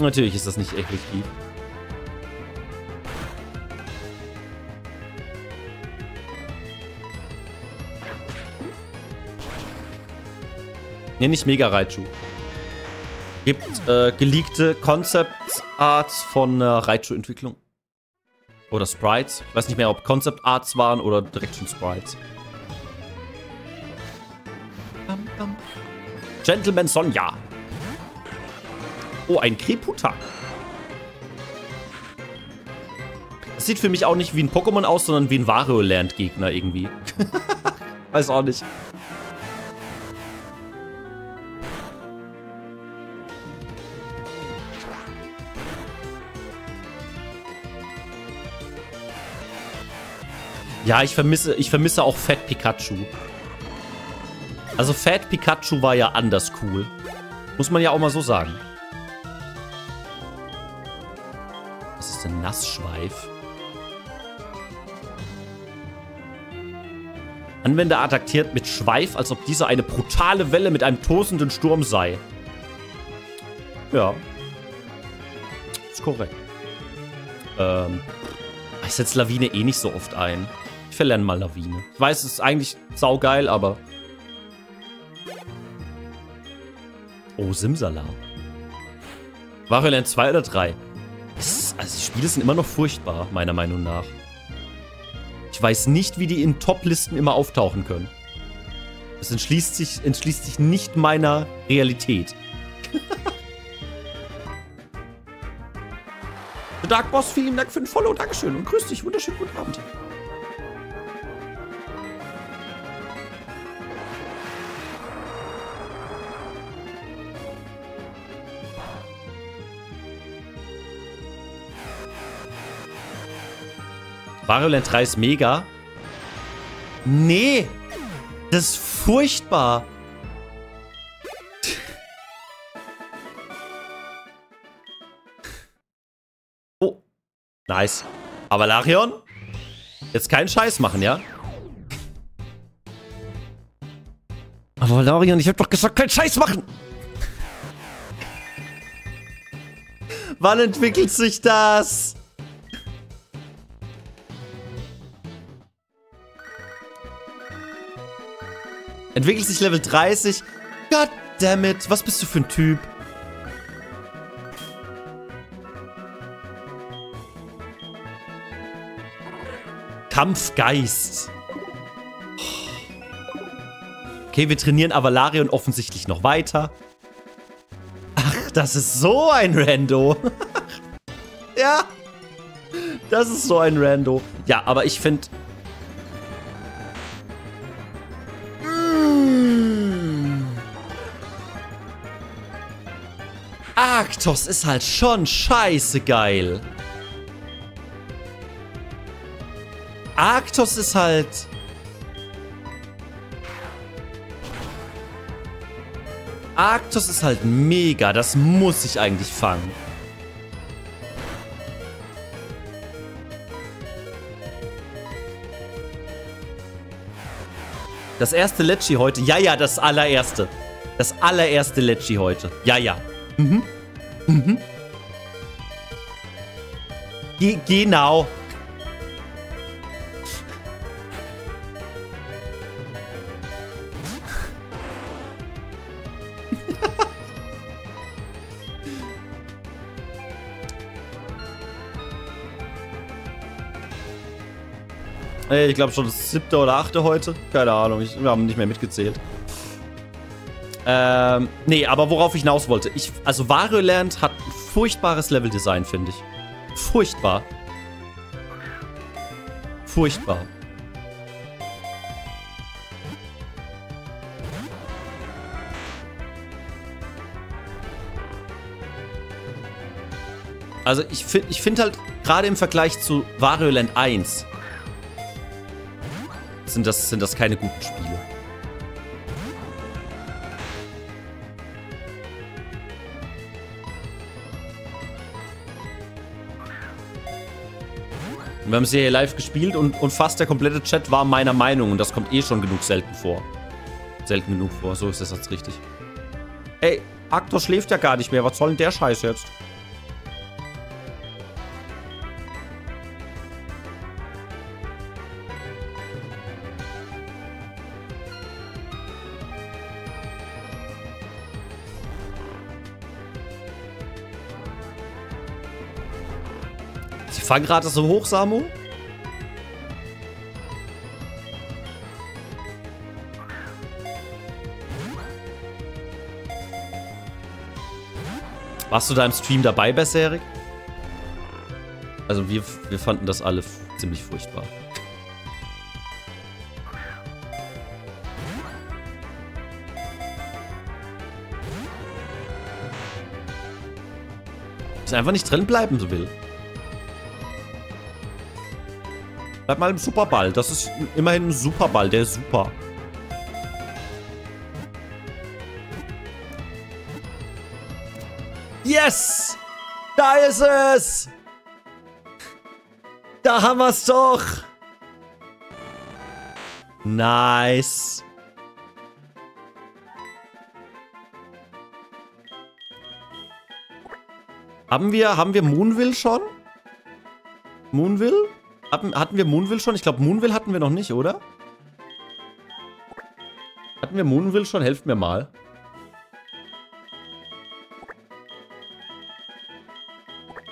Natürlich ist das nicht effektiv. Ne, nicht Mega Raichu. Gibt äh, geleakte Concept Arts von äh, Raichu-Entwicklung. Oder Sprites. Ich weiß nicht mehr, ob Concept Arts waren oder direkt schon Sprites. Gentleman Sonja. Oh, ein Kreputa. Das sieht für mich auch nicht wie ein Pokémon aus, sondern wie ein Wario-Land-Gegner irgendwie. <laughs> Weiß auch nicht. Ja, ich vermisse, ich vermisse auch Fat Pikachu. Also Fat Pikachu war ja anders cool. Muss man ja auch mal so sagen. Ist ein Nassschweif. Anwender attackiert mit Schweif, als ob diese eine brutale Welle mit einem tosenden Sturm sei. Ja. Ist korrekt. Ähm. Ich setze Lawine eh nicht so oft ein. Ich verlerne mal Lawine. Ich weiß, es ist eigentlich saugeil, aber... Oh, Simsala. Variant 2 oder 3? Also die Spiele sind immer noch furchtbar, meiner Meinung nach. Ich weiß nicht, wie die in Top-Listen immer auftauchen können. Das entschließt sich, entschließt sich nicht meiner Realität. <laughs> The Dark Boss, vielen Dank für den Follow, Dankeschön und grüß dich, wunderschönen guten Abend. Wario Land 3 ist mega. Nee. Das ist furchtbar. Oh. Nice. Aber Larion? Jetzt keinen Scheiß machen, ja? Aber Larion, ich hab doch gesagt, keinen Scheiß machen! Wann entwickelt sich das? Entwickelt sich Level 30. Goddammit, was bist du für ein Typ? Kampfgeist. Okay, wir trainieren Avalarion offensichtlich noch weiter. Ach, das ist so ein Rando. <laughs> ja. Das ist so ein Rando. Ja, aber ich finde, Arktos ist halt schon scheiße geil. Arktos ist halt... Arctos ist halt mega. Das muss ich eigentlich fangen. Das erste Lecci heute. Ja, ja, das allererste. Das allererste Lecci heute. Ja, ja. Mhm. Mhm. Ge genau. <laughs> ich glaube schon das siebte oder achte heute. Keine Ahnung, ich, wir haben nicht mehr mitgezählt. Ähm, nee, aber worauf ich hinaus wollte. Ich, also Wario Land hat ein furchtbares Leveldesign, finde ich. Furchtbar. Furchtbar. Also ich finde ich find halt, gerade im Vergleich zu Wario Land 1, sind das, sind das keine guten Spiele. Wir haben es hier live gespielt und, und fast der komplette Chat war meiner Meinung und das kommt eh schon genug selten vor. Selten genug vor, so ist das jetzt richtig. Ey, Aktor schläft ja gar nicht mehr, was soll denn der Scheiß jetzt? Fangrate so hoch, Samu? Warst du da im Stream dabei, Besserik? Also wir, wir fanden das alle ziemlich furchtbar. Ist einfach nicht drin bleiben will. Bleib mal im Superball. Das ist immerhin ein Superball. Der ist super. Yes! Da ist es! Da haben wir es doch! Nice. Haben wir, haben wir Moonville schon? Moonville? Hatten wir Moonville schon? Ich glaube, Moonville hatten wir noch nicht, oder? Hatten wir Moonville schon? Helft mir mal.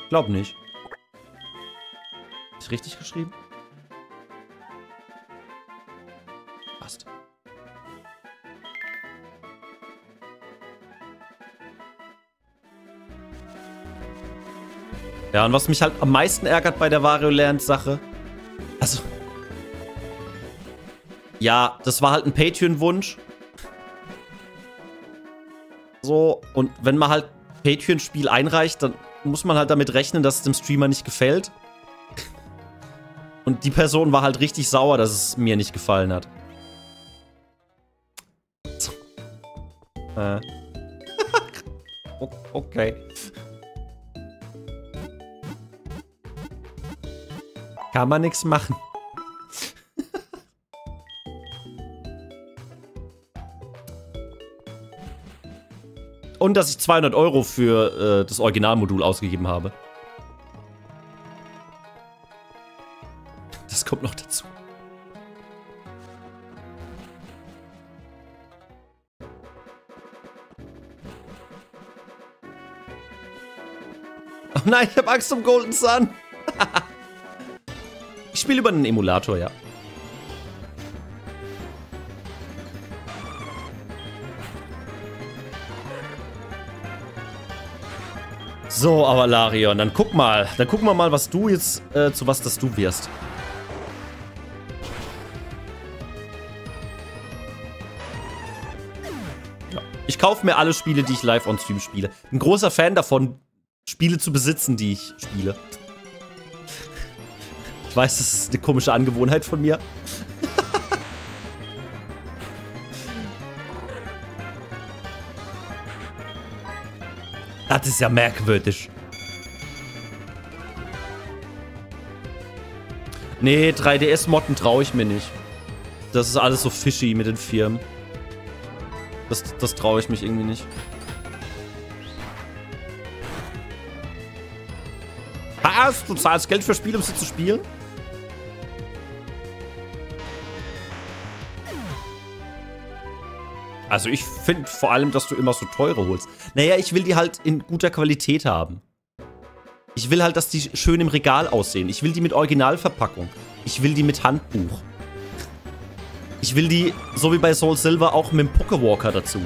Glaub nicht. Ist richtig geschrieben? Passt. Ja, und was mich halt am meisten ärgert bei der Wario Land Sache, also ja, das war halt ein Patreon-Wunsch. So, und wenn man halt Patreon-Spiel einreicht, dann muss man halt damit rechnen, dass es dem Streamer nicht gefällt. Und die Person war halt richtig sauer, dass es mir nicht gefallen hat. Äh. <laughs> okay. Kann man nichts machen. Und dass ich 200 Euro für äh, das Originalmodul ausgegeben habe. Das kommt noch dazu. Oh nein, ich habe Angst um Golden Sun. <laughs> Spiele über einen Emulator, ja. So, aber Larion, dann guck mal. Dann gucken wir mal, was du jetzt, äh, zu was das du wirst. Ja. Ich kaufe mir alle Spiele, die ich live on Stream spiele. Ein großer Fan davon, Spiele zu besitzen, die ich spiele weiß, das ist eine komische Angewohnheit von mir. Das ist ja merkwürdig. Nee, 3DS-Motten traue ich mir nicht. Das ist alles so fishy mit den Firmen. Das, das traue ich mich irgendwie nicht. Was? Du zahlst Geld für Spiele, um sie zu spielen? Also ich finde vor allem, dass du immer so teure holst. Naja, ich will die halt in guter Qualität haben. Ich will halt, dass die schön im Regal aussehen. Ich will die mit Originalverpackung. Ich will die mit Handbuch. Ich will die, so wie bei Soul Silver, auch mit dem Pokewalker dazu.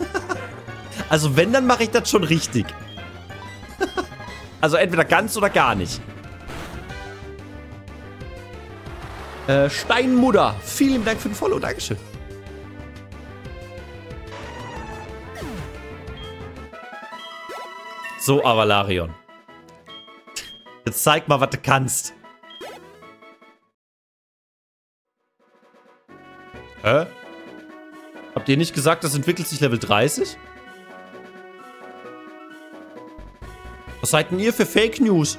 <laughs> also wenn, dann mache ich das schon richtig. <laughs> also entweder ganz oder gar nicht. Äh, Steinmutter, vielen Dank für den Follow, Dankeschön. So, Avalarion. Jetzt zeig mal, was du kannst. Hä? Habt ihr nicht gesagt, das entwickelt sich Level 30? Was seid denn ihr für Fake News?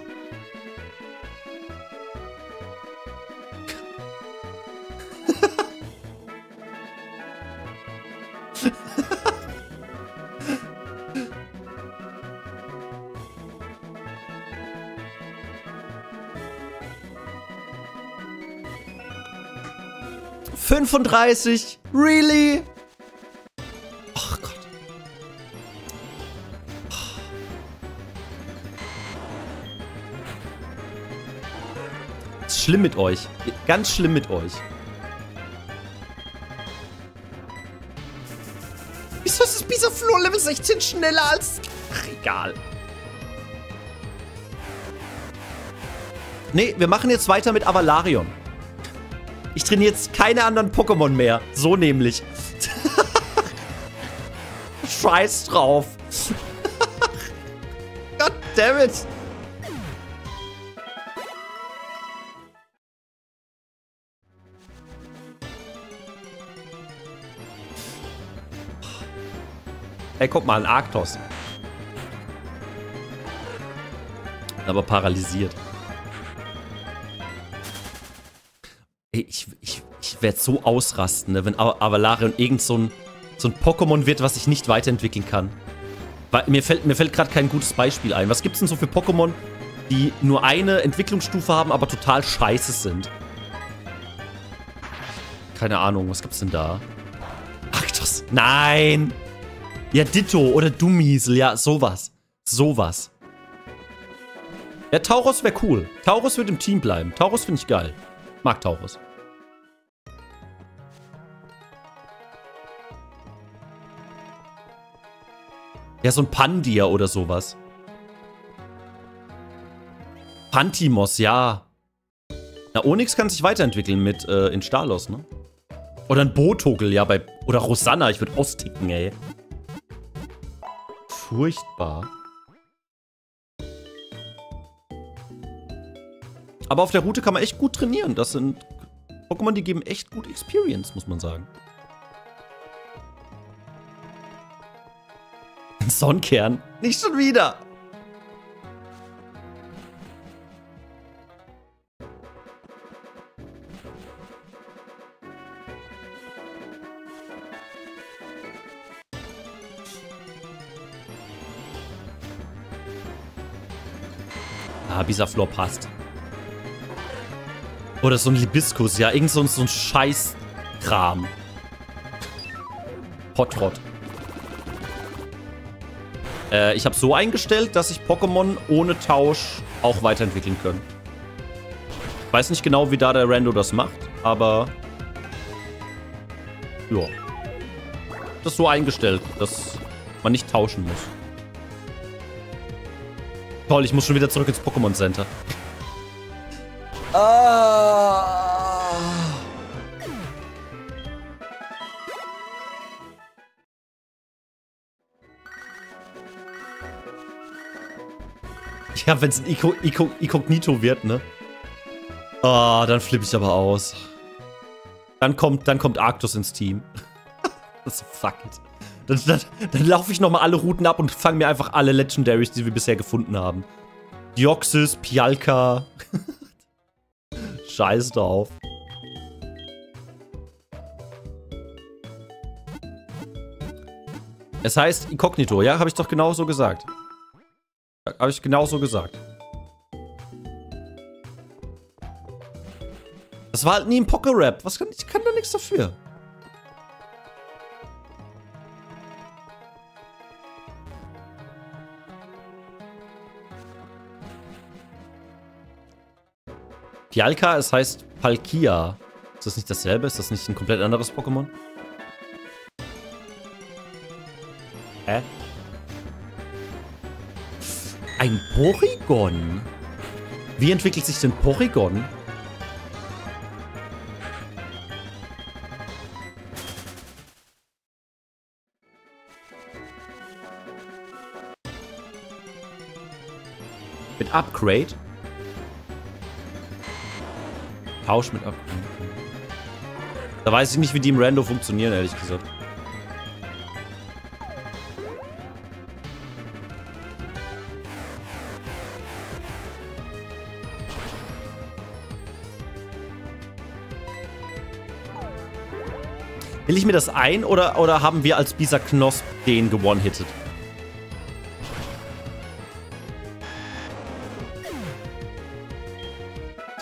35? Really? Ach Gott. Ist schlimm mit euch. Ganz schlimm mit euch. Wieso ist das Bisa-Flor Level 16 schneller als... Ach, egal. Nee, wir machen jetzt weiter mit Avalarion. Ich trainiere jetzt keine anderen Pokémon mehr. So nämlich. <laughs> Scheiß drauf. <laughs> God damn. Ey, guck mal, ein Arktos. Aber paralysiert. Ich, ich, ich werde so ausrasten, ne, wenn Avalarion irgend so ein, so ein Pokémon wird, was ich nicht weiterentwickeln kann. Weil mir fällt, mir fällt gerade kein gutes Beispiel ein. Was gibt's denn so für Pokémon, die nur eine Entwicklungsstufe haben, aber total scheiße sind? Keine Ahnung, was gibt's denn da? Arktos. Nein! Ja, Ditto oder Dummiesel, ja, sowas. Sowas. Ja, Tauros wäre cool. Tauros wird im Team bleiben. Tauros finde ich geil. Mag Tauros. Ja, so ein Pandia oder sowas. Pantimos, ja. Na, Onyx kann sich weiterentwickeln mit äh, in Stalos, ne? Oder ein Botogel, ja, bei. Oder Rosanna, ich würde austicken, ey. Furchtbar. Aber auf der Route kann man echt gut trainieren. Das sind Pokémon, die geben echt gut Experience, muss man sagen. Sonnenkern. Nicht schon wieder. Ah, Bisaflor passt. Oder so ein Libiskus, ja. Irgend so, so ein Scheiß-Kram. Hotrod. Äh, ich habe so eingestellt, dass sich Pokémon ohne Tausch auch weiterentwickeln können. Weiß nicht genau, wie da der Rando das macht, aber... Ja. Das so eingestellt, dass man nicht tauschen muss. Toll, ich muss schon wieder zurück ins Pokémon Center. Ah. Ja, wenn es ein Iko, Inkognito wird, ne? Oh, dann flippe ich aber aus. Dann kommt, dann kommt Arctus ins Team. <laughs> das fuck it. Dann, dann, dann laufe ich nochmal alle Routen ab und fange mir einfach alle Legendaries, die wir bisher gefunden haben. Dioxys, Pialka. <laughs> Scheiß drauf. Es heißt Inkognito, ja? Habe ich doch genau so gesagt. Habe ich genau so gesagt. Das war halt nie ein Poker-Rap. Was kann, ich kann da nichts dafür. Pialka, es heißt Palkia. Ist das nicht dasselbe? Ist das nicht ein komplett anderes Pokémon? Hä? Ein Porygon? Wie entwickelt sich denn Porygon? Mit Upgrade? Tausch mit Upgrade. Da weiß ich nicht, wie die im Rando funktionieren, ehrlich gesagt. Will ich mir das ein oder, oder haben wir als Bisa Knosp den gewone-hitted?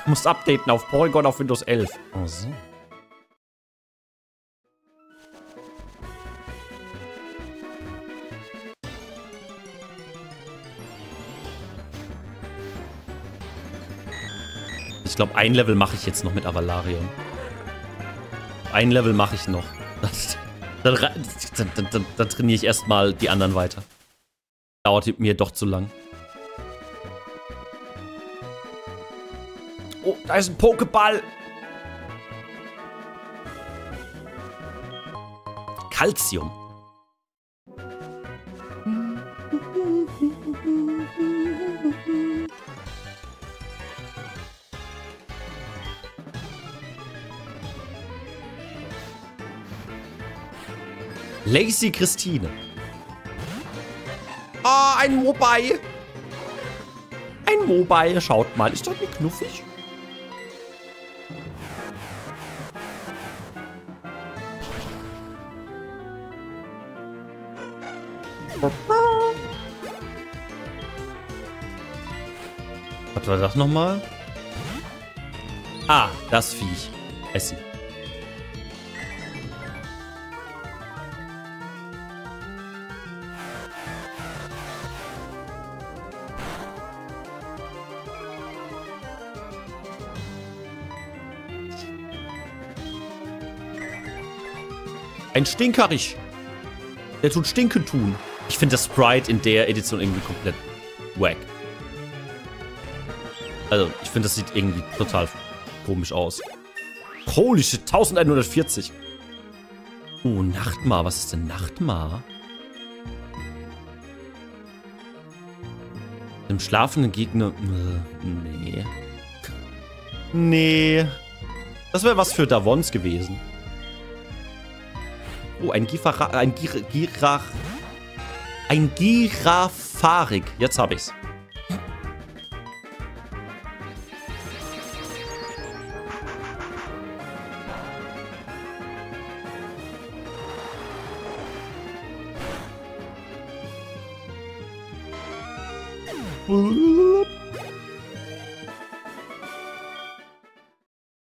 Du musst updaten auf Polygon auf Windows 11. Oh so. Ich glaube, ein Level mache ich jetzt noch mit Avalarion. Ein Level mache ich noch. Dann, dann, dann, dann, trainiere ich erstmal die anderen weiter. Dauert mir doch zu lang. Oh, da ist ein Pokéball. Calcium. Lazy Christine. Ah, ein Mobile. Ein Mobile. Schaut mal, ist das nicht knuffig? Was war das nochmal? Ah, das Viech. Ein Stinkerich. Der tut Stinken tun. Ich finde das Sprite in der Edition irgendwie komplett wack. Also, ich finde, das sieht irgendwie total komisch aus. Holy shit, 1140. Oh, Nachtmar. Was ist denn Nachtmar? Im schlafenden Gegner... Äh, nee. Nee. Das wäre was für Davons gewesen. Oh, ein Gifara... Ein Gir Girach... Ein Girafarik. Jetzt habe ich's.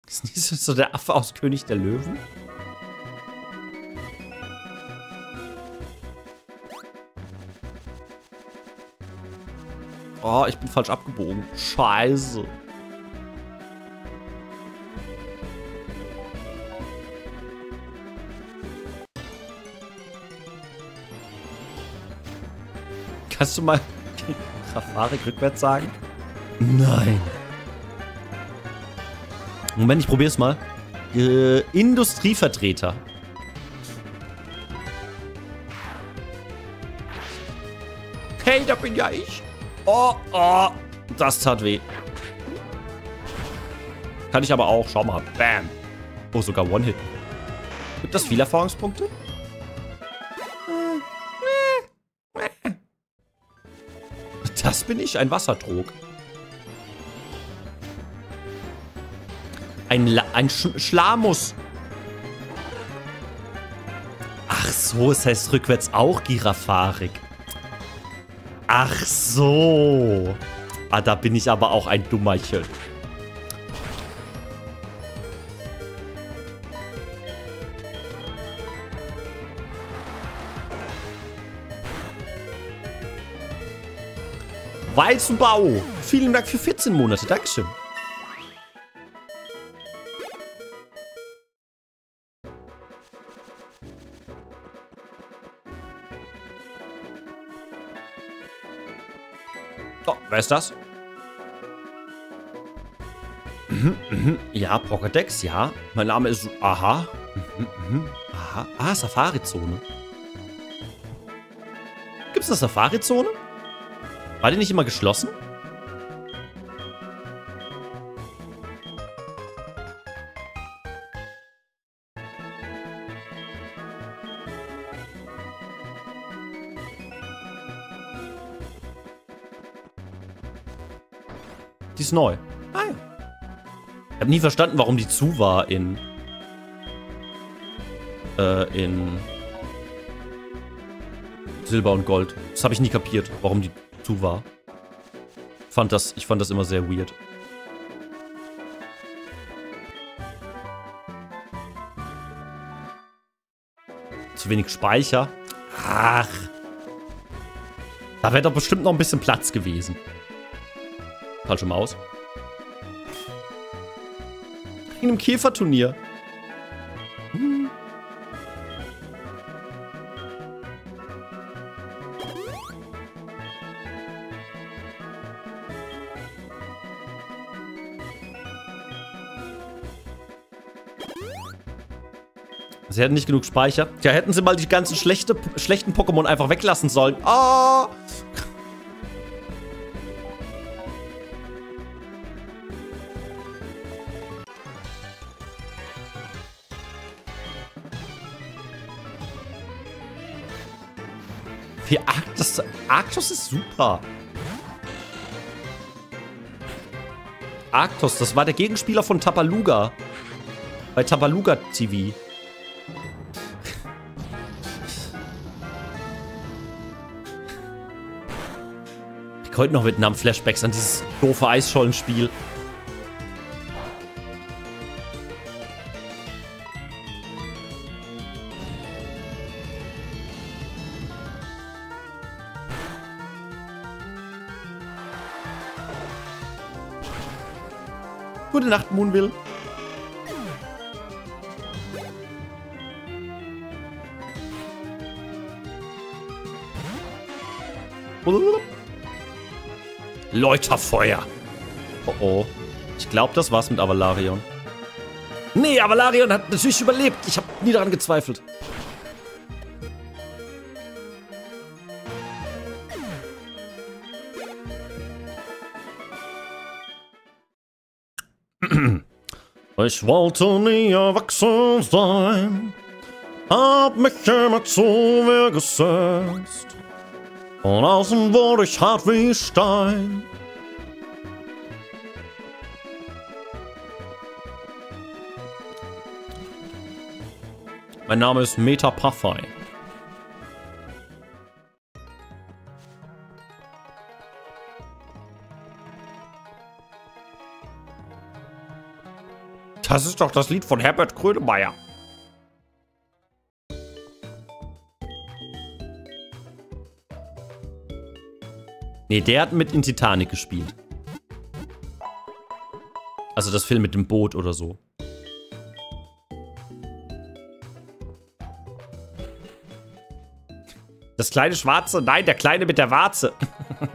Ist nicht so der Affe aus König der Löwen? Oh, ich bin falsch abgebogen. Scheiße. Kannst du mal <laughs> Trafarik rückwärts sagen? Nein. Moment, ich probier's mal. Äh, Industrievertreter. Hey, da bin ja ich. Oh, oh. Das tat weh. Kann ich aber auch. Schau mal. Bam. Oh, sogar One-Hit. Gibt das viele Erfahrungspunkte? Das bin ich, ein Wassertrog. Ein, La ein Sch Schlamus. Ach so, es heißt rückwärts auch Girafarik. Ach so. Ah, da bin ich aber auch ein Dummerchen. Weizenbau. Vielen Dank für 14 Monate. Dankeschön. Ist das? Mhm, mhm. Ja, Pokédex, ja. Mein Name ist... Aha. Mhm. Aha. Ah, Safari-Zone. Gibt es eine Safari-Zone? War die nicht immer geschlossen? Ist neu. Ah ja. Ich habe nie verstanden, warum die zu war in... Äh, in... Silber und Gold. Das habe ich nie kapiert, warum die zu war. Fand das, ich fand das immer sehr weird. Zu wenig Speicher. Ach. Da wäre doch bestimmt noch ein bisschen Platz gewesen. Falsche Maus. In einem Käferturnier. Sie hätten nicht genug Speicher. Ja, hätten sie mal die ganzen schlechte, schlechten Pokémon einfach weglassen sollen. Oh! Arctos ist super. Arctos, das war der Gegenspieler von Tapaluga. Bei Tapaluga TV. Ich heute noch Vietnam-Flashbacks an dieses doofe Eisschollenspiel. Gute Nacht, Moonville. Läuterfeuer. Oh oh. Ich glaube, das war's mit Avalarion. Nee, Avalarion hat natürlich überlebt. Ich habe nie daran gezweifelt. Ich wollte nie erwachsen sein, hab mich immer zu mir gesetzt. Von außen wurde ich hart wie Stein. Mein Name ist Meta Pathai. Das ist doch das Lied von Herbert Grönemeyer. Nee, der hat mit in Titanic gespielt. Also das Film mit dem Boot oder so. Das kleine Schwarze? Nein, der Kleine mit der Warze. <laughs>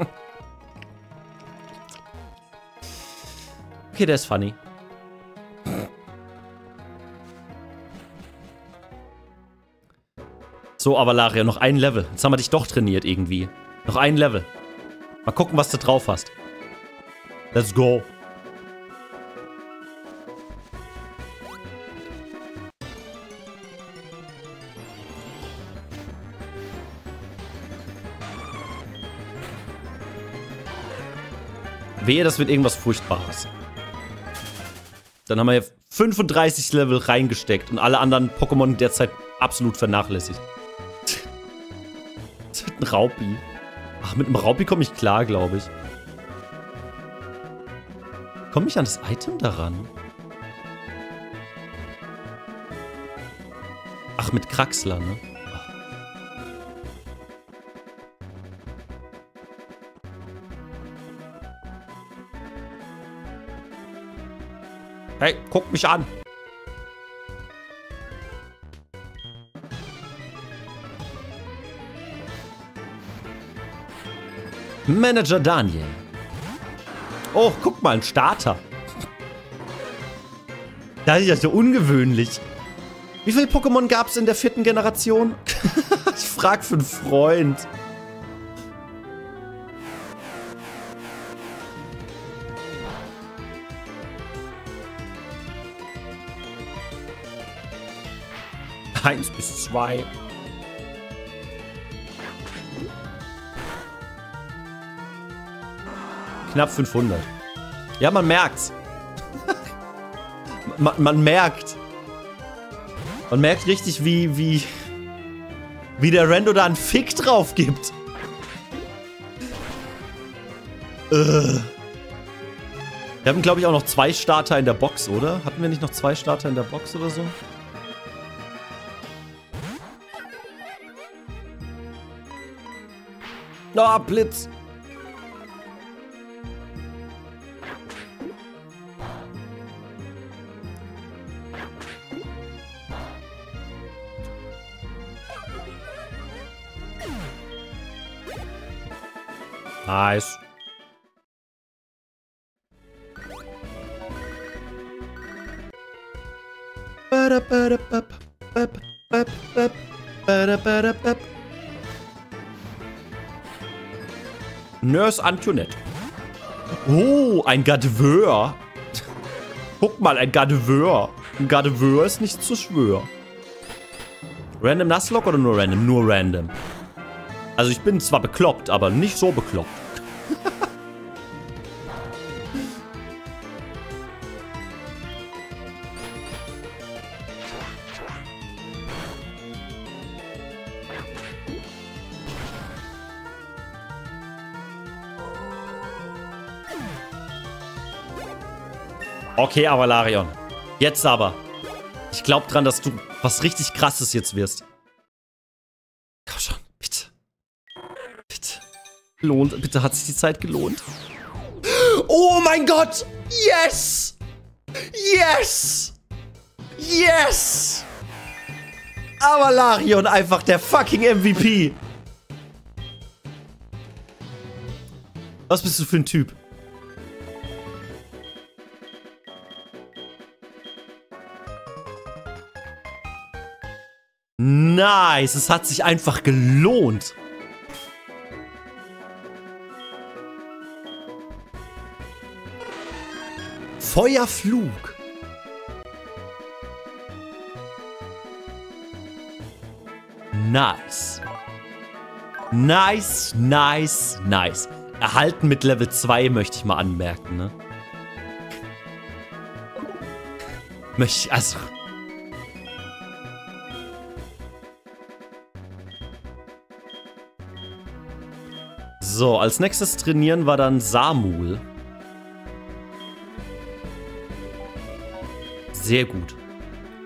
okay, der ist funny. So, Avalaria, noch ein Level. Jetzt haben wir dich doch trainiert irgendwie. Noch ein Level. Mal gucken, was du drauf hast. Let's go. Wehe, das wird irgendwas Furchtbares. Dann haben wir hier 35 Level reingesteckt und alle anderen Pokémon derzeit absolut vernachlässigt. Das wird ein Raupi. Ach, mit einem Raupi komme ich klar, glaube ich. Komme ich an das Item daran? Ach, mit Kraxler, ne? Hey, guck mich an. Manager Daniel. Oh, guck mal, ein Starter. Das ist ja so ungewöhnlich. Wie viele Pokémon gab es in der vierten Generation? <laughs> ich frag für einen Freund. Eins bis zwei. Knapp 500. Ja, man merkt's. man, man merkt. Man merkt richtig, wie, wie, wie der Rando da einen Fick drauf gibt. Äh. Wir haben, glaube ich, auch noch zwei Starter in der Box, oder? Hatten wir nicht noch zwei Starter in der Box oder so? Na, oh, Blitz. Nice. Nurse Antoinette. Oh, ein Gardeveur. Guck mal, ein Gardeveur. Ein Gardeveur ist nicht zu schwör. Random Nuzlocke oder nur random? Nur random. Also ich bin zwar bekloppt, aber nicht so bekloppt. Okay, Avalarion. Jetzt aber. Ich glaube dran, dass du was richtig krasses jetzt wirst. Komm schon, bitte. Bitte. Lohnt, bitte hat sich die Zeit gelohnt. Oh mein Gott! Yes! Yes! Yes! Avalarion einfach der fucking MVP. Was bist du für ein Typ? Nice, es hat sich einfach gelohnt. Feuerflug. Nice. Nice, nice, nice. Erhalten mit Level 2 möchte ich mal anmerken, ne? Möchte ich, also... So, als nächstes trainieren war dann Samul. Sehr gut.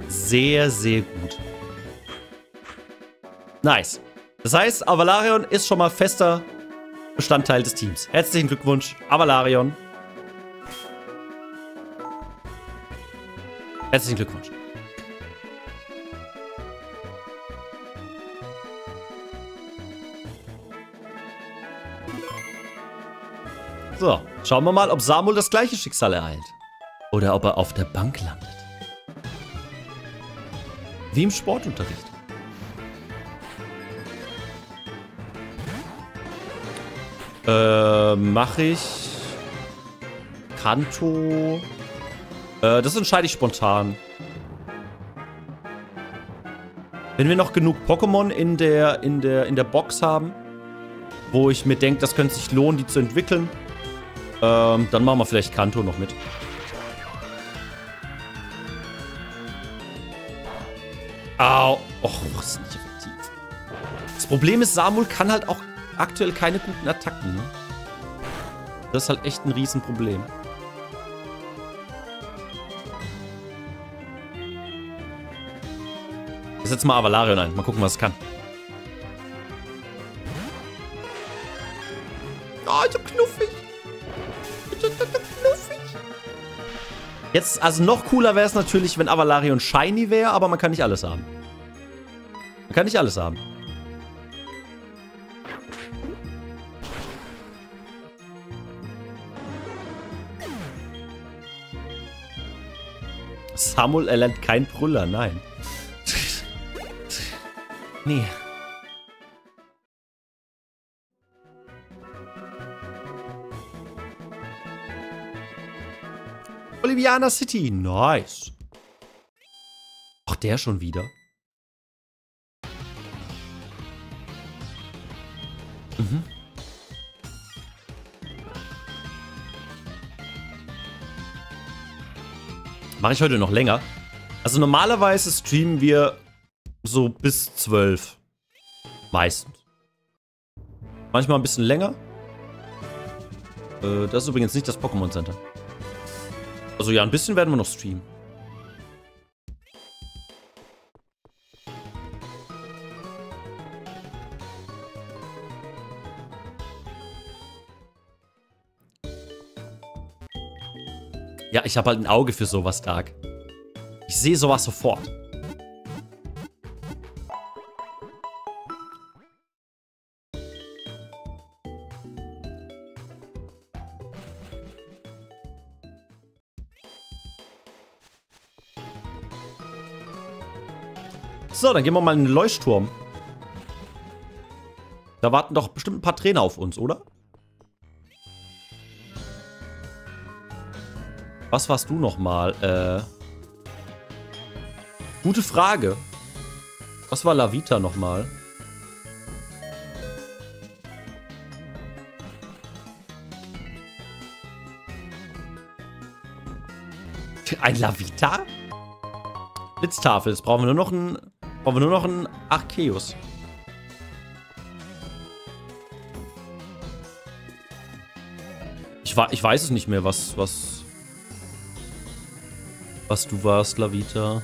Sehr, sehr gut. Nice. Das heißt, Avalarion ist schon mal fester Bestandteil des Teams. Herzlichen Glückwunsch, Avalarion. Herzlichen Glückwunsch. So, schauen wir mal, ob Samuel das gleiche Schicksal ereilt. Oder ob er auf der Bank landet. Wie im Sportunterricht. Äh, mache ich Kanto. Äh, das entscheide ich spontan. Wenn wir noch genug Pokémon in der, in, der, in der Box haben, wo ich mir denke, das könnte sich lohnen, die zu entwickeln, Ähm, dann machen wir vielleicht Kanto noch mit. Au. Och, ist nicht effektiv. Das Problem ist, Samuel kann halt auch aktuell keine guten Attacken, ne? Das ist halt echt ein Riesenproblem. Ich setze mal Avalarion ein. Mal gucken, was es kann. Jetzt, also noch cooler wäre es natürlich, wenn Avalarion shiny wäre, aber man kann nicht alles haben. Man kann nicht alles haben. Samuel erlernt kein Brüller, nein. nee. Oliviana City, nice. Ach, der schon wieder. Mhm. Mache ich heute noch länger. Also normalerweise streamen wir so bis 12. Meistens. Manchmal ein bisschen länger. Äh, das ist übrigens nicht das Pokémon Center. Also ja, ein bisschen werden wir noch streamen. Ja, ich habe halt ein Auge für sowas, Dark. Ich sehe sowas sofort. Dann gehen wir mal in den Leuchtturm. Da warten doch bestimmt ein paar Trainer auf uns, oder? Was warst du nochmal? Äh. Gute Frage. Was war Lavita nochmal? Ein Lavita? Blitztafel. Jetzt brauchen wir nur noch ein. Brauchen wir nur noch ein Arceus. Ich, ich weiß es nicht mehr, was, was was du warst, Lavita.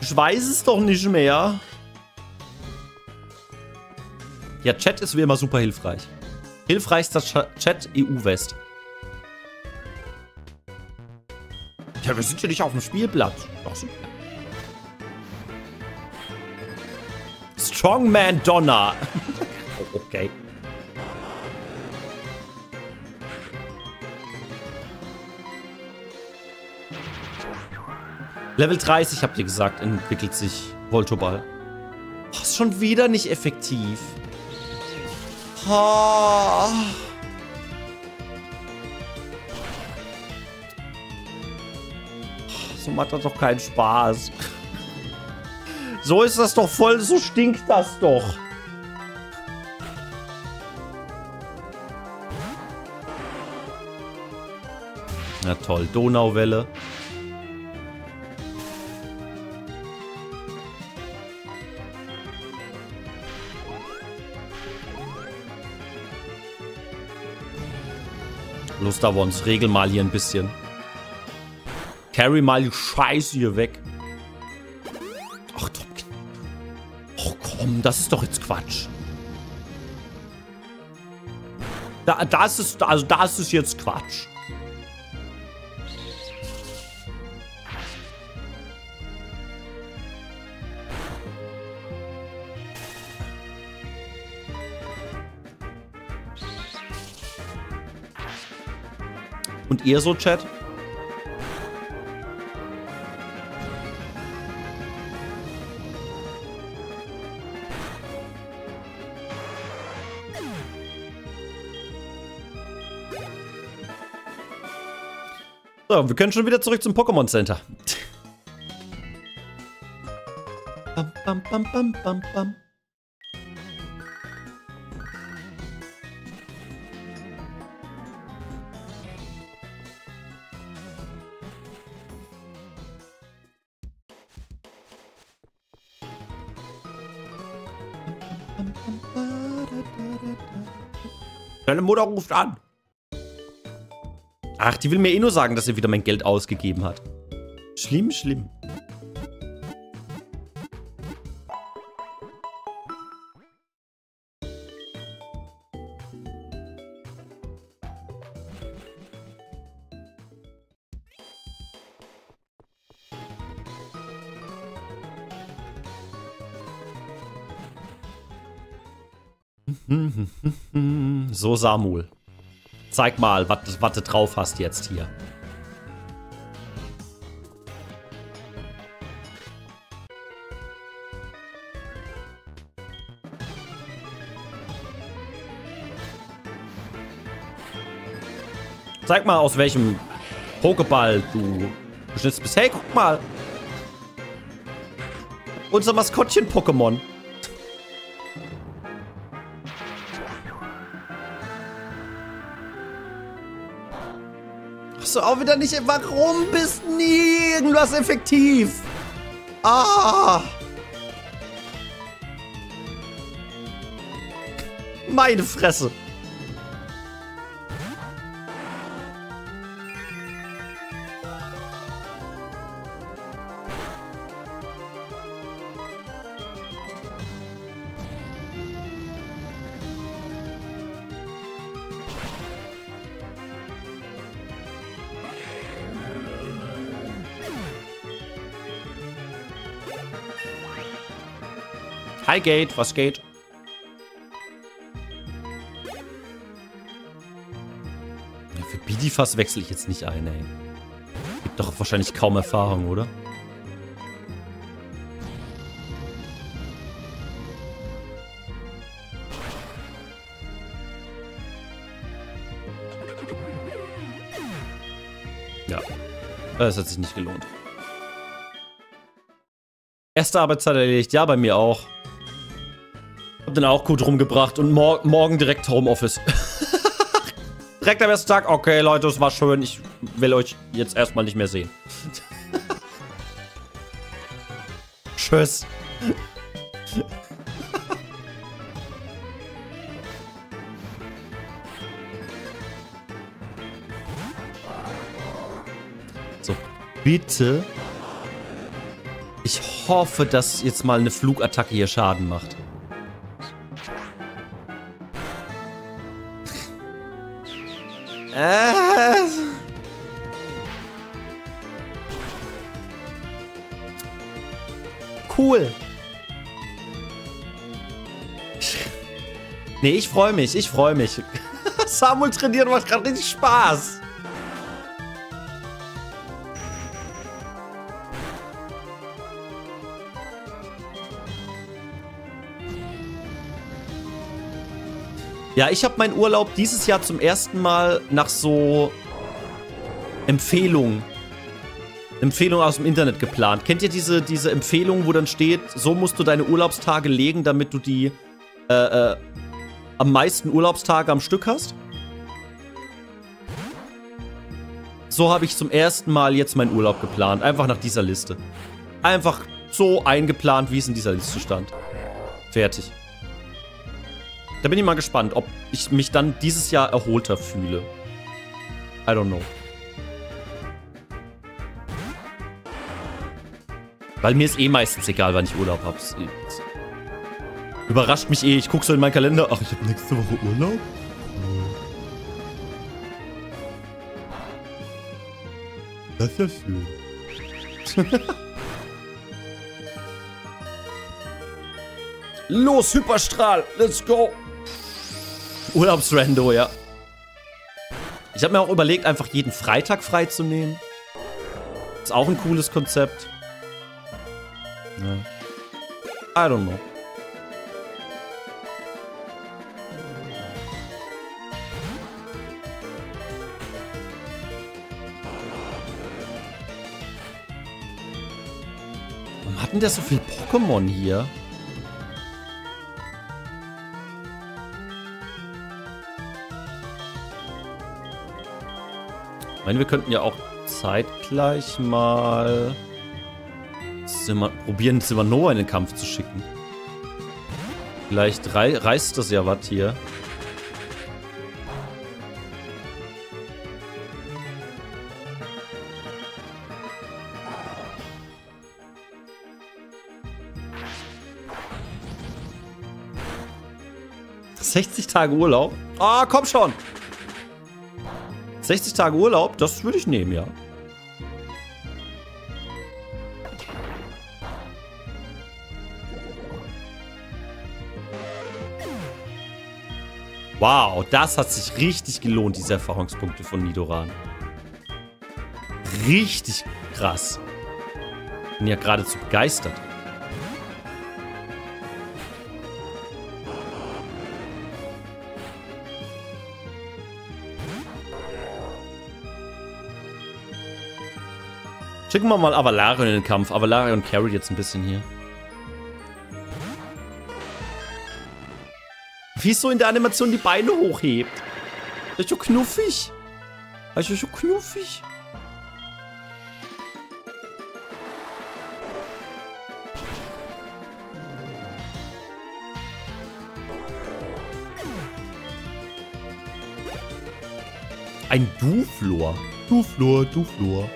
Ich weiß es doch nicht mehr. Ja, Chat ist wie immer super hilfreich. Hilfreichster Chat EU-West. Ja, wir sind ja nicht auf dem Spielplatz. So. Strongman Donner. <laughs> okay. Level 30, habt ihr gesagt, entwickelt sich Voltoball. Oh, ist schon wieder nicht effektiv. Oh. So macht das doch keinen Spaß. So ist das doch voll, so stinkt das doch. Na toll, Donauwelle. Lusterwons, regel mal hier ein bisschen. Carry mal die Scheiße hier weg. Ach, doch. Oh, komm, das ist doch jetzt Quatsch. Da, das ist, also das ist jetzt Quatsch. Und ihr so, Chat? wir können schon wieder zurück zum Pokémon Center. Bam, bam, bam, bam, bam, bam. Deine Mutter ruft an. Ach, die will mir eh nur sagen, dass sie wieder mein Geld ausgegeben hat. Schlimm, schlimm. <laughs> So, Samuel. Zeig mal, was du drauf hast jetzt hier. Zeig mal, aus welchem Pokéball du geschnitzt bist. Hey, guck mal. Unser Maskottchen-Pokémon. So, auch wieder nicht. Warum bist nie irgendwas effektiv? Ah. Meine Fresse. Hi Gate, was geht? Ja, für Bidifas wechsle ich jetzt nicht ein, ey. Gibt doch wahrscheinlich kaum Erfahrung, oder? Ja. Das hat sich nicht gelohnt. Erste Arbeitszeit erledigt. Ja, bei mir auch. Hab den auch gut rumgebracht und mor morgen direkt Homeoffice. <laughs> direkt am ersten Tag. Okay, Leute, es war schön. Ich will euch jetzt erstmal nicht mehr sehen. <laughs> Tschüss. <laughs> so, bitte. Ich hoffe, dass jetzt mal eine Flugattacke hier Schaden macht. Nee, ich freue mich, ich freue mich. <laughs> Samuel trainieren macht gerade richtig Spaß. Ja, ich habe meinen Urlaub dieses Jahr zum ersten Mal nach so Empfehlungen Empfehlungen aus dem Internet geplant. Kennt ihr diese, diese Empfehlungen, wo dann steht, so musst du deine Urlaubstage legen, damit du die äh, äh, am meisten Urlaubstage am Stück hast? So habe ich zum ersten Mal jetzt meinen Urlaub geplant. Einfach nach dieser Liste. Einfach so eingeplant, wie es in dieser Liste stand. Fertig. Da bin ich mal gespannt, ob ich mich dann dieses Jahr erholter fühle. I don't know. Weil mir ist eh meistens egal, wann ich Urlaub habe. Überrascht mich eh. Ich gucke so in meinen Kalender. Ach, ich habe nächste Woche Urlaub? Das ist ja schön. <laughs> Los, Hyperstrahl. Let's go. Urlaubsrando, ja. Ich habe mir auch überlegt, einfach jeden Freitag freizunehmen. Ist auch ein cooles Konzept. Ja. I don't know. Hat denn der so viel Pokémon hier? Ich meine, wir könnten ja auch zeitgleich mal Zimmer, probieren, Silvanova in den Kampf zu schicken. Vielleicht rei reißt das ja was hier. »60 Tage Urlaub? Ah, komm schon! 60 Tage Urlaub, das würde ich nehmen, ja. Wow, das hat sich richtig gelohnt, diese Erfahrungspunkte von Nidoran. Richtig krass. Bin ja geradezu begeistert. Schicken wir mal Avalarion in den Kampf. Avalarion carry jetzt ein bisschen hier. Wie so in der Animation die Beine hochhebt. Das ist so knuffig. Das ist so knuffig. Ein Duflor. Duflor, Duflor.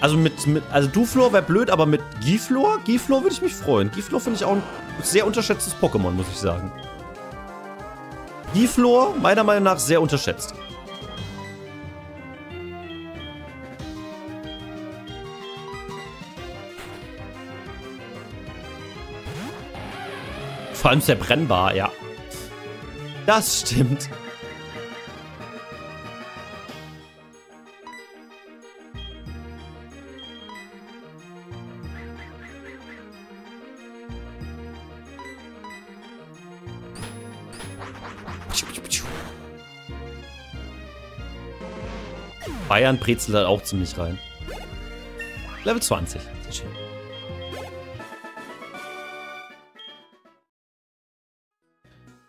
Also mit, mit also Duflor wäre blöd, aber mit Giflor, Giflor würde ich mich freuen. Giflor finde ich auch ein sehr unterschätztes Pokémon, muss ich sagen. Giflor, meiner Meinung nach, sehr unterschätzt. Vor allem sehr brennbar, ja. Das stimmt. Bayern brezelt halt auch ziemlich rein. Level 20. Sehr schön.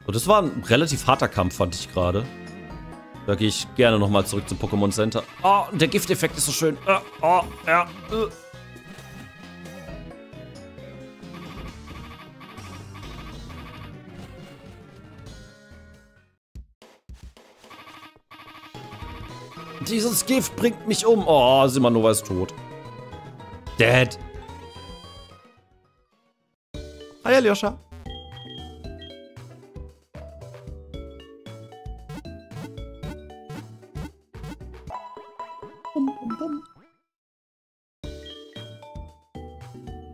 So, das war ein relativ harter Kampf, fand ich gerade. Da gehe ich gerne nochmal zurück zum Pokémon Center. Oh, der Gifteffekt ist so schön. Oh, oh, ja. Dieses Gift bringt mich um. Oh, Simanova ist tot. Dead. Hi, Aljoscha.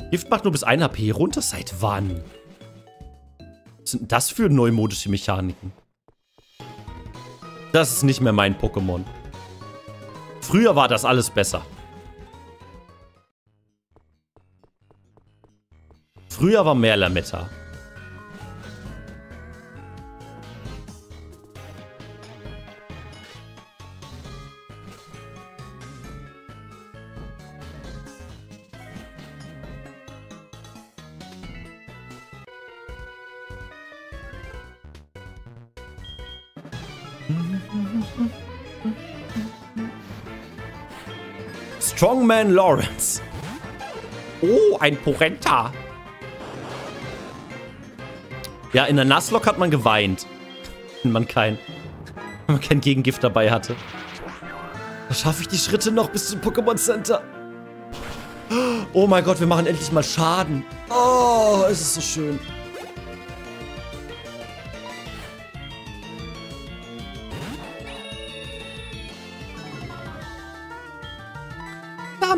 Gift macht nur bis 1 HP runter. Seit wann? Was sind das für neumodische Mechaniken? Das ist nicht mehr mein Pokémon. Früher war das alles besser. Früher war mehr Lametta. Strongman Lawrence. Oh, ein Porenta. Ja, in der Nuzlocke hat man geweint. <laughs> Wenn man kein, wenn man kein Gegengift dabei hatte. Da schaffe ich die Schritte noch bis zum Pokémon Center. Oh mein Gott, wir machen endlich mal Schaden. Oh, es ist so schön.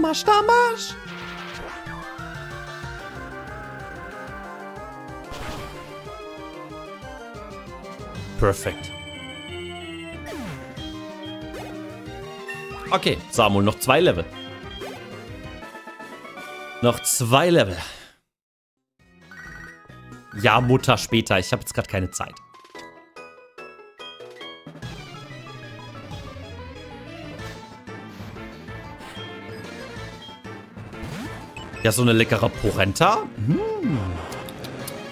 Damasch, Damasch. Perfekt. Okay, Samuel, noch zwei Level. Noch zwei Level. Ja, Mutter, später. Ich habe jetzt gerade keine Zeit. Ja, so eine leckere Porenta. Mm. Hm.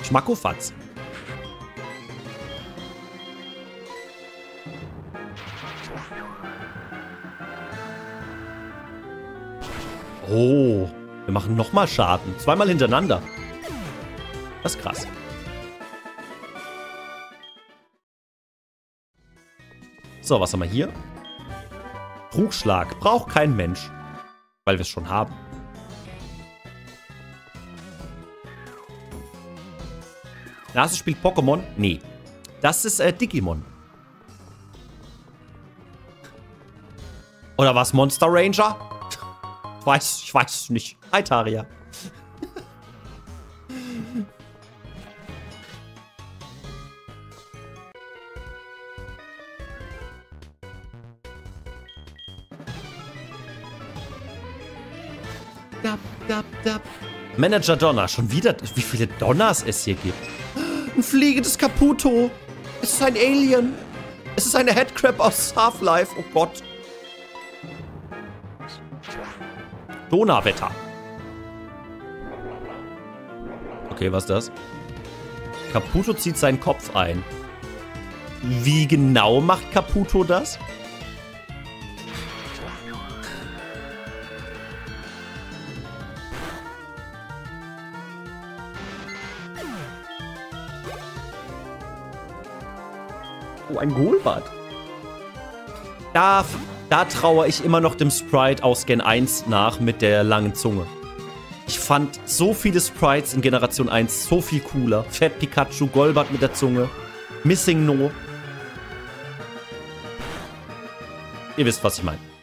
Schmackofatz. Oh, wir machen nochmal Schaden. Zweimal hintereinander. Das ist krass. So, was haben wir hier? Trugschlag. Braucht kein Mensch. Weil wir es schon haben. Nase spielt Pokémon? Nee. Das ist äh, Digimon. Oder was, Monster Ranger? Ich weiß, ich weiß es nicht. Hi, Taria. Manager Donner. Schon wieder, wie viele Donners es hier gibt. Ein fliegendes Caputo. Es ist ein Alien. Es ist eine Headcrab aus Half-Life. Oh Gott. Donauwetter. Okay, was ist das? Caputo zieht seinen Kopf ein. Wie genau macht Caputo das? Golbad. Da, da trauere ich immer noch dem Sprite aus Gen 1 nach mit der langen Zunge. Ich fand so viele Sprites in Generation 1 so viel cooler. Fett Pikachu, Golbat mit der Zunge, Missing No. Ihr wisst, was ich meine.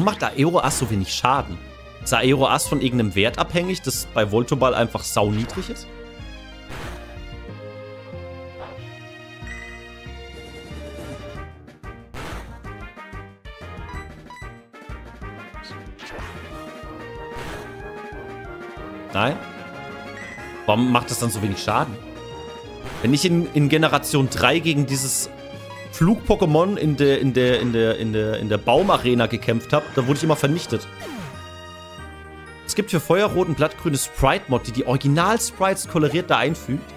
Warum macht Aeroas so wenig Schaden? Ist Aeroas von irgendeinem Wert abhängig, das bei Voltoball einfach sau niedrig ist? Nein? Warum macht das dann so wenig Schaden? Wenn ich in, in Generation 3 gegen dieses Flug-Pokémon in der, in, der, in, der, in, der, in der Baumarena gekämpft habe, da wurde ich immer vernichtet. Es gibt für Feuerrot und Blattgrüne Sprite-Mod, die die Original-Sprites koloriert da einfügt.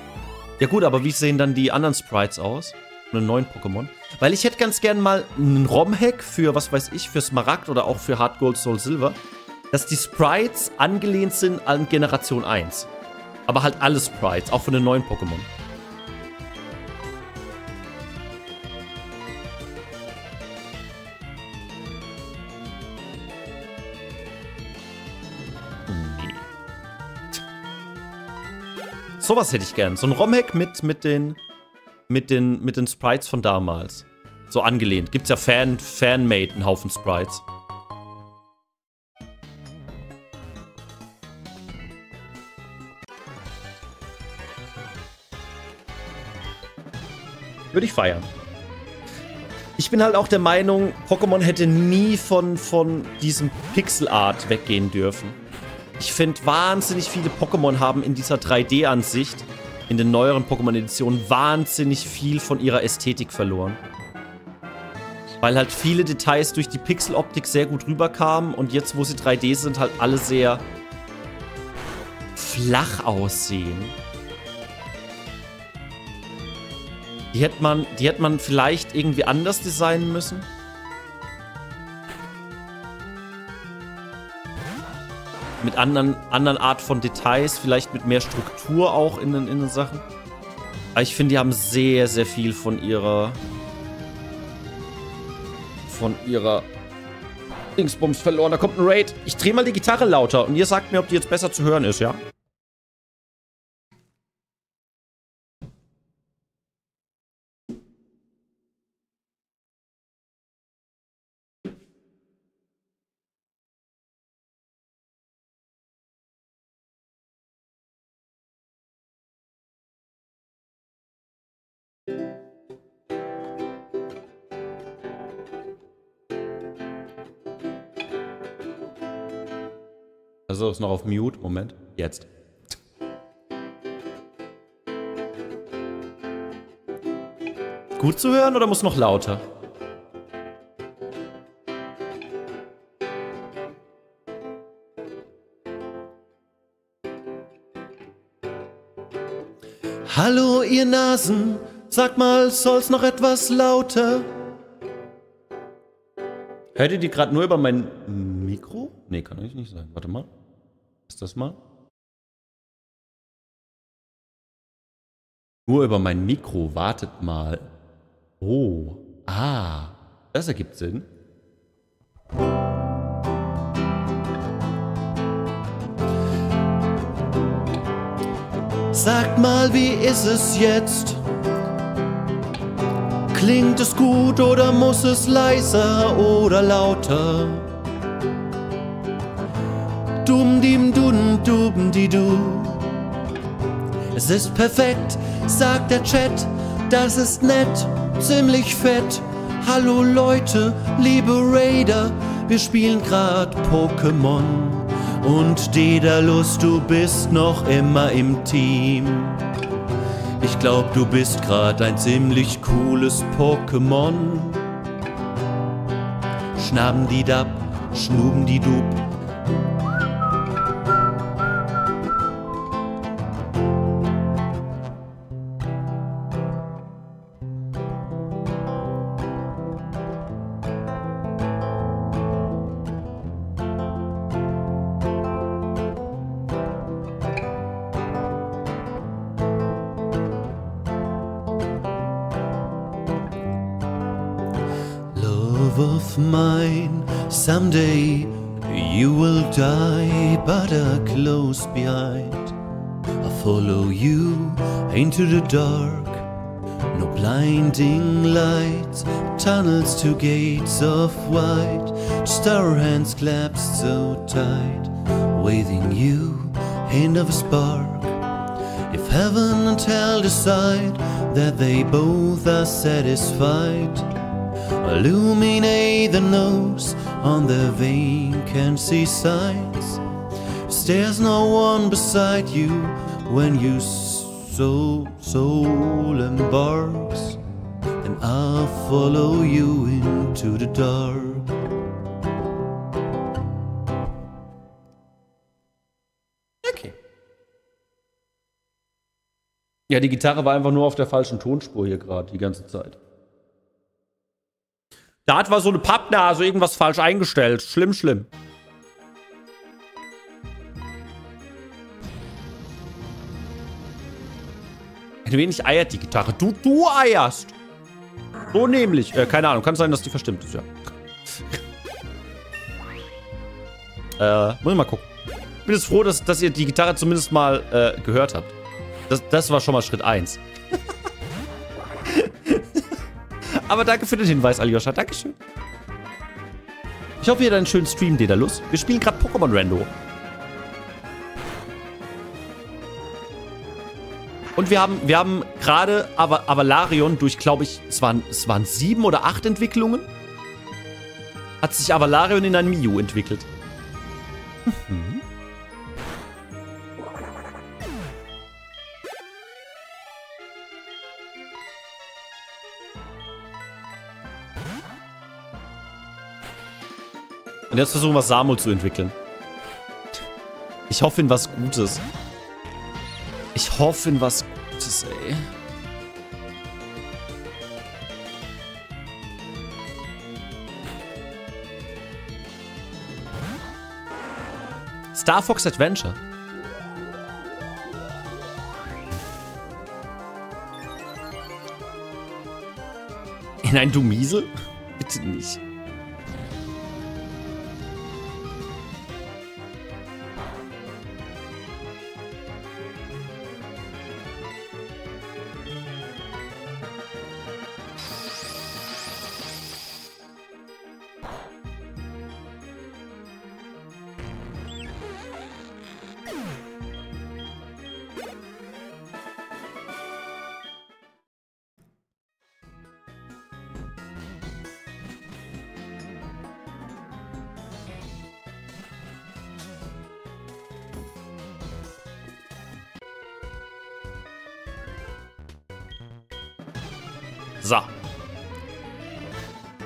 Ja gut, aber wie sehen dann die anderen Sprites aus? Von den neuen Pokémon? Weil ich hätte ganz gern mal einen ROM-Hack für, was weiß ich, für Smaragd oder auch für Hard Gold, Soul Silver, dass die Sprites angelehnt sind an Generation 1. Aber halt alle Sprites, auch von den neuen Pokémon. Sowas hätte ich gern. So ein ROM-Hack mit, mit, den, mit, den, mit den Sprites von damals. So angelehnt. Gibt's ja Fan, Fan-made einen Haufen Sprites. Würde ich feiern. Ich bin halt auch der Meinung, Pokémon hätte nie von, von diesem Pixel-Art weggehen dürfen. Ich finde, wahnsinnig viele Pokémon haben in dieser 3D-Ansicht, in den neueren Pokémon-Editionen, wahnsinnig viel von ihrer Ästhetik verloren. Weil halt viele Details durch die Pixel-Optik sehr gut rüberkamen und jetzt, wo sie 3D sind, halt alle sehr flach aussehen. Die hätte man, die hätte man vielleicht irgendwie anders designen müssen. Mit anderen, anderen Art von Details, vielleicht mit mehr Struktur auch in den, in den Sachen. Aber ich finde, die haben sehr, sehr viel von ihrer von ihrer Dingsbums verloren. Da kommt ein Raid. Ich drehe mal die Gitarre lauter und ihr sagt mir, ob die jetzt besser zu hören ist, ja? Also ist noch auf Mute. Moment. Jetzt. Gut zu hören oder muss noch lauter? Hallo, ihr Nasen, sag mal, soll's noch etwas lauter? Hört ihr die gerade nur über mein Mikro? Nee, kann ich nicht sein. Warte mal. Das mal? Nur über mein Mikro. Wartet mal. Oh. Ah. Das ergibt Sinn. Sagt mal, wie ist es jetzt? Klingt es gut oder muss es leiser oder lauter? Dum dim dum dum di du. Es ist perfekt, sagt der Chat, das ist nett, ziemlich fett. Hallo Leute, liebe Raider, wir spielen grad Pokémon. Und Dedalus, du bist noch immer im Team. Ich glaub, du bist grad ein ziemlich cooles Pokémon. Schnaben die Dab, schnuben die Dub. Into the dark, no blinding lights, tunnels to gates of white, just our hands clasped so tight, waving you, hand of a spark. If heaven and hell decide that they both are satisfied, illuminate the nose on the vacancy signs. There's no one beside you when you so soul embarks, then I'll follow you into the dark. Okay. Ja, die Gitarre war einfach nur auf der falschen Tonspur hier gerade die ganze Zeit. Da hat war so eine Pappnase irgendwas falsch eingestellt. Schlimm, schlimm. Ein wenig eiert die Gitarre. Du, du eierst. So nämlich. Äh, keine Ahnung. Kann sein, dass die verstimmt ist, ja. <laughs> äh, muss ich mal gucken. Ich bin jetzt froh, dass, dass ihr die Gitarre zumindest mal äh, gehört habt. Das, das war schon mal Schritt 1. <laughs> Aber danke für den Hinweis, Aljoscha. Dankeschön. Ich hoffe, ihr habt einen schönen Stream, Dedalus. Wir spielen gerade Pokémon Rando. Und wir haben, wir haben gerade Ava Avalarion durch, glaube ich, es waren, es waren sieben oder acht Entwicklungen. Hat sich Avalarion in ein Miu entwickelt. Mhm. Und jetzt versuchen wir Samuel zu entwickeln. Ich hoffe in was Gutes. Ich hoffe in was Gutes, ey. Star Fox Adventure. In ein Dumiesel? Bitte nicht.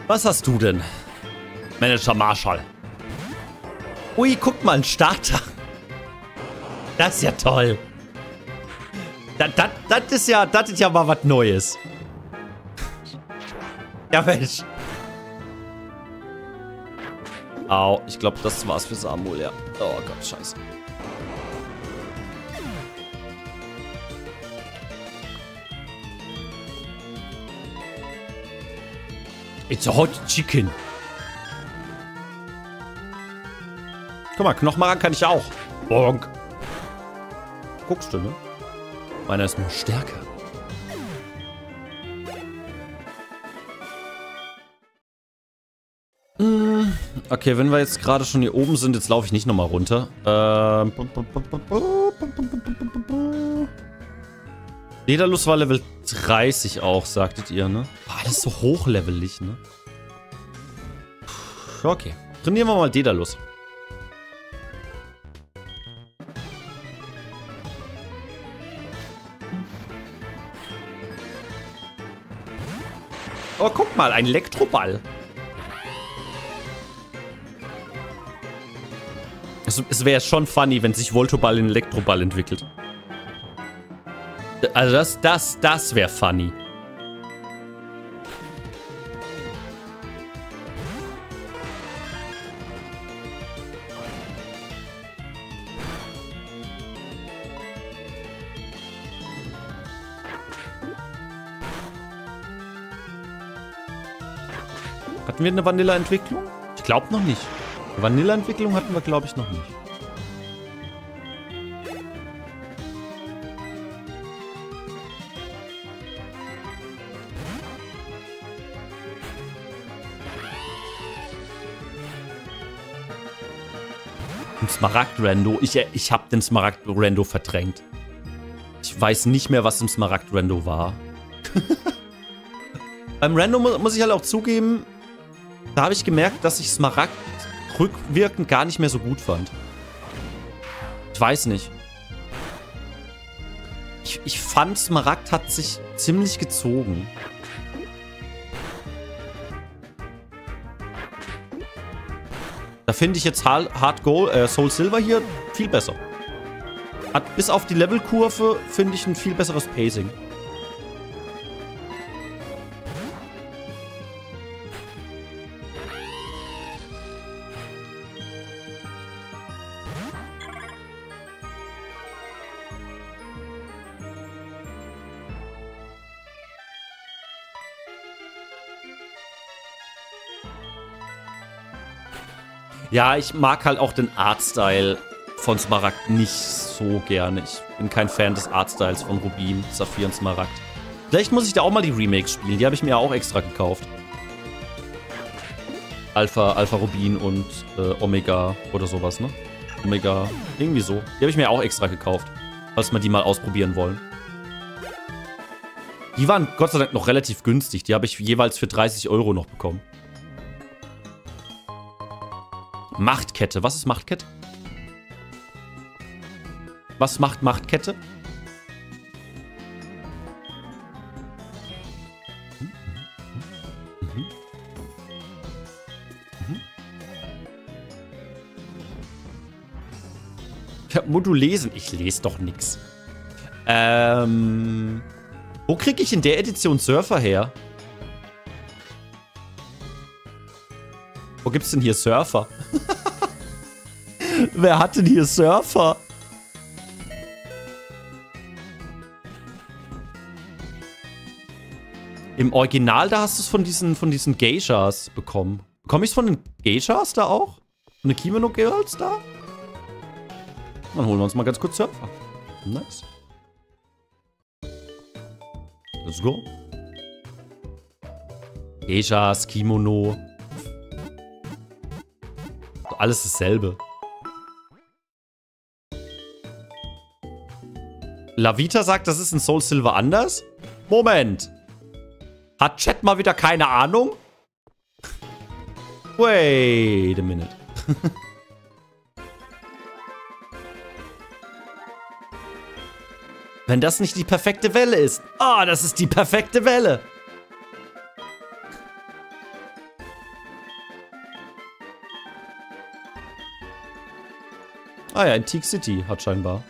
Was hast du denn? Manager Marshall. Ui, guck mal, ein Starter. Das ist ja toll. Das, das, das ist ja, das ist ja mal was Neues. Ja, Mensch. Au, ich glaube, das war's für Samuel, ja. Oh Gott, scheiße. It's a hot chicken. Guck mal, Knochmaran kann ich auch. Bonk. Guckst du, ne? Meiner ist nur stärker. Hm, Okay, wenn wir jetzt gerade schon hier oben sind, jetzt laufe ich nicht nochmal runter. Ähm. Dedalus war Level 30 auch, sagtet ihr, ne? War alles so hochlevelig, ne? Puh, Okay. Trainieren wir mal Dedalus. Oh, guck mal, ein Elektroball. Es, es wäre schon funny, wenn sich Voltoball in Elektroball entwickelt. Also das, das, das wäre funny. Hatten wir eine Vanilla-Entwicklung? Ich glaube noch nicht. Eine Vanilla-Entwicklung hatten wir, glaube ich, noch nicht. Smaragd-Rando. Ich, ich habe den Smaragd-Rando verdrängt. Ich weiß nicht mehr, was im Smaragd-Rando war. <laughs> Beim Rando mu muss ich halt auch zugeben, da habe ich gemerkt, dass ich Smaragd rückwirkend gar nicht mehr so gut fand. Ich weiß nicht. Ich, ich fand, Smaragd hat sich ziemlich gezogen. Da finde ich jetzt Hard Gold, äh, Soul Silver hier viel besser. Hat bis auf die Levelkurve, finde ich, ein viel besseres Pacing. Ja, ich mag halt auch den Artstyle von Smaragd nicht so gerne. Ich bin kein Fan des Artstyles von Rubin, Saphir und Smaragd. Vielleicht muss ich da auch mal die Remakes spielen. Die habe ich mir ja auch extra gekauft. Alpha, Alpha Rubin und äh, Omega oder sowas, ne? Omega, irgendwie so. Die habe ich mir auch extra gekauft. Falls wir die mal ausprobieren wollen. Die waren Gott sei Dank noch relativ günstig. Die habe ich jeweils für 30 Euro noch bekommen. Machtkette. Was ist Machtkette? Was macht Machtkette? Ja, Modulesen. Ich lese doch nix. Ähm. Wo kriege ich in der Edition Surfer her? Wo gibt's denn hier Surfer? <laughs> Wer hat denn hier Surfer? Im Original, da hast du es von diesen, von diesen Geishas bekommen. Bekomme ich es von den Geishas da auch? Von den Kimono Girls da? Dann holen wir uns mal ganz kurz Surfer. Nice. Let's go. Geishas, Kimono. Alles dasselbe. Lavita sagt, das ist in Soul Silver anders? Moment. Hat Chat mal wieder keine Ahnung? Wait a minute. <laughs> Wenn das nicht die perfekte Welle ist. Ah, oh, das ist die perfekte Welle. Ah ja, Teak City hat scheinbar.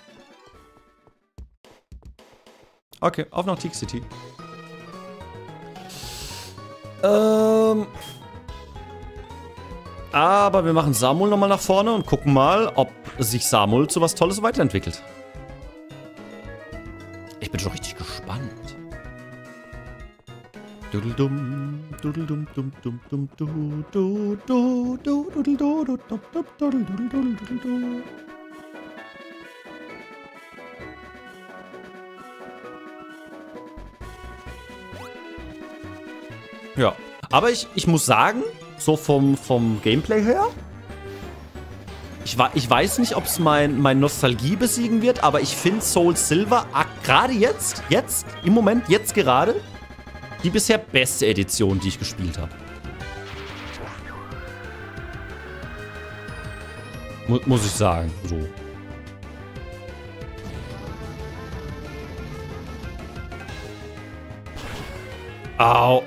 Okay, auf nach Teak City. Ähm. Aber wir machen Samul nochmal nach vorne und gucken mal, ob sich Samul zu was Tolles weiterentwickelt. Ich bin schon richtig gespannt. Dudeldum, dudeldum, dum, dum, dum, du, du, du, du, dudeldu, du, dum, dum, dudeldudel, dudeldu. Ja, aber ich, ich muss sagen, so vom, vom Gameplay her, ich, ich weiß nicht, ob es mein, mein Nostalgie besiegen wird, aber ich finde Soul Silver gerade jetzt, jetzt, im Moment, jetzt gerade, die bisher beste Edition, die ich gespielt habe. Mu muss ich sagen, so. Au.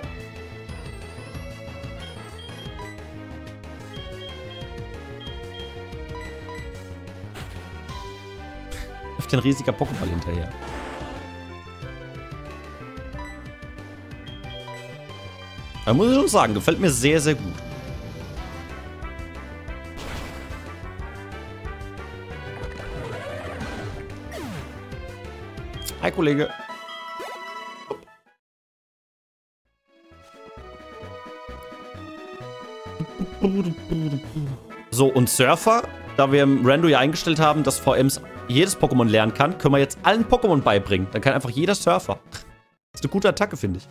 Läuft ein riesiger Pokéball hinterher. Da muss ich schon sagen, gefällt mir sehr, sehr gut. Hi, Kollege. So, und Surfer, da wir im Rando ja eingestellt haben, dass VMs jedes Pokémon lernen kann, können wir jetzt allen Pokémon beibringen. Dann kann einfach jeder Surfer. Das ist eine gute Attacke, finde ich.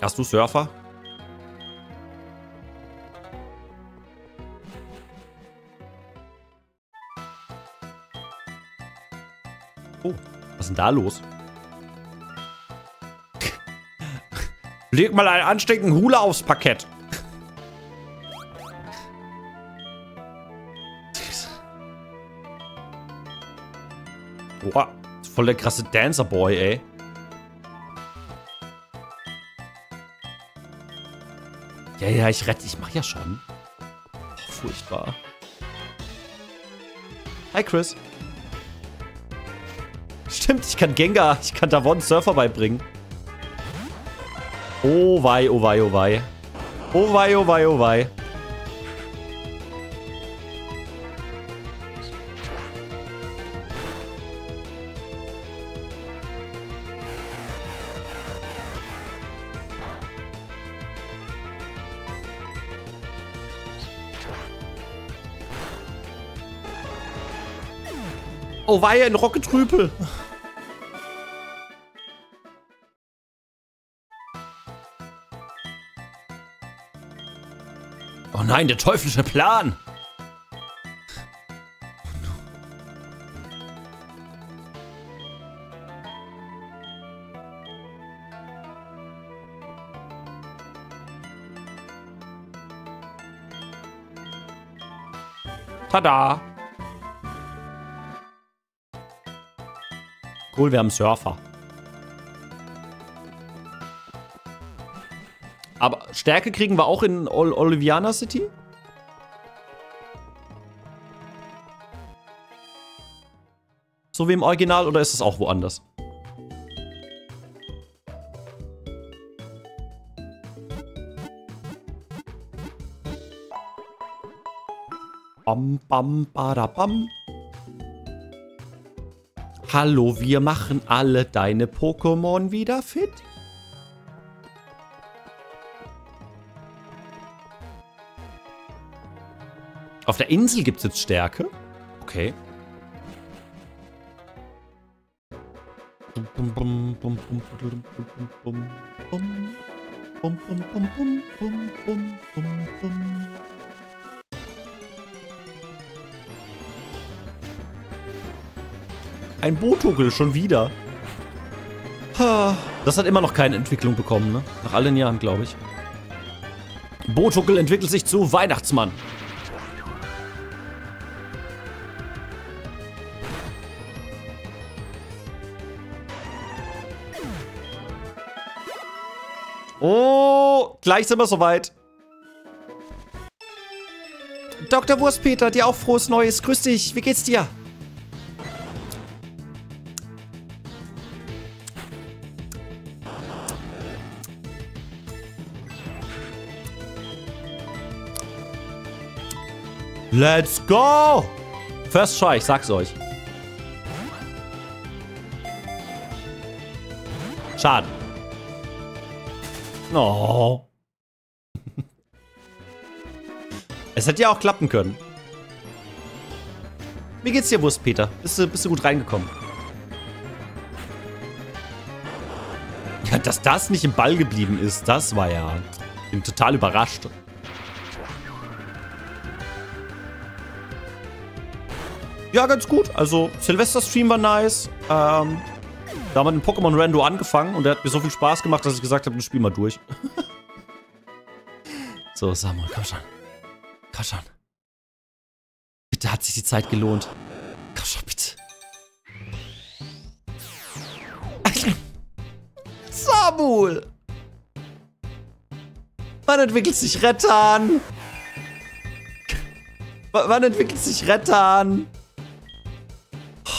Hast du Surfer? Oh, was ist denn da los? <laughs> Leg mal einen ansteckenden Hula aufs Parkett. Boah, voll der krasse Dancer-Boy, ey. Ja, ja, ich rette. Ich mach ja schon. Furchtbar. Hi, Chris. Stimmt, ich kann Gengar, ich kann Davon Surfer beibringen. Oh wei, oh wei, oh wei. Oh wei, oh wei, oh wei. Oh, ja ein Rocketrüpel. Oh nein, der teuflische Plan. Tada! Cool, wir haben Surfer. Aber Stärke kriegen wir auch in Ol Oliviana City? So wie im Original oder ist es auch woanders? Bam, bam, bada, bam. Hallo, wir machen alle deine Pokémon wieder fit. Auf der Insel gibt es jetzt Stärke. Okay. Bum, bum, bum, bum, bum, bum, bum, bum, bum, Ein Botogel schon wieder. Das hat immer noch keine Entwicklung bekommen, ne? Nach allen Jahren, glaube ich. Botogel entwickelt sich zu Weihnachtsmann. Oh, gleich sind wir soweit. Dr. Wurstpeter, dir auch frohes Neues. Grüß dich. Wie geht's dir? Let's go! First try, ich sag's euch. Schade. Oh. <laughs> es hätte ja auch klappen können. Wie geht's dir, Wurst, Peter? Bist du, bist du gut reingekommen? Ja, dass das nicht im Ball geblieben ist, das war ja... Bin total überrascht. Ja, ganz gut. Also, Silvester-Stream war nice. Ähm, da haben wir den Pokémon Rando angefangen und der hat mir so viel Spaß gemacht, dass ich gesagt habe, Spiel mal durch. <laughs> so, Samuel, komm schon. Komm schon. Bitte hat sich die Zeit gelohnt. Komm schon, bitte. <laughs> Samuel! Wann entwickelt sich Rettan? W wann entwickelt sich Rettan?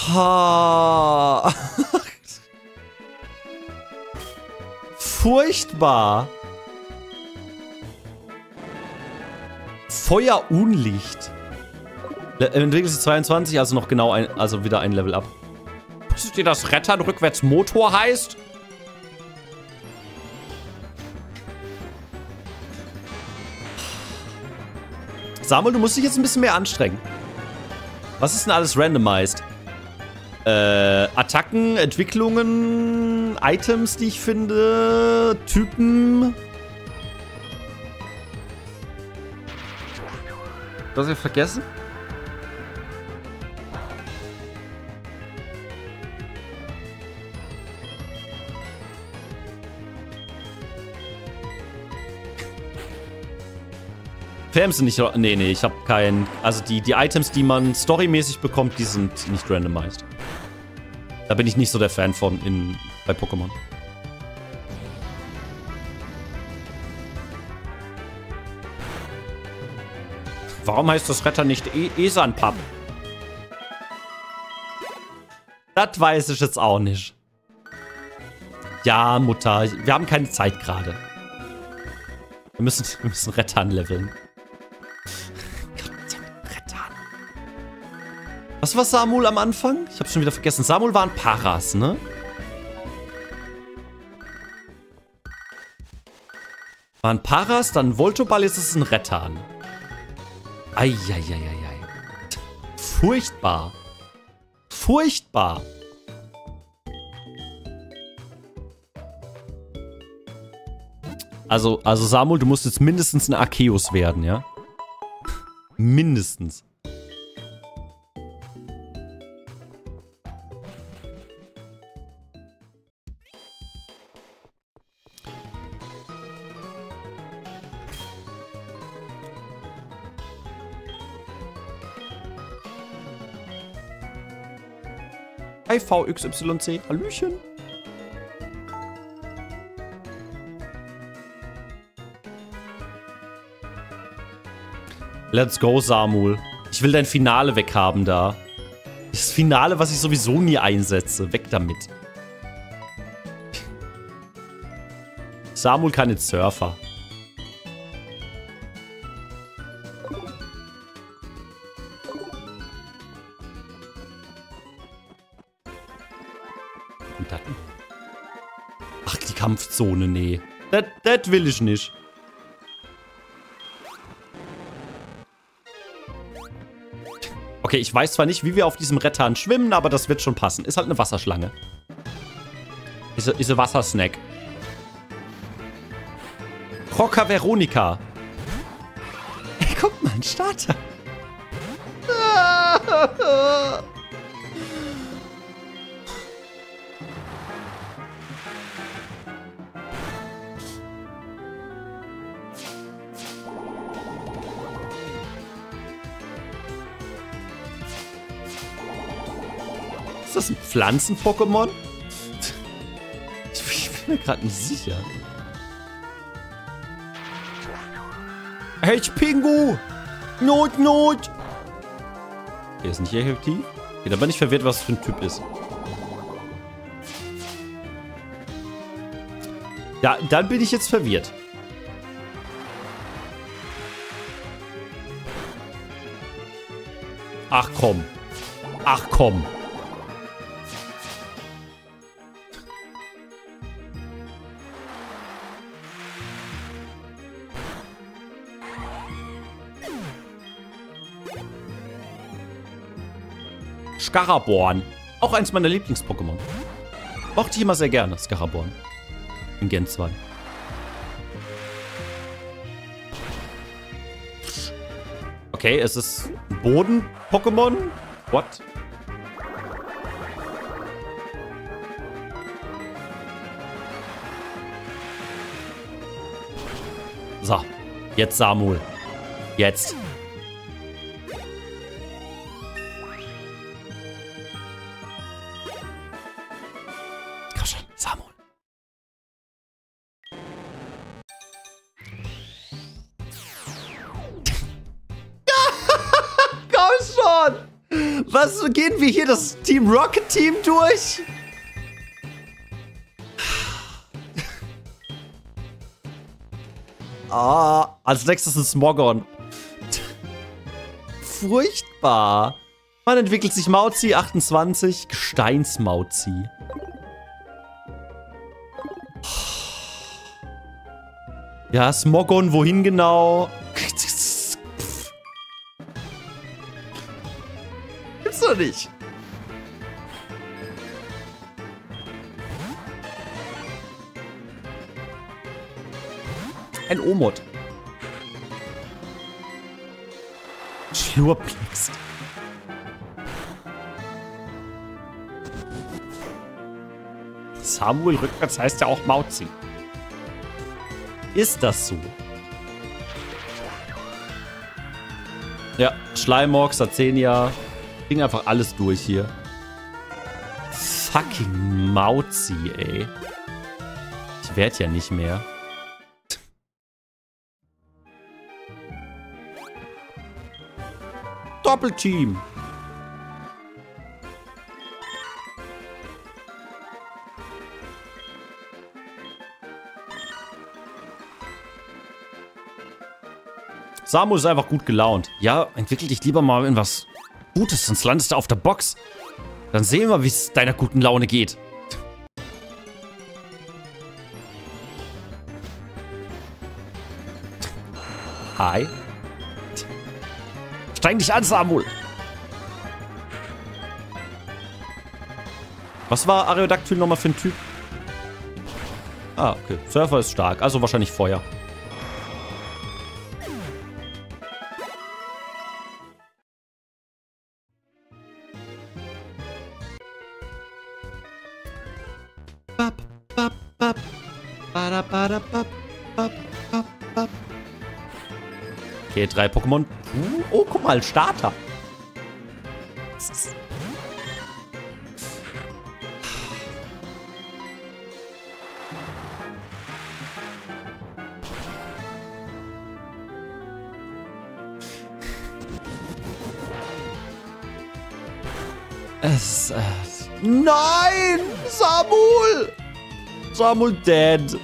Ha. <laughs> Furchtbar. Feuerunlicht. Entwickelt sich 22, also noch genau ein, also wieder ein Level ab. Wusstet ihr, dass Rettern rückwärts Motor heißt? Samuel, du musst dich jetzt ein bisschen mehr anstrengen. Was ist denn alles randomized? Äh, Attacken, Entwicklungen, Items, die ich finde, Typen. Was ihr vergessen? Fams sind nicht... Nee, nee, ich habe keinen... Also die, die Items, die man storymäßig bekommt, die sind nicht randomized. Da bin ich nicht so der Fan von in, bei Pokémon. Warum heißt das Retter nicht e Esanpap? Das weiß ich jetzt auch nicht. Ja, Mutter, wir haben keine Zeit gerade. Wir müssen, wir müssen Rettern leveln. Was war Samul am Anfang? Ich hab's schon wieder vergessen. Samul war ein Paras, ne? War ein Paras, dann Voltoball, jetzt ist es ein Rettan. Eieieiei. Furchtbar. Furchtbar. Also, also Samuel, du musst jetzt mindestens ein Arceus werden, ja? mindestens. Hi VXYC, Hallöchen. Let's go, Samuel. Ich will dein Finale weghaben da. Das Finale, was ich sowieso nie einsetze. Weg damit. Samuel kann jetzt Surfer. Kampfzone, nee. Das will ich nicht. Okay, ich weiß zwar nicht, wie wir auf diesem Rettan schwimmen, aber das wird schon passen. Ist halt eine Wasserschlange. Ist, ist ein Wassersnack. Rocker Veronika. Ey, guck mal, ein Starter. <laughs> Ist das ein Pflanzen-Pokémon? Ich bin mir gerade nicht sicher. Hey, Pingu! Not, Not! Er ist nicht effektiv. Okay, da bin ich verwirrt, was das für ein Typ ist. Ja, dann bin ich jetzt verwirrt. Ach komm. Ach komm. Scaraborn. Auch eins meiner Lieblings-Pokémon. Mochte ich immer sehr gerne, Scaraborn. In Gen 2. Okay, es ist Boden-Pokémon. What? So, jetzt Samuel. Jetzt. Was, gehen wir hier das Team Rocket Team durch? Ah, als nächstes ein Smogon. Furchtbar. Man entwickelt sich Mauzi 28, Gesteinsmauzi. Ja, Smogon, wohin genau? Doch nicht. Ein Omod. Schlurplex. Samuel rückwärts heißt ja auch Mauzi. Ist das so? Ja, Schleimorg, Sazenia. Ging einfach alles durch hier. Fucking Mauzi, ey. Ich werd ja nicht mehr. Doppelteam. Samu ist einfach gut gelaunt. Ja, entwickel dich lieber mal in was Gutes, sonst landest du auf der Box. Dann sehen wir, wie es deiner guten Laune geht. Hi. Streng dich an, Samuel. Was war Areodactyl nochmal für ein Typ? Ah, okay. Surfer ist stark, also wahrscheinlich Feuer. Okay, drei Pokémon. Uh, oh, guck mal, Starter. Es, äh, nein! Samuel! Samuel dead.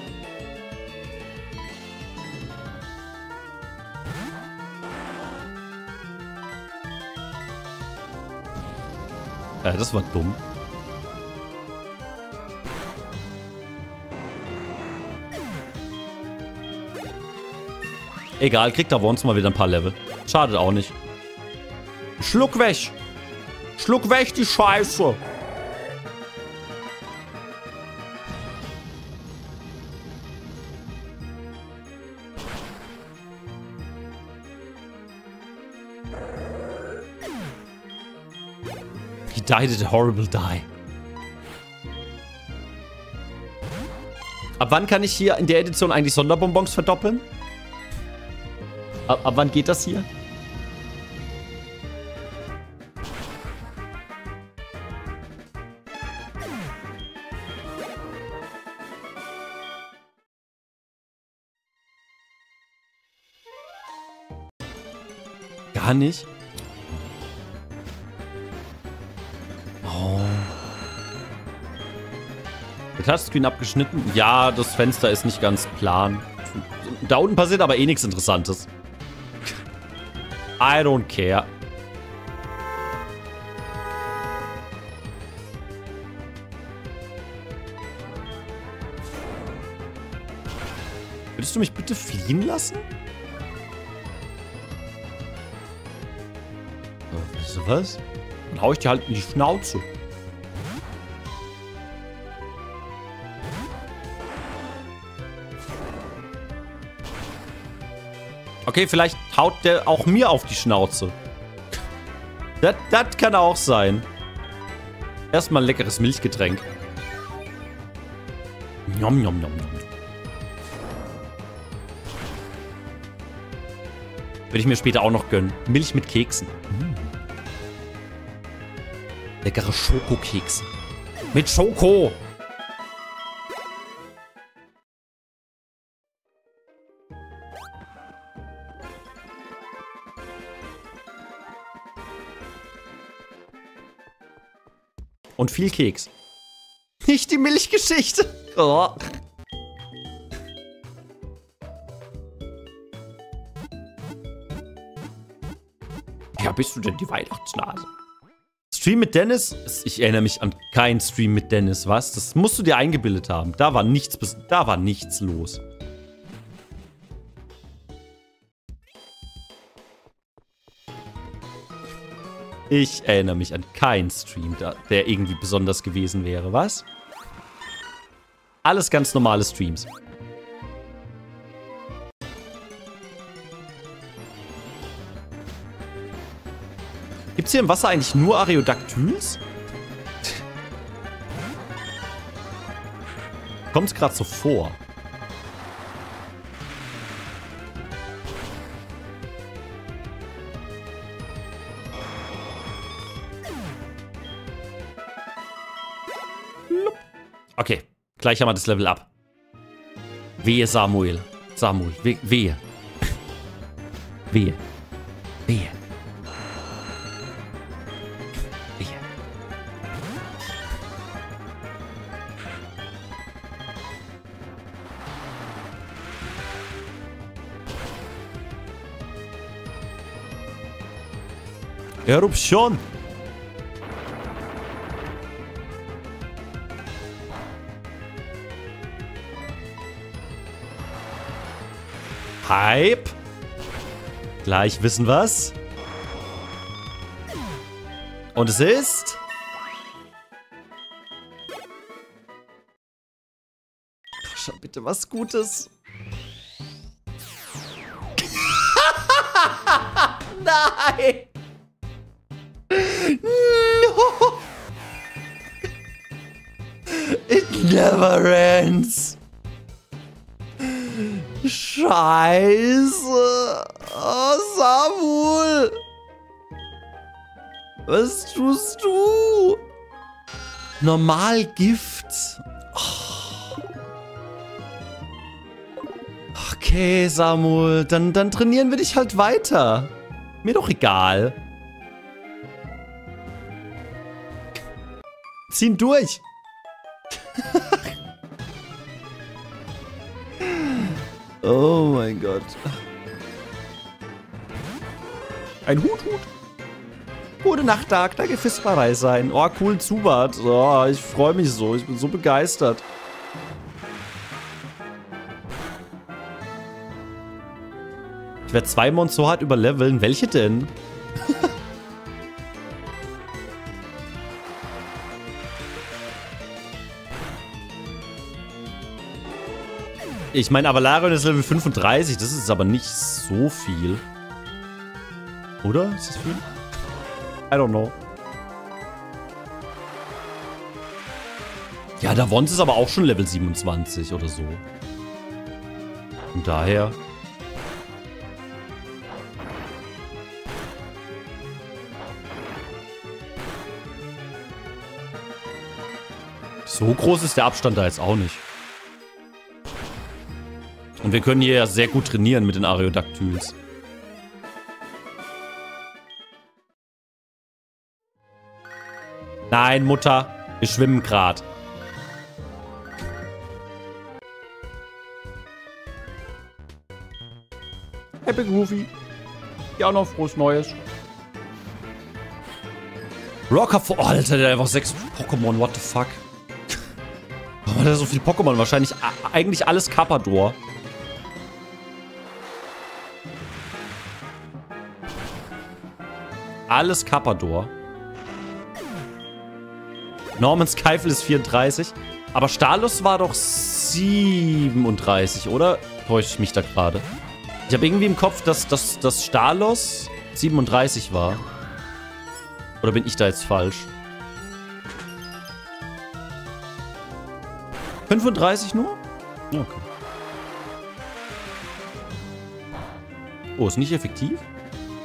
Äh, das war dumm. Egal, kriegt er uns mal wieder ein paar Level. Schadet auch nicht. Schluck weg! Schluck weg die Scheiße! At a horrible die. Ab wann kann ich hier in der Edition eigentlich Sonderbonbons verdoppeln? Ab, ab wann geht das hier? Gar nicht. Touchscreen abgeschnitten. Ja, das Fenster ist nicht ganz plan. Da unten passiert aber eh nichts Interessantes. I don't care. Würdest du mich bitte fliehen lassen? Äh, weißt du was? Dann hau ich dir halt in die Schnauze. Okay, vielleicht haut der auch mir auf die Schnauze. Das, kann auch sein. Erstmal ein leckeres Milchgetränk. Njom, njom, njom, njom. Würde ich mir später auch noch gönnen. Milch mit Keksen. Mm. Leckere Schokokekse. Mit Schoko. Und viel Keks. Nicht die Milchgeschichte. Oh. Ja, bist du denn die Weihnachtsnase? Stream mit Dennis? Ich erinnere mich an keinen Stream mit Dennis, was? Das musst du dir eingebildet haben. Da war nichts, da war nichts los. Ich erinnere mich an keinen Stream, der irgendwie besonders gewesen wäre, was? Alles ganz normale Streams. Gibt es hier im Wasser eigentlich nur Areodactyls? Kommt es gerade so vor. Gleich haben wir das Level ab. Wehe, Samuel. Samuel, we wehe. <laughs> Wehe. Wehe. Eruption! Hype. Gleich wissen wir's. Und es ist... Schau bitte was Gutes. <laughs> Nein! No! <laughs> It never ends! Scheiße! Oh, Samuel! Was tust du? Normal Gift. Oh. Okay, Samuel, dann, dann trainieren wir dich halt weiter. Mir doch egal. Ziehen durch. Oh mein Gott. Ein Hut, Hut. Gute Nacht, Dark. Danke fürs dabei sein. Oh, cool, Zubat. Oh, ich freue mich so. Ich bin so begeistert. Ich werde zwei Mons so hart überleveln. Welche denn? Ich meine, Avalarion ist Level 35. Das ist aber nicht so viel. Oder? Ist das viel? I don't know. Ja, Davons ist aber auch schon Level 27 oder so. Und daher... So groß ist der Abstand da jetzt auch nicht. Und wir können hier ja sehr gut trainieren mit den Areodactyls. Nein, Mutter. Wir schwimmen gerade. Happy Goofy. Ja, auch noch frohes Neues. Rocker, oh, Alter, der hat einfach sechs Pokémon. What the fuck? <laughs> Warum hat er so viele Pokémon? Wahrscheinlich eigentlich alles Carpador. Alles Carpador. Normans Keifel ist 34. Aber Stalos war doch 37, oder? Täusche ich mich da gerade? Ich habe irgendwie im Kopf, dass, dass, dass Stalos 37 war. Oder bin ich da jetzt falsch? 35 nur? Okay. Oh, ist nicht effektiv?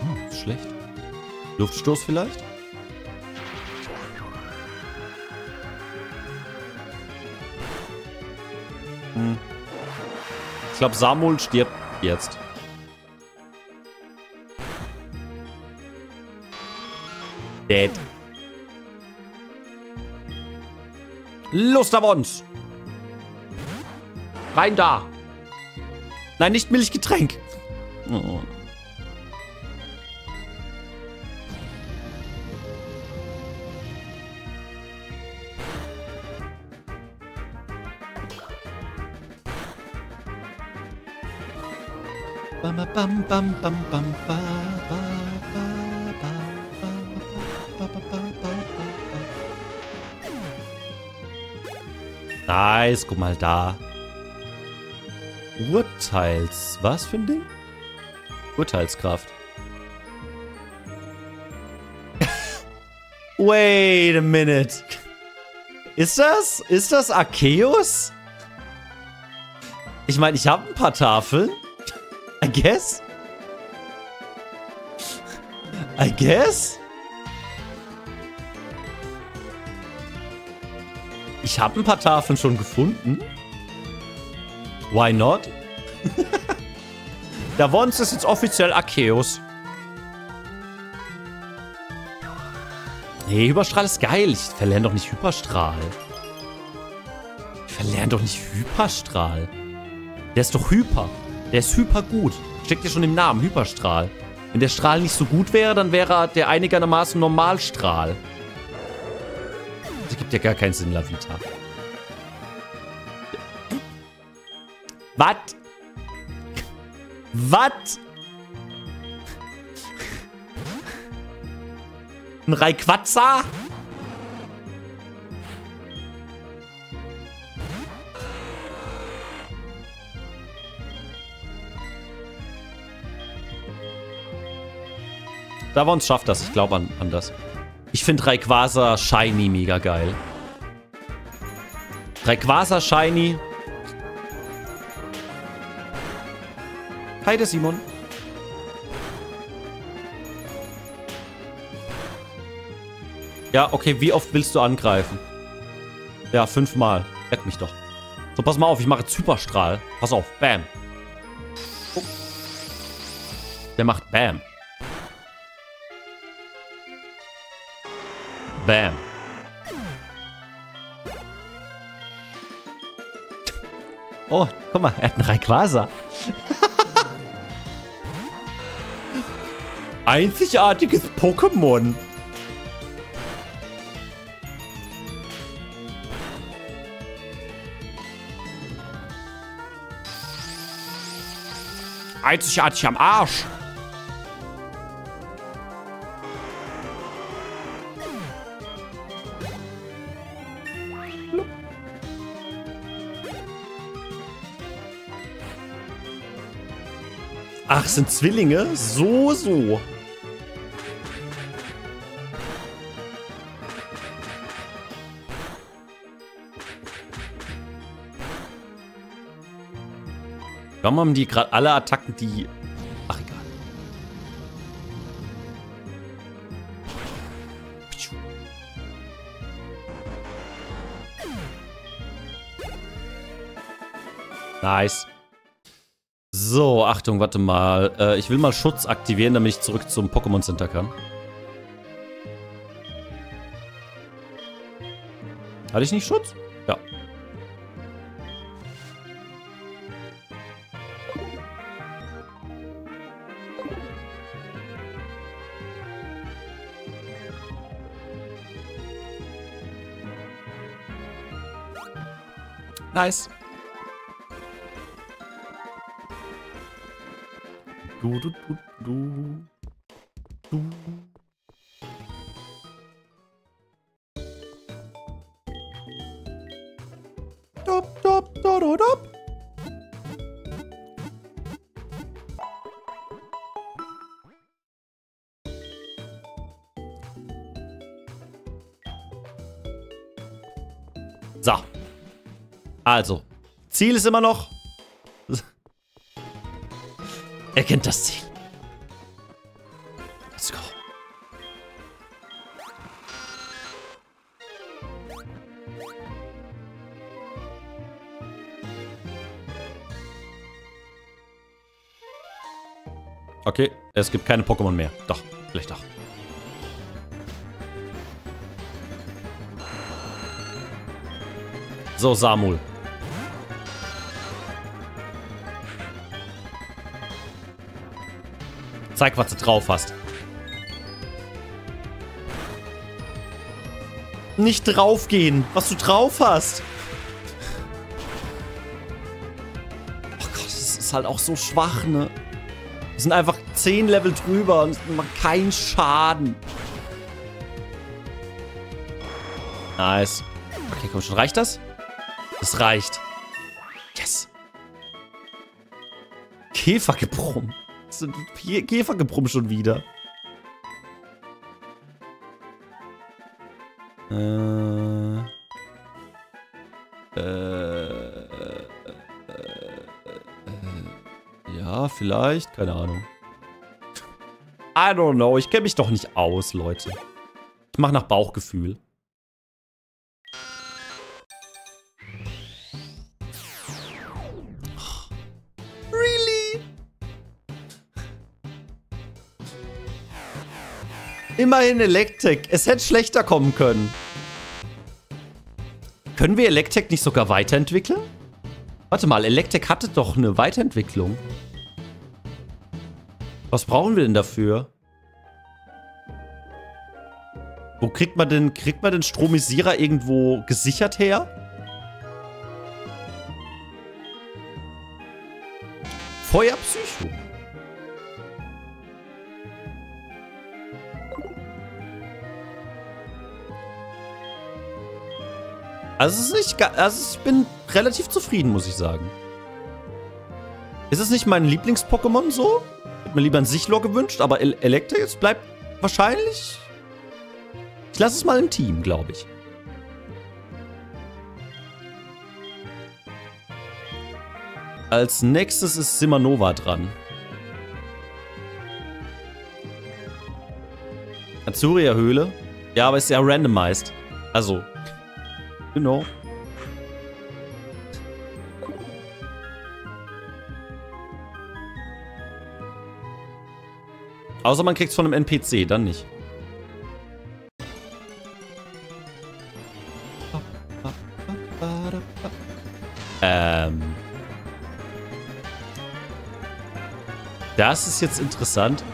Oh, ist schlecht. Luftstoß vielleicht? Hm. Ich glaube, Samuel stirbt jetzt. Dead. Lust auf uns! Rein da! Nein, nicht Milchgetränk! Oh. Bam, bam, bam, bam, ba, ba, ba, ba, ba, ba, ba, ba, ba, ba. Nice, guck mal da. Urteils... Was für ein Ding? Urteilskraft. Wait a minute. Ist das? Ist das Arceus? Ich meine, ich habe ein paar Tafeln. Guess. I guess. Ich habe ein paar Tafeln schon gefunden. Why not? <laughs> Da Wons ist jetzt offiziell Arceus. Nee, Hyperstrahl ist geil. Ich verlerne doch nicht Hyperstrahl. Ich verlerne doch nicht Hyperstrahl. Der ist doch Hyper. Der ist hyper gut. Steckt ja schon im Namen, Hyperstrahl. Wenn der Strahl nicht so gut wäre, dann wäre der einigermaßen Normalstrahl. Das gibt ja gar keinen Sinn, Lavita. Was? Was? Ein Rayquaza? Davons schafft das. Ich glaube an, an das. Ich finde Rayquaza Shiny mega geil. Rayquaza Shiny. Hi, der Simon. Ja, okay, wie oft willst du angreifen? Ja, fünfmal. Leck mich doch. So, pass mal auf, ich mache jetzt Hyperstrahl. Pass auf, Bam. Der macht Bam. Bam. Oh, guck mal, er hat einen Rayquaza. Einzigartiges Pokémon. Einzigartig am Arsch. Ach, sind Zwillinge? So, so. Warum haben die gerade alle Attacken, die... Ach, egal. Nice. So, Achtung, warte mal. Äh, ich will mal Schutz aktivieren, damit ich zurück zum Pokémon Center kann. Hatte ich nicht Schutz? Ja. Nice. Du, du, du, du. Du. Dop, dop, dop, dop. So. Also, Ziel ist immer noch er kennt das Ziel. Let's go. Okay, es gibt keine Pokémon mehr. Doch, vielleicht doch. So, Samul. Zeig, was du drauf hast. Nicht draufgehen, was du drauf hast. Oh Gott, das ist halt auch so schwach, ne? Wir sind einfach 10 Level drüber und macht keinen Schaden. Nice. Okay, komm schon. Reicht das? Das reicht. Yes. Käfergebrumm. Käfergebrumm schon wieder. Äh. Äh. äh, äh ja, vielleicht. Keine Ahnung. I don't know. Ich kenne mich doch nicht aus, Leute. Ich mache nach Bauchgefühl. Immerhin Electek. Es hätte schlechter kommen können. Können wir Electek nicht sogar weiterentwickeln? Warte mal, Electek hatte doch eine Weiterentwicklung. Was brauchen wir denn dafür? Wo kriegt man denn, kriegt man den Stromisierer irgendwo gesichert her? Feuerpsycho. Also nicht also ich bin relativ zufrieden, muss ich sagen. Ist es nicht mein Lieblings-Pokémon so? Hätte mir lieber ein Sichlor gewünscht, aber El Electrix bleibt wahrscheinlich... Ich lasse es mal im Team, glaube ich. Als nächstes ist Simanova dran. Azuria-Höhle. Ja, aber ist ja randomized. Also, Genau. Außer man kriegt es von einem NPC, dann nicht. Ähm. Das ist jetzt interessant.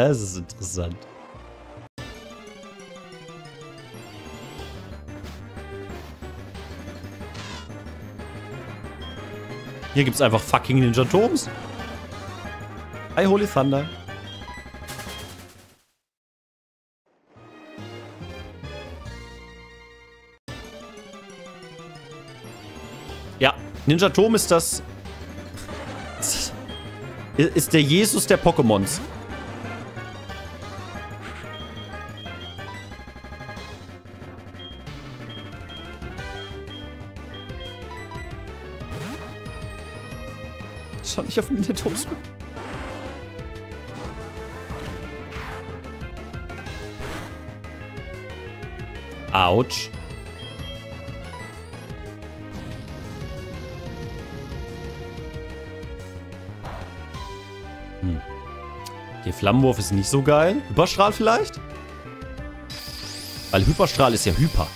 Das ist interessant. Hier gibt es einfach fucking Ninja Toms. Hi, Holy Thunder. Ja, Ninja Tom ist das... Ist der Jesus der Pokémons. Auf den Toast. Autsch. Hm. Okay, Flammenwurf ist nicht so geil. Hyperstrahl vielleicht? Weil Hyperstrahl ist ja Hyper.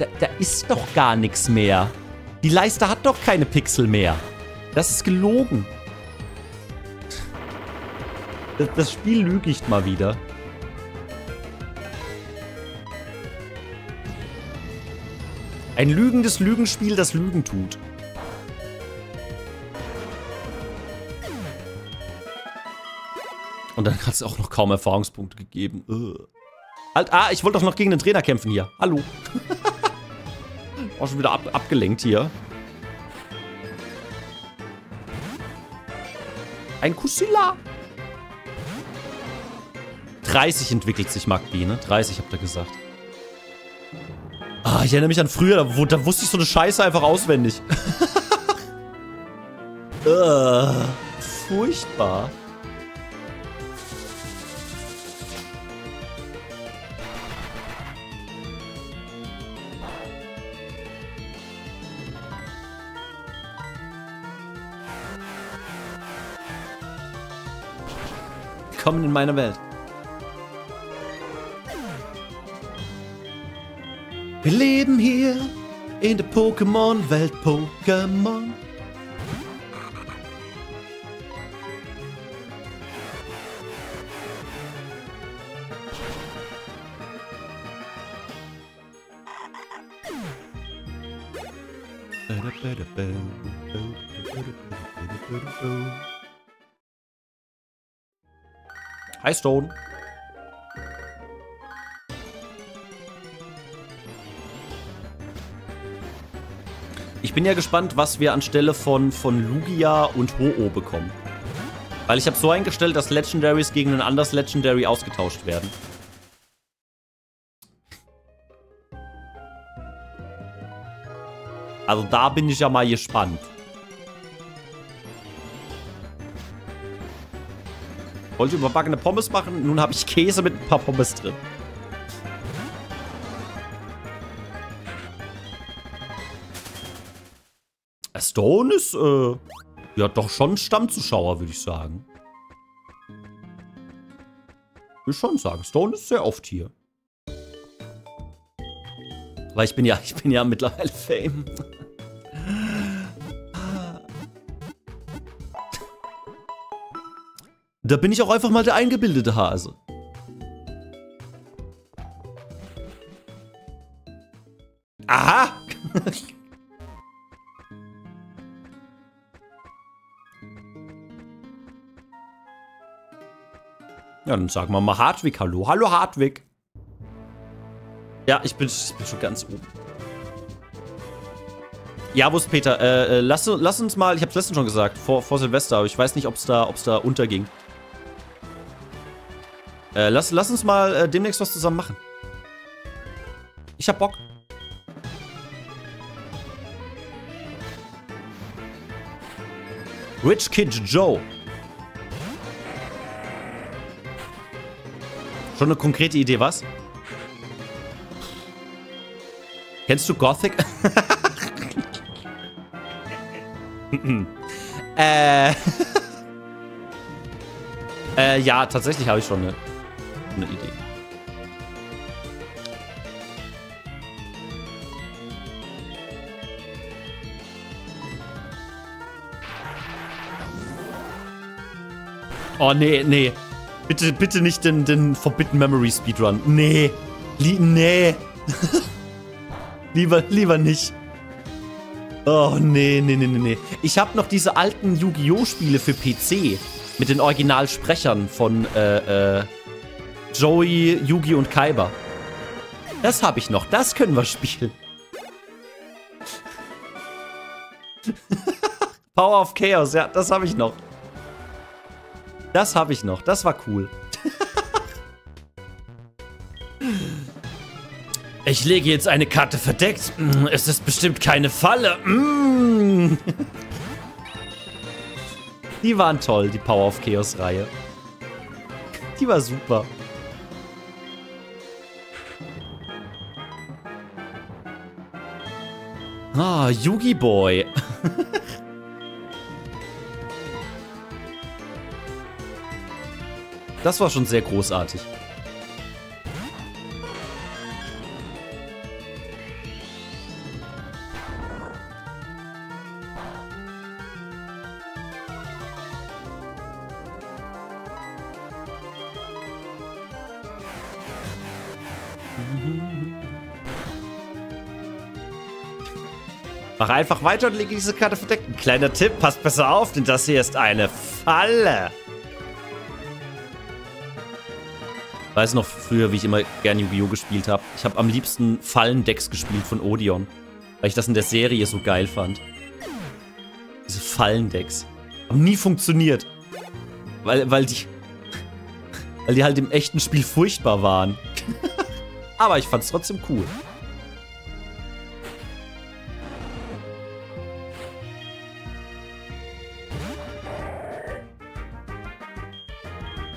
Da, da ist doch gar nichts mehr. Die Leiste hat doch keine Pixel mehr. Das ist gelogen. Das, das Spiel lügt mal wieder. Ein lügendes Lügenspiel, das Lügen tut. Und dann hat es auch noch kaum Erfahrungspunkte gegeben. Ugh. Halt, ah, ich wollte doch noch gegen den Trainer kämpfen hier. Hallo. <laughs> auch schon wieder ab, abgelenkt hier. Ein Kusila. 30 entwickelt sich Magbi, ne? 30 habt ihr gesagt. Ah, ich erinnere mich an früher, da, da wusste ich so eine Scheiße einfach auswendig. uh, <laughs> furchtbar. Willkommen in meiner Welt. Wir leben hier in der Pokémon-Welt Pokémon. Hi, Stone. Ich bin ja gespannt, was wir anstelle von, von Lugia und Ho-Oh bekommen. Weil ich habe so eingestellt, dass Legendaries gegen ein anderes Legendary ausgetauscht werden. Also da bin ich ja mal gespannt. Wollte überbackene Pommes machen, nun habe ich Käse mit ein paar Pommes drin. Stone ist, äh, ja, doch schon Stammzuschauer, würde ich sagen. Würde ich schon sagen. Stone ist sehr oft hier. Weil ich bin ja, <laughs> ich bin ja mittlerweile Fame. Da bin ich auch einfach mal der eingebildete Hase. Aha! <laughs> Ja, dann sagen wir mal Hartwig Hallo. Hallo Hartwig. Ja, ich bin, ich bin schon ganz oben. Ja, wo ist Peter? Äh, äh, lass, lass uns mal, ich hab's letztens schon gesagt, vor, vor Silvester, aber ich weiß nicht, ob's da, ob's da unterging. Äh, lass, lass uns mal äh, demnächst was zusammen machen. Ich hab Bock. Rich Kid Joe. Schon eine konkrete Idee, was? Kennst du Gothic? <laughs> äh. <laughs> äh, ja, tatsächlich habe ich schon eine, eine Oh, nee, nee. Bitte, bitte nicht den, den Forbidden Memory Speedrun. Nee. Lie nee. <laughs> lieber, lieber nicht. Oh, nee, nee, nee, nee, nee. Ich habe noch diese alten Yu-Gi-Oh! Spiele für PC. Mit den Originalsprechern von, äh, äh, Joey, Yugi und Kaiba. Das habe ich noch. Das können wir spielen. <laughs> Power of Chaos, ja, das habe ich noch. Das habe ich noch. Das war cool. ich lege jetzt eine Karte verdeckt. Mm, es ist bestimmt keine Falle. Mm. Die waren toll, die Power of Chaos Reihe. Die war super. Ah, Yugi Boy. Das war schon sehr großartig. Mach einfach weiter und lege diese Karte verdeckt. Ein kleiner Tipp, passt besser auf, denn das hier ist eine Falle. Weiß noch früher, wie ich immer gerne Yu-Gi-Oh! gespielt habe. Ich habe am liebsten Fallendecks gespielt von Odeon. Weil ich das in der Serie so geil fand. Diese Fallendecks. Haben nie funktioniert. Weil, weil die. <laughs> Weil die halt im echten Spiel furchtbar waren. <laughs> Aber ich fand's trotzdem cool.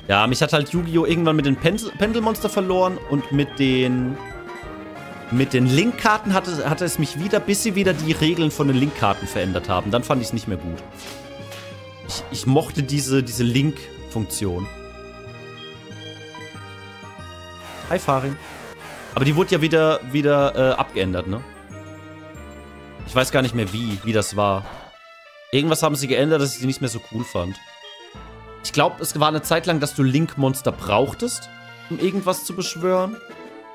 Ja, mich hat halt Yu-Gi-Oh! irgendwann mit den Pendel Pendelmonster verloren und mit den mit den Link-Karten hatte, hatte es mich wieder, bis sie wieder die Regeln von den Link-Karten verändert haben. Dann fand ich es nicht mehr gut. Ich, ich mochte diese, diese Link-Funktion. Hi, Farin. Aber die wurde ja wieder, wieder äh, abgeändert, ne? Ich weiß gar nicht mehr wie, wie das war. Irgendwas haben sie geändert, dass ich sie nicht mehr so cool fand. Ich glaube, es war eine Zeit lang, dass du Link-Monster brauchtest, um irgendwas zu beschwören.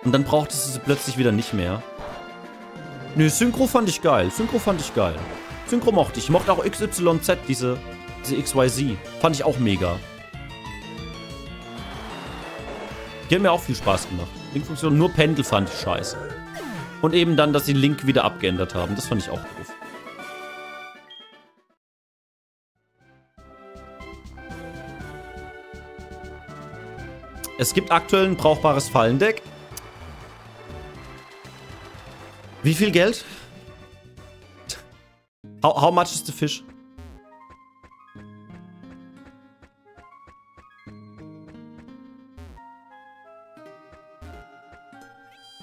Und dann brauchtest du sie plötzlich wieder nicht mehr. Nö, Synchro fand ich geil. Synchro fand ich geil. Synchro mochte ich. Ich mochte auch XYZ, diese, diese XYZ. Fand ich auch mega. Die haben mir auch viel Spaß gemacht. Link-Funktion, nur Pendel fand ich scheiße. Und eben dann, dass sie Link wieder abgeändert haben. Das fand ich auch doof. Es gibt aktuell ein brauchbares Fallendeck. Wie viel Geld? How, how much is the fish?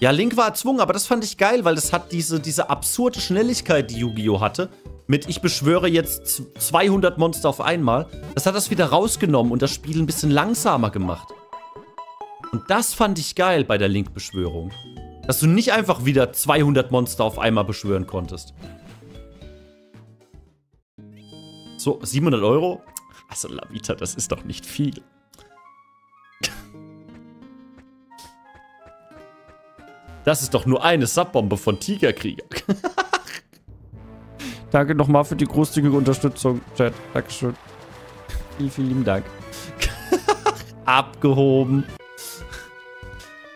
Ja, Link war erzwungen, aber das fand ich geil, weil das hat diese, diese absurde Schnelligkeit, die Yu-Gi-Oh! hatte. Mit ich beschwöre jetzt 200 Monster auf einmal. Das hat das wieder rausgenommen und das Spiel ein bisschen langsamer gemacht. Und das fand ich geil bei der Link-Beschwörung. Dass du nicht einfach wieder 200 Monster auf einmal beschwören konntest. So, 700 Euro? Also, Lavita, das ist doch nicht viel. Das ist doch nur eine Subbombe von Tigerkrieger. <laughs> Danke nochmal für die großzügige Unterstützung, Chat. Dankeschön. Vielen, vielen lieben Dank. <laughs> Abgehoben.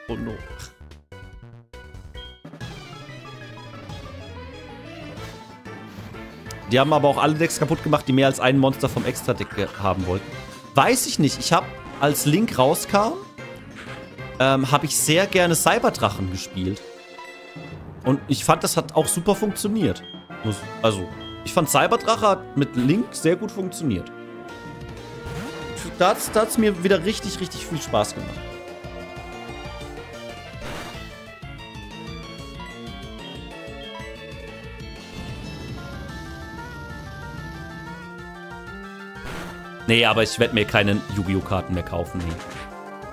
Oh no. Die haben aber auch alle Decks kaputt gemacht, die mehr als ein Monster vom Extra-Deck haben wollten. Weiß ich nicht. Ich habe, als Link rauskam, ähm, habe ich sehr gerne Cyberdrachen gespielt. Und ich fand, das hat auch super funktioniert. Also, ich fand Cyberdrache hat mit Link sehr gut funktioniert. Da hat es mir wieder richtig, richtig viel Spaß gemacht. Nee, aber ich werde mir keine Yu-Gi-Oh! Karten mehr kaufen. Nee.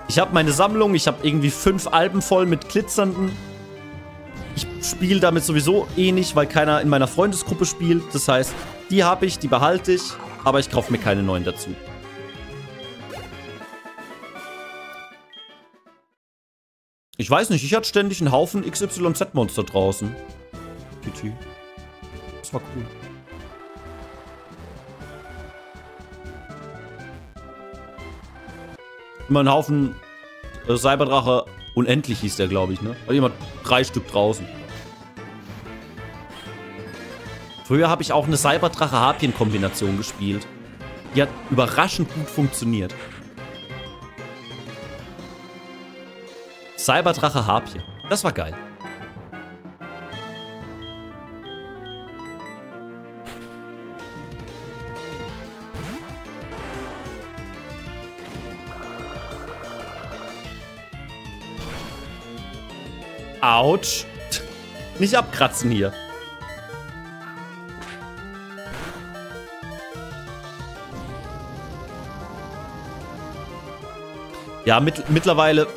Ich habe meine Sammlung, ich habe irgendwie fünf Alben voll mit glitzernden. Ich spiele damit sowieso eh nicht, weil keiner in meiner Freundesgruppe spielt. Das heißt, die habe ich, die behalte ich, aber ich kaufe mir keine neuen dazu. Ich weiß nicht, ich hatte ständig einen Haufen XYZ-Monster draußen. GT. Das war cool. Immer einen Haufen äh, Cyberdrache. Unendlich hieß der, glaube ich, ne? Hat jemand drei Stück draußen. Früher habe ich auch eine Cyberdrache-Harpien-Kombination gespielt. Die hat überraschend gut funktioniert. Cyberdrache Harpien. Das war geil. Autsch. Nicht abkratzen hier. Ja, mit, mittlerweile...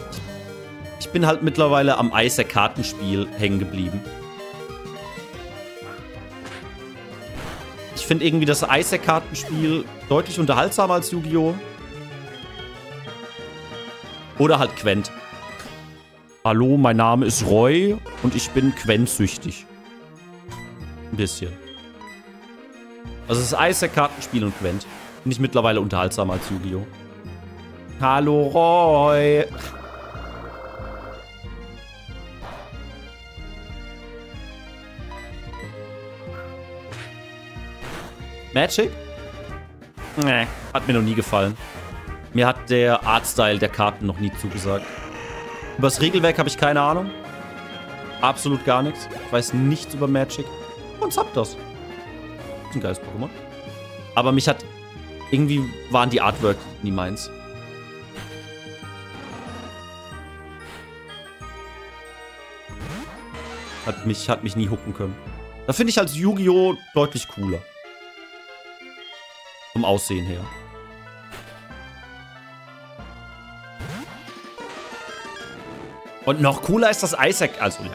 Ich bin halt mittlerweile am Isaac-Kartenspiel hängen geblieben. Ich finde irgendwie das Isaac-Kartenspiel deutlich unterhaltsamer als Yu-Gi-Oh! Oder halt Quent. Hallo, mein Name ist Roy und ich bin quenzsüchtig. Ein bisschen. Also es ist Isaac, Kartenspiel und Quent. Finde ich mittlerweile unterhaltsamer als Yu-Gi-Oh! Hallo Roy! Magic? Nee, hat mir noch nie gefallen. Mir hat der Artstyle der Karten noch nie zugesagt. Über das Regelwerk habe ich keine Ahnung. Absolut gar nichts. Ich weiß nichts über Magic. Und Zapdos. Ist ein geiles Pokémon. Aber mich hat... Irgendwie waren die Artwork nie meins. Hat mich, hat mich nie hooken können. Da finde ich als Yu-Gi-Oh! deutlich cooler. Vom Aussehen her. Und noch cooler ist das Isaac. Also, ja.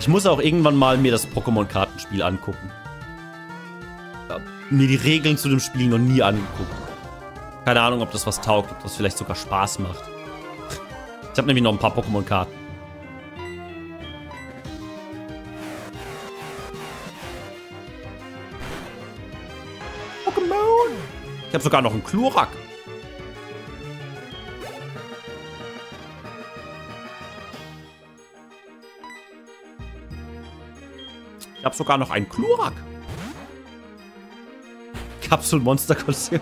Ich muss auch irgendwann mal mir das Pokémon-Kartenspiel angucken. Ich hab mir die Regeln zu dem Spiel noch nie angeguckt. Keine Ahnung, ob das was taugt, ob das vielleicht sogar Spaß macht. Ich habe nämlich noch ein paar Pokémon-Karten. Ich habe sogar noch einen Klurak. Ich habe sogar noch einen Klurak. Kapselmonster-Kostüm.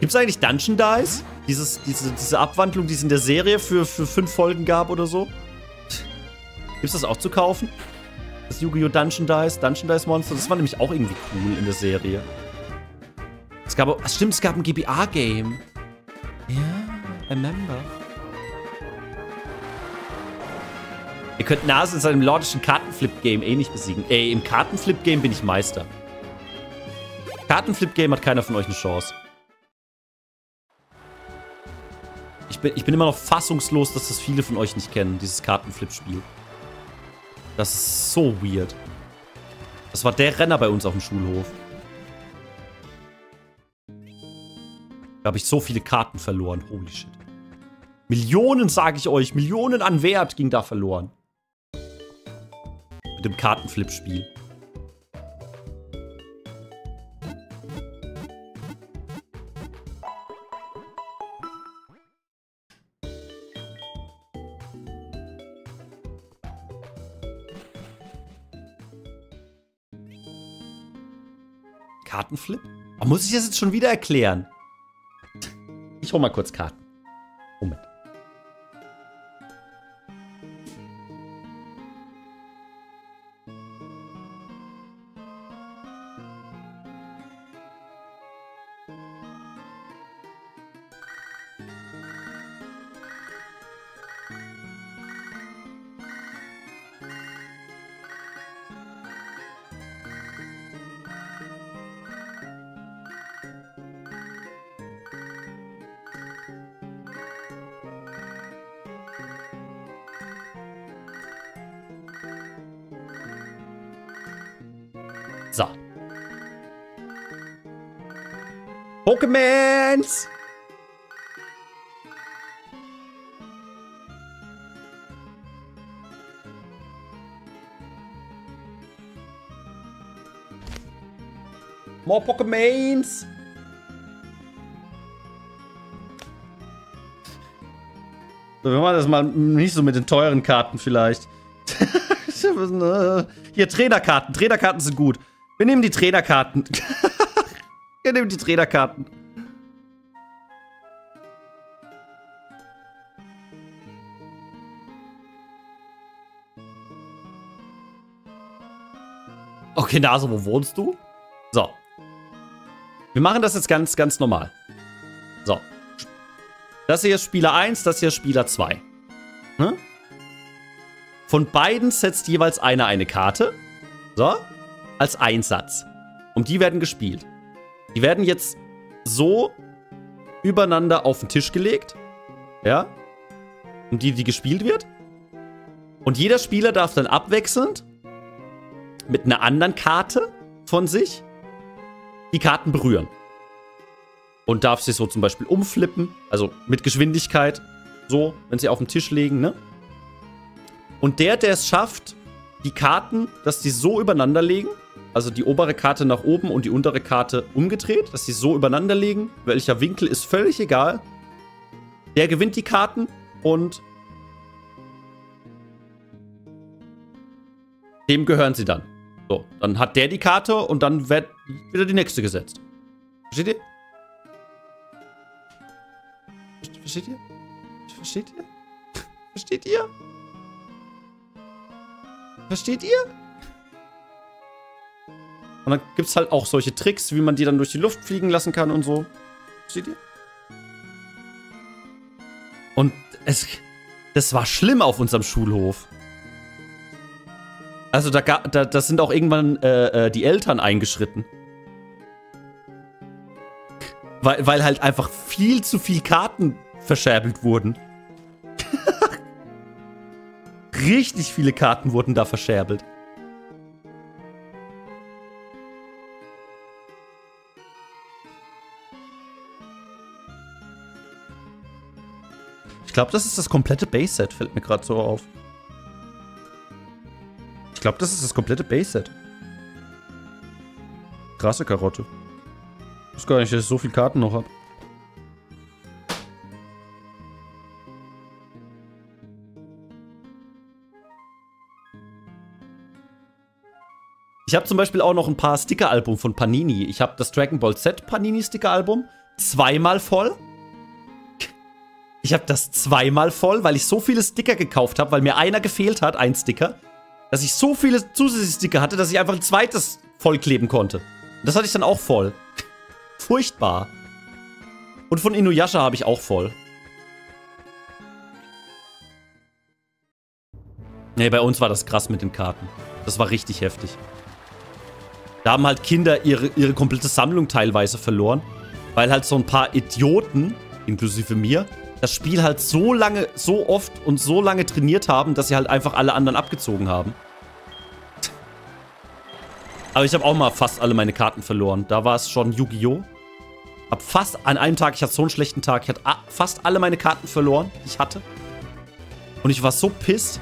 Gibt es eigentlich Dungeon Dice? Dieses, diese, diese Abwandlung, die es in der Serie für, für fünf Folgen gab oder so? Gibt es das auch zu kaufen? Das Yu-Gi-Oh! Dungeon Dice, Dungeon Dice Monster, das war nämlich auch irgendwie cool in der Serie. Es gab, auch, stimmt, es gab ein GBA-Game. Ja, remember. Ihr könnt Nase in seinem lordischen Kartenflip-Game eh nicht besiegen. Ey, im Kartenflip-Game bin ich Meister. Kartenflip-Game hat keiner von euch eine Chance. Ich bin, ich bin immer noch fassungslos, dass das viele von euch nicht kennen, dieses Kartenflip-Spiel. Das ist so weird. Das war der Renner bei uns auf dem Schulhof. Da habe ich so viele Karten verloren. Holy shit. Millionen, sage ich euch. Millionen an Wert ging da verloren. Mit dem Kartenflip-Spiel. Kartenflip? Muss ich das jetzt schon wieder erklären? Ich hol mal kurz Karten. More Pokémons! So, wir machen das mal nicht so mit den teuren Karten vielleicht. <laughs> Hier, Trainerkarten. Trainerkarten sind gut. Wir nehmen die Trainerkarten. <laughs> Wir nehmen die Trainerkarten. Okay, Nase, wo wohnst du? Wir machen das jetzt ganz, ganz normal. So. Das hier ist Spieler 1, das hier ist Spieler 2. Hm? Von beiden setzt jeweils einer eine Karte. So. Als Einsatz. Und die werden gespielt. Die werden jetzt so übereinander auf den Tisch gelegt. Ja. Um die, die gespielt wird. Und jeder Spieler darf dann abwechselnd mit einer anderen Karte von sich die Karten berühren. Und darf sie so zum Beispiel umflippen, also mit Geschwindigkeit, so, wenn sie auf den Tisch legen, ne? Und der, der es schafft, die Karten, dass die so übereinander legen, Also die obere Karte nach oben und die untere Karte umgedreht, dass sie so übereinander liegen. Welcher Winkel ist völlig egal. Der gewinnt die Karten und dem gehören sie dann. So, dann hat der die Karte und dann wird wieder die nächste gesetzt. Versteht ihr? Versteht ihr? Versteht ihr? Versteht ihr? Versteht ihr? Und dann gibt es halt auch solche Tricks, wie man die dann durch die Luft fliegen lassen kann und so. Versteht ihr? Und es, das war schlimm auf unserem Schulhof. Also da, da das sind auch irgendwann äh, äh, die Eltern eingeschritten. Weil, weil halt einfach viel zu viel Karten verscherbelt wurden. <laughs> Richtig viele Karten wurden da verscherbelt. Ich glaube, das ist das komplette Base-Set, fällt mir gerade so auf. Ich glaube, das ist das komplette Base-Set. Krasse Karotte. Ich weiß gar nicht, dass ich so viele Karten noch habe. Ich habe zum Beispiel auch noch ein paar Sticker-Album von Panini. Ich habe das Dragon Ball Z Panini-Sticker-Album zweimal voll. Ich habe das zweimal voll, weil ich so viele Sticker gekauft habe, weil mir einer gefehlt hat, ein Sticker, dass ich so viele zusätzliche Sticker hatte, dass ich einfach ein zweites vollkleben konnte. Das hatte ich dann auch voll. Furchtbar. Und von Inuyasha habe ich auch voll. Nee, bei uns war das krass mit den Karten. Das war richtig heftig. Da haben halt Kinder ihre, ihre komplette Sammlung teilweise verloren, weil halt so ein paar Idioten, inklusive mir, das Spiel halt so lange, so oft und so lange trainiert haben, dass sie halt einfach alle anderen abgezogen haben. Aber ich habe auch mal fast alle meine Karten verloren. Da war es schon Yu-Gi-Oh! Hab fast an einem Tag, ich hatte so einen schlechten Tag, ich hatte fast alle meine Karten verloren, die ich hatte. Und ich war so pisst.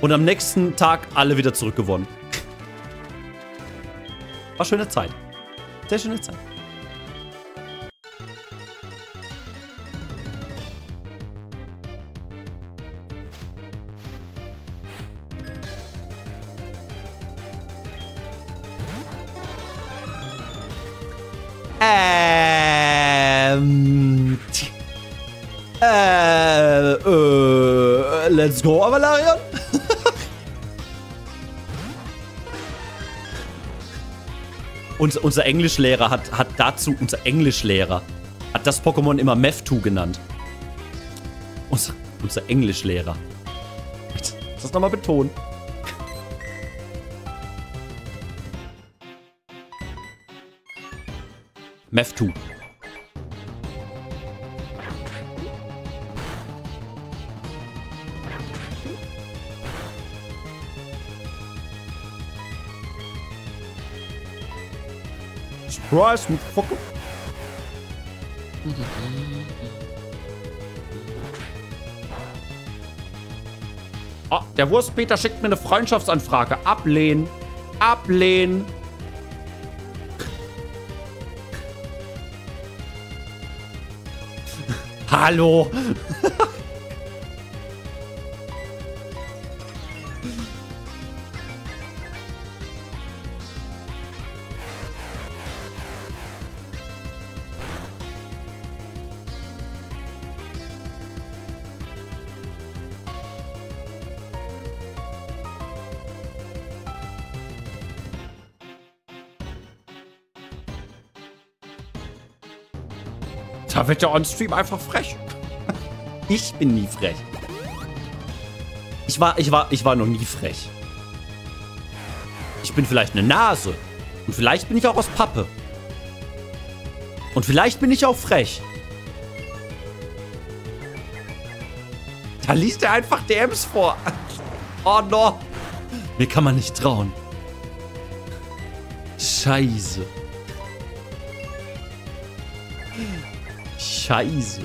Und am nächsten Tag alle wieder zurückgewonnen. <laughs> War schöne Zeit. Sehr schöne Zeit. Ähm. Äh, äh, let's go, Avalarion. <laughs> unser, unser Englischlehrer hat, hat dazu, unser Englischlehrer hat das Pokémon immer Mewtwo genannt. Unser, unser Englischlehrer. Das nochmal betonen. Mewtwo. Surprise, motherfucker. Oh, der Wurstpeter schickt mir eine Freundschaftsanfrage. Ablehnen. Ablehnen. Hallo. <laughs> Da wird der On-Stream einfach frech. <laughs> Ich bin nie frech. Ich war, ich war, ich war noch nie frech. Ich bin vielleicht eine Nase. Und vielleicht bin ich auch aus Pappe. Und vielleicht bin ich auch frech. Da liest er einfach DMs vor. <laughs> Oh no. Mir kann man nicht trauen. Scheiße. Scheiße.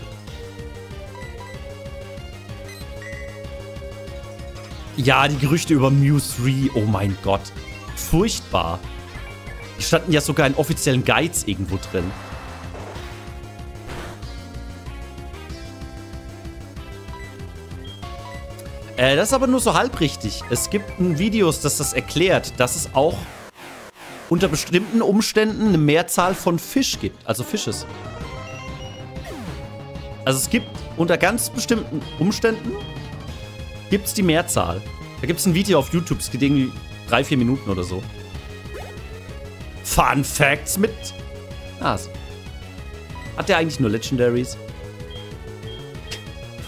Ja, die Gerüchte über Muse 3. Oh mein Gott. Furchtbar. Die standen ja sogar in offiziellen Guides irgendwo drin. Äh, das ist aber nur so halb richtig. Es gibt ein Videos, das das erklärt, dass es auch unter bestimmten Umständen eine Mehrzahl von Fisch gibt. Also Fisches. Also es gibt unter ganz bestimmten Umständen gibt es die Mehrzahl. Da gibt es ein Video auf YouTube, es geht irgendwie drei, vier Minuten oder so. Fun Facts mit Nas. Hat der eigentlich nur Legendaries?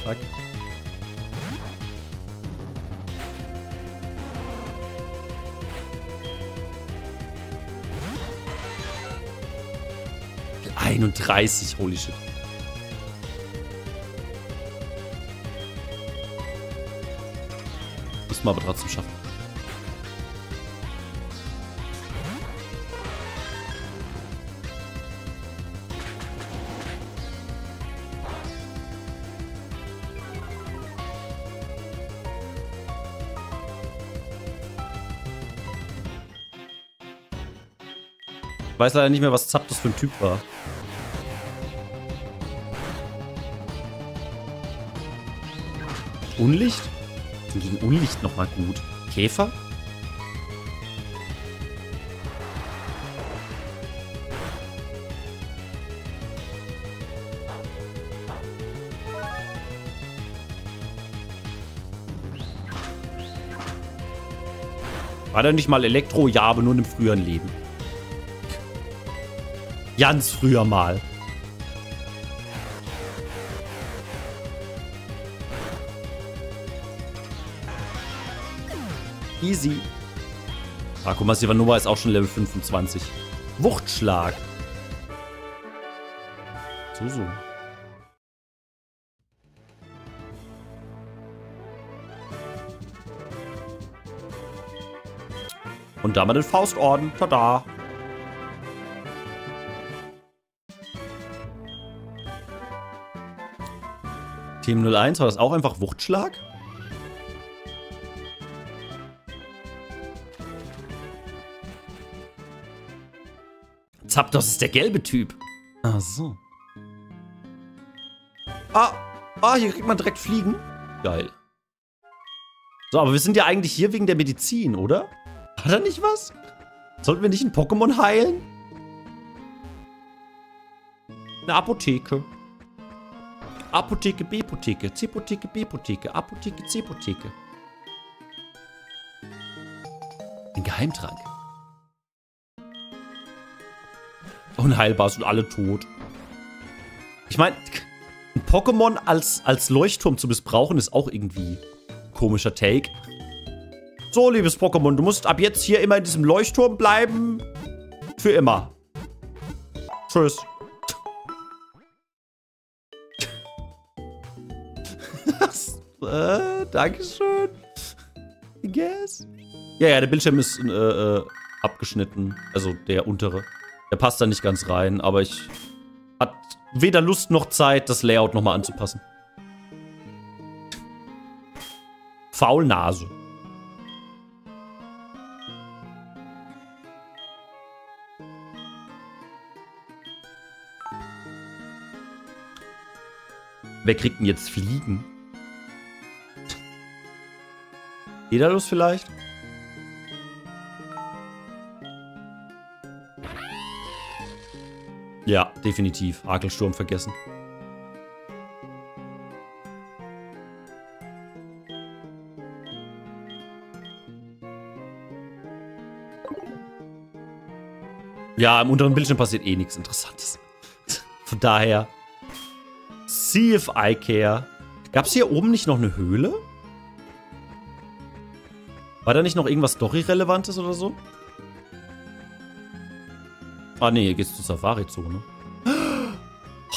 Fuck. Einunddreißig, holy shit. Müssen wir aber trotzdem schaffen. Ich weiß leider nicht mehr, was Zapdos für ein Typ war. Unlicht? Die Unlicht nochmal gut? Käfer? War der nicht mal Elektro? Ja, aber nur einem früheren Leben. Ganz früher mal. Easy. Ah, guck mal, Sivanova ist auch schon Level 25. Wuchtschlag. So, so. Und damit den Faustorden. Tada. Team 01, war das auch einfach Wuchtschlag? Zapdos ist der gelbe Typ. Ach so. Ah, ah, hier kriegt man direkt Fliegen. Geil. So, aber wir sind ja eigentlich hier wegen der Medizin, oder? Hat er nicht was? Sollten wir nicht ein Pokémon heilen? Eine Apotheke. Apotheke, B-Apotheke, C-Apotheke, B-Apotheke, Apotheke, C-Apotheke. Ein Geheimtrank. Unheilbar sind alle tot. Ich meine, ein Pokémon als, als Leuchtturm zu missbrauchen ist auch irgendwie ein komischer Take. So, liebes Pokémon, du musst ab jetzt hier immer in diesem Leuchtturm bleiben. Für immer. Tschüss. äh, <laughs> Dankeschön. I guess. Ja, ja, der Bildschirm ist äh, äh, abgeschnitten. Also der untere. Der passt da nicht ganz rein, aber ich hat weder Lust noch Zeit, das Layout nochmal anzupassen. Faulnase. Wer kriegt denn jetzt Fliegen? Dedalus vielleicht? Ja, definitiv. Hakelsturm vergessen. Ja, im unteren Bildschirm passiert eh nichts Interessantes. <laughs> Von daher. See if I care. Gab es hier oben nicht noch eine Höhle? War da nicht noch irgendwas Story-Relevantes oder so? Ah, nee, hier geht's zur Safari-Zone.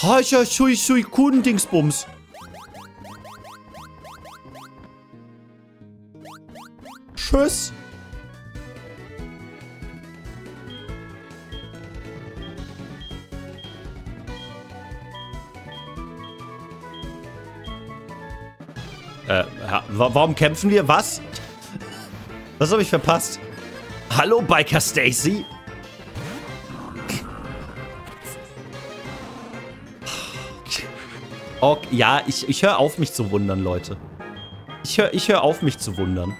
Hacha, Shui, Shui, Kundingsbums. Tschüss. Äh, warum kämpfen wir? Was? Was habe ich verpasst? Hallo, Biker Stacy. Okay, ja, ich, ich höre auf, mich zu wundern, Leute. Ich höre ich hör auf, mich zu wundern.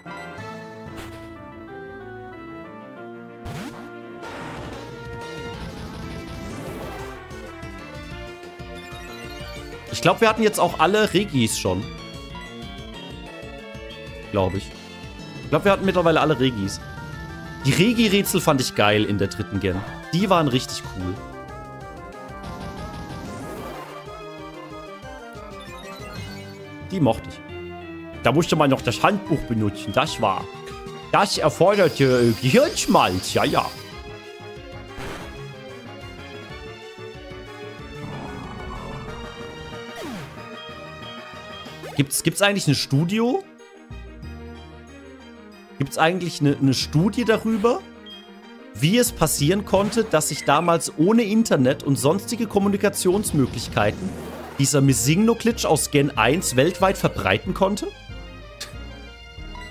Ich glaube, wir hatten jetzt auch alle Regis schon. Glaube ich. Ich glaube, wir hatten mittlerweile alle Regis. Die Regi-Rätsel fand ich geil in der dritten Gen. Die waren richtig Die mochte ich. Da musste man noch das Handbuch benutzen. Das war. Das erforderte äh, Gehirnschmalz. Ja, ja. Gibt's, gibt's eigentlich ein Studio? Gibt's eigentlich eine, eine Studie darüber, wie es passieren konnte, dass sich damals ohne Internet und sonstige Kommunikationsmöglichkeiten dieser Misigno-Glitch aus Gen 1 weltweit verbreiten konnte?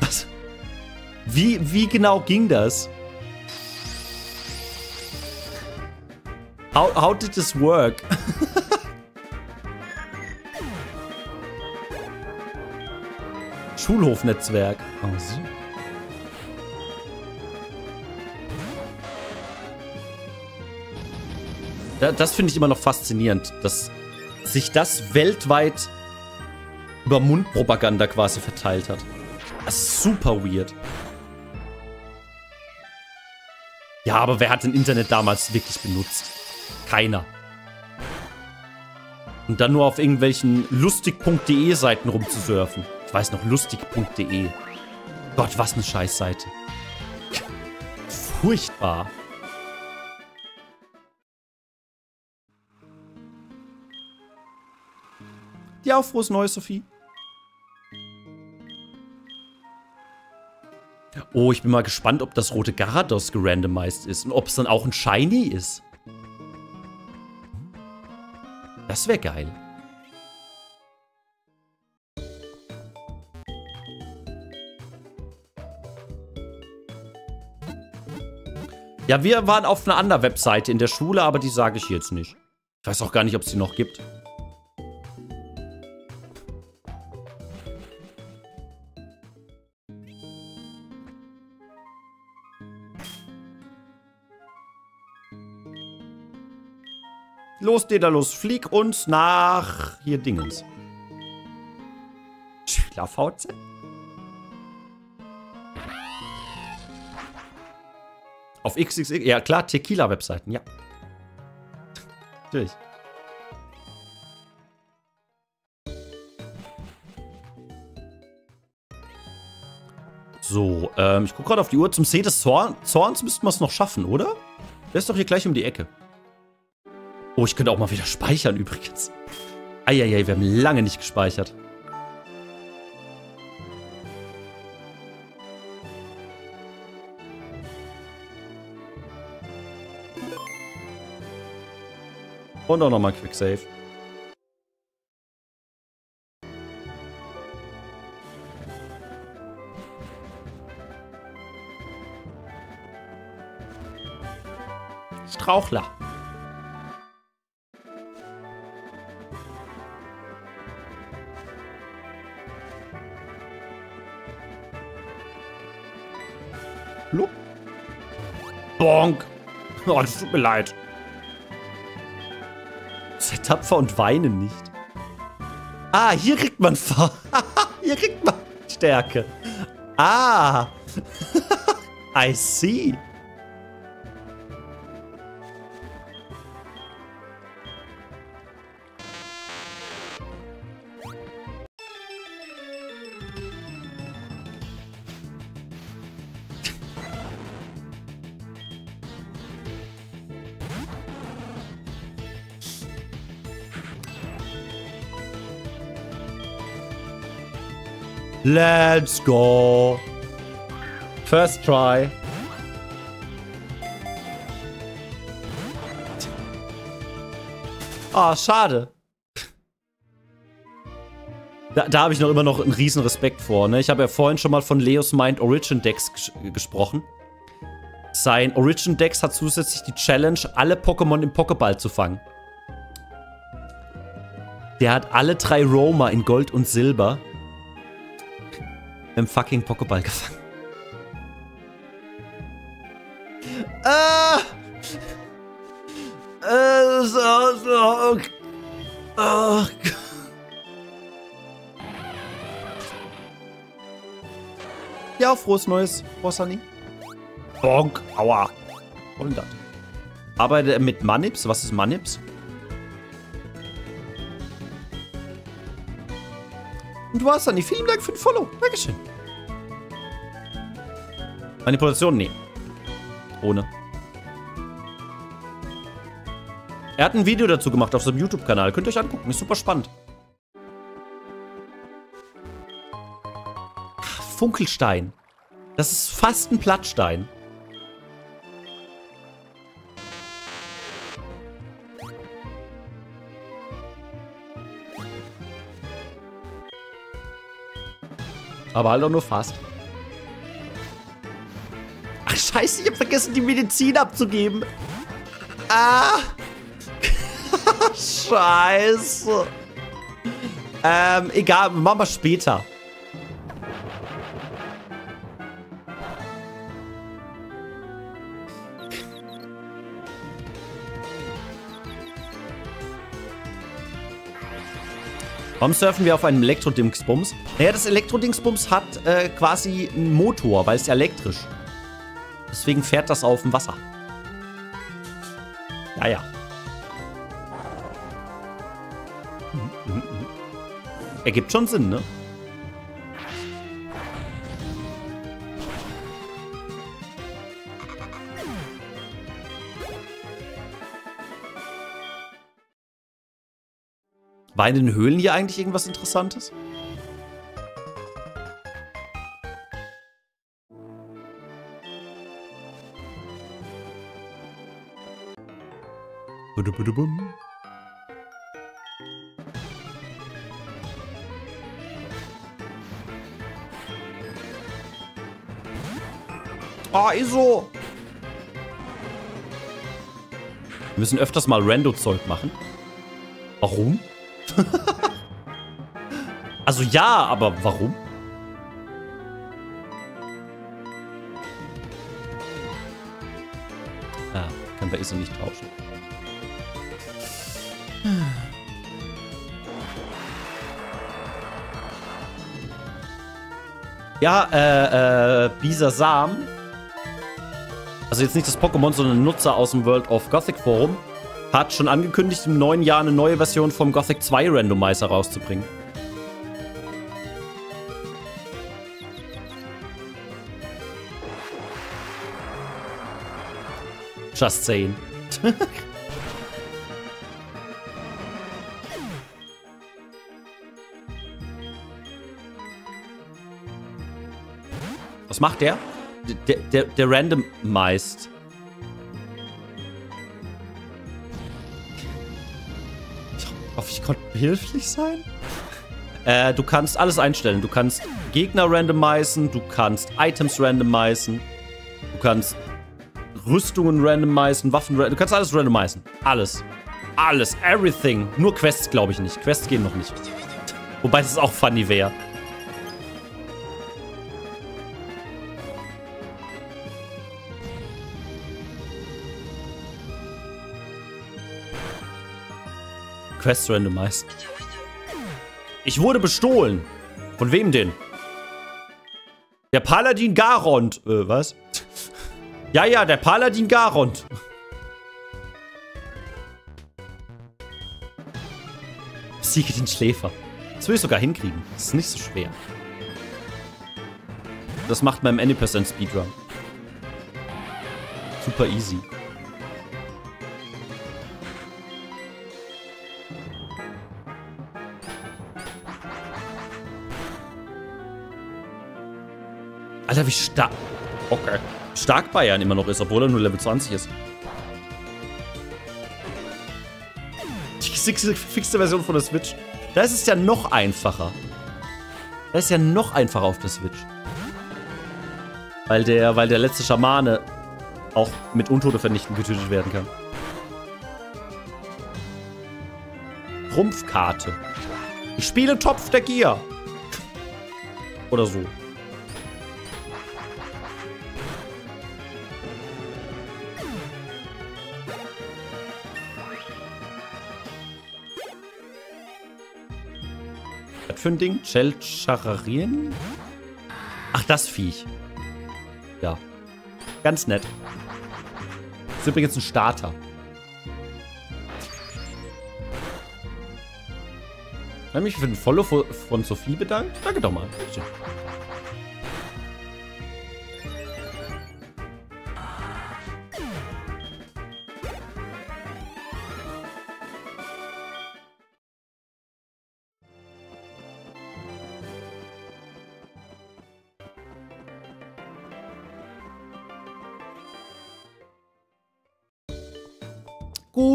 Was? Wie, wie genau ging das? How, how did this work? <laughs> Schulhofnetzwerk. Oh, so. Das finde ich immer noch faszinierend, dass sich das weltweit über Mundpropaganda quasi verteilt hat. Das ist super weird. Ja, aber wer hat denn Internet damals wirklich benutzt? Keiner. Und dann nur auf irgendwelchen lustig.de Seiten rumzusurfen. Ich weiß noch, lustig.de. Gott, was eine Scheißseite. Furchtbar. Auch frohes Neues, Sophie. Oh, ich bin mal gespannt, ob das rote Garados gerandomized ist und ob es dann auch ein Shiny ist. Das wäre geil. Ja, wir waren auf einer anderen Webseite in der Schule, aber die sage ich jetzt nicht. Ich weiß auch gar nicht, ob es die noch gibt. Los, Dedalus, flieg uns nach hier Dingens. Schüler-VZ? Auf XXX, ja klar, Tequila-Webseiten, ja. Natürlich. So, ähm, ich gucke gerade auf die Uhr. Zum See des Zorn Zorns müssten wir es noch schaffen, oder? Der ist doch hier gleich um die Ecke. Oh, ich könnte auch mal wieder speichern übrigens. Eieiei, wir haben lange nicht gespeichert. Und auch nochmal Quick Save. Strauchler. Bonk. Oh, das tut mir leid. Sei tapfer und weine nicht. Ah, hier kriegt man <laughs> Hier kriegt man Stärke. Ah. <laughs> I see. Let's go. First try. Ah, oh, schade. Da, da habe ich noch immer noch einen riesen Respekt vor. Ne? Ich habe ja vorhin schon mal von Leos Mind Origin Decks ges gesprochen. Sein Origin Dex hat zusätzlich die Challenge, alle Pokémon im Pokéball zu fangen. Der hat alle drei Roma in Gold und Silber im fucking Pokéball gefangen. Ah! Äh, so, so. Oh Gott. Ja, frohes Neues, Rossani. Bonk. Aua. 100. Arbeite mit Manips. Was ist Manips? Und du hast dann die vielen Dank für den Follow. Dankeschön. Manipulation? Nee. Ohne. Er hat ein Video dazu gemacht auf seinem YouTube-Kanal. Könnt ihr euch angucken. Ist super spannend. Funkelstein. Das ist fast ein Plattstein. Aber halt auch nur fast. Ach, scheiße, ich hab vergessen, die Medizin abzugeben. Ah. <laughs> scheiße. Ähm, egal, machen wir später. Warum surfen wir auf einem Elektrodingsbums? Naja, das Elektrodingsbums hat äh, quasi einen Motor, weil es ja elektrisch. Deswegen fährt das auf dem Wasser. Ja, ja. Mhm. Ergibt schon Sinn, ne? War in den Höhlen hier eigentlich irgendwas Interessantes? Ah, ISO! Wir müssen öfters mal Rando-Zeug machen. Warum? <laughs> also ja, aber warum? Ah, können wir ISO nicht tauschen. Ja, äh, äh, Bisasam. Also jetzt nicht das Pokémon, sondern ein Nutzer aus dem World of Gothic Forum hat schon angekündigt, im neuen Jahr eine neue Version vom Gothic 2 Randomizer rauszubringen. Just saying. <laughs> Was macht der? Der, der, der randomized. Behilflich sein. Äh, du kannst alles einstellen. Du kannst Gegner randomisieren, du kannst Items randomisieren, du kannst Rüstungen randomisieren, Waffen randomisieren. Du kannst alles randomisieren. Alles. Alles. Everything. Nur Quests glaube ich nicht. Quests gehen noch nicht. Wobei es auch funny wäre. Quest randomized. Ich wurde bestohlen. Von wem denn? Der Paladin Garond. Äh, was? ja, ja, der Paladin Garond. Siege den Schläfer. Das will ich sogar hinkriegen. Das ist nicht so schwer. Das macht beim Any% Speedrun. Super easy. Alter, wie stark... Okay. Stark Bayern immer noch ist, obwohl er nur Level 20 ist. Die fixte Version von der Switch. Da ist es ja noch einfacher. Da ist ja noch einfacher auf der Switch. Weil der, weil der letzte Schamane auch mit Untote vernichten getötet werden kann. Trumpfkarte. Ich spiele Topf der Gier. <laughs> Oder so. Für ein Ding? Chelchararien? Ach, das Viech. Ja. Ganz nett. Ist übrigens ein Starter. Ich habe mich für den Follow von Sophie bedankt. Danke doch mal. Bitte.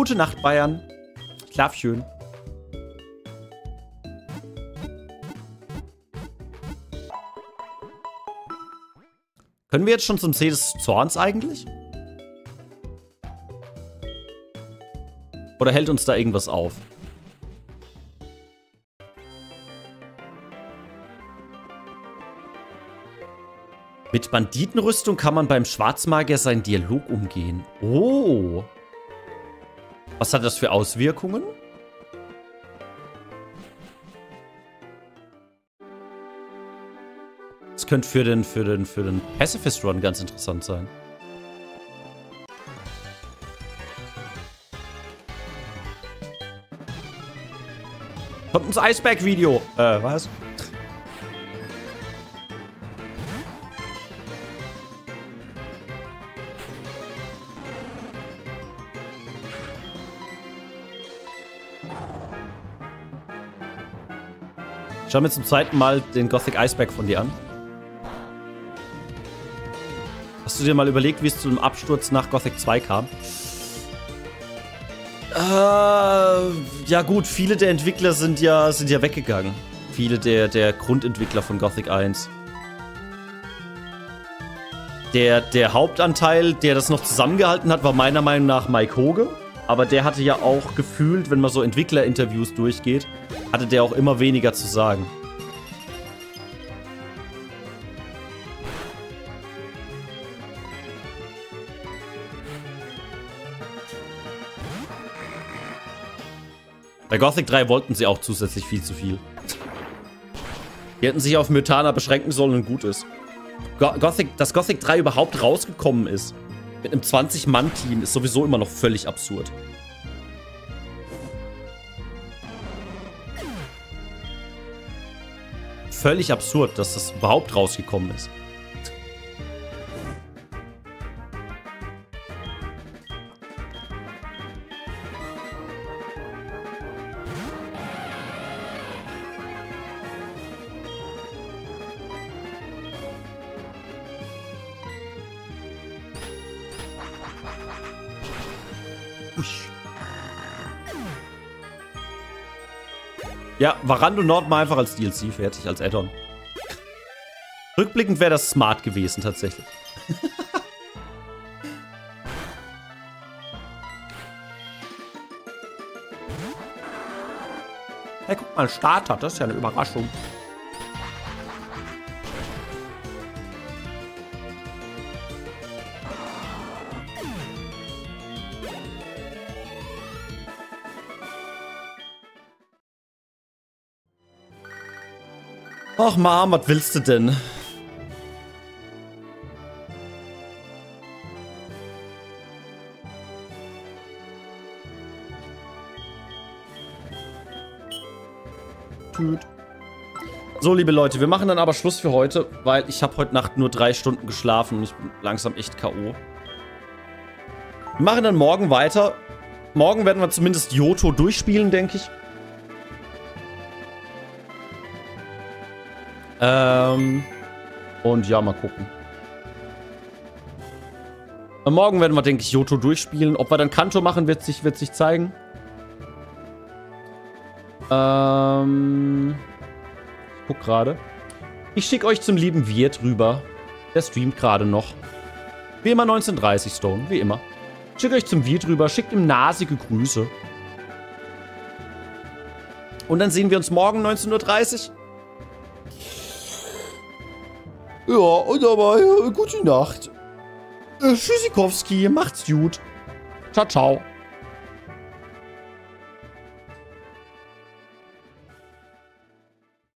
Gute Nacht, Bayern. Schlaf schön. Können wir jetzt schon zum See des Zorns eigentlich? Oder hält uns da irgendwas auf? Mit Banditenrüstung kann man beim Schwarzmagier seinen Dialog umgehen. Oh. Was hat das für Auswirkungen? Das könnte für den, für den, für den Pacifist Run ganz interessant sein. Kommt ins Iceberg-Video. Äh, was? Schau mir zum zweiten Mal den Gothic Iceberg von dir an. Hast du dir mal überlegt, wie es zu einem Absturz nach Gothic 2 kam? Äh, ja gut, viele der Entwickler sind ja, sind ja weggegangen. Viele der, der Grundentwickler von Gothic 1. Der, der Hauptanteil, der das noch zusammengehalten hat, war meiner Meinung nach Mike Hoge. Aber der hatte ja auch gefühlt, wenn man so Entwicklerinterviews durchgeht, hatte der auch immer weniger zu sagen. Bei Gothic 3 wollten sie auch zusätzlich viel zu viel. Die hätten sich auf Mythana beschränken sollen und gut ist. Go Gothic, dass Gothic 3 überhaupt rausgekommen ist, mit einem 20-Mann-Team, ist sowieso immer noch völlig absurd. Völlig absurd, dass das überhaupt rausgekommen ist. Ja, Varando Nord mal einfach als DLC fertig, als Add-on. Rückblickend wäre das smart gewesen, tatsächlich. <laughs> hey, guck mal, Starter, das ist ja eine Überraschung. Ach, Mom, was willst du denn? Tüt. So, liebe Leute, wir machen dann aber Schluss für heute, weil ich habe heute Nacht nur drei Stunden geschlafen und ich bin langsam echt K.O. Wir machen dann morgen weiter. Morgen werden wir zumindest Yoto durchspielen, denke ich. Ähm, und ja, mal gucken. Morgen werden wir, denke ich, Yoto durchspielen. Ob wir dann Kanto machen, wird sich, wird sich zeigen. Ähm, ich guck gerade. Ich schicke euch zum lieben Wirt rüber. Der streamt gerade noch. Wie immer 1930 Stone, wie immer. Schickt euch zum Wirt rüber, schickt ihm nasige Grüße. Und dann sehen wir uns morgen 19.30 Uhr. Ja, und dabei äh, gute Nacht. Äh, Tschüssikowski, macht's gut. Ciao, ciao.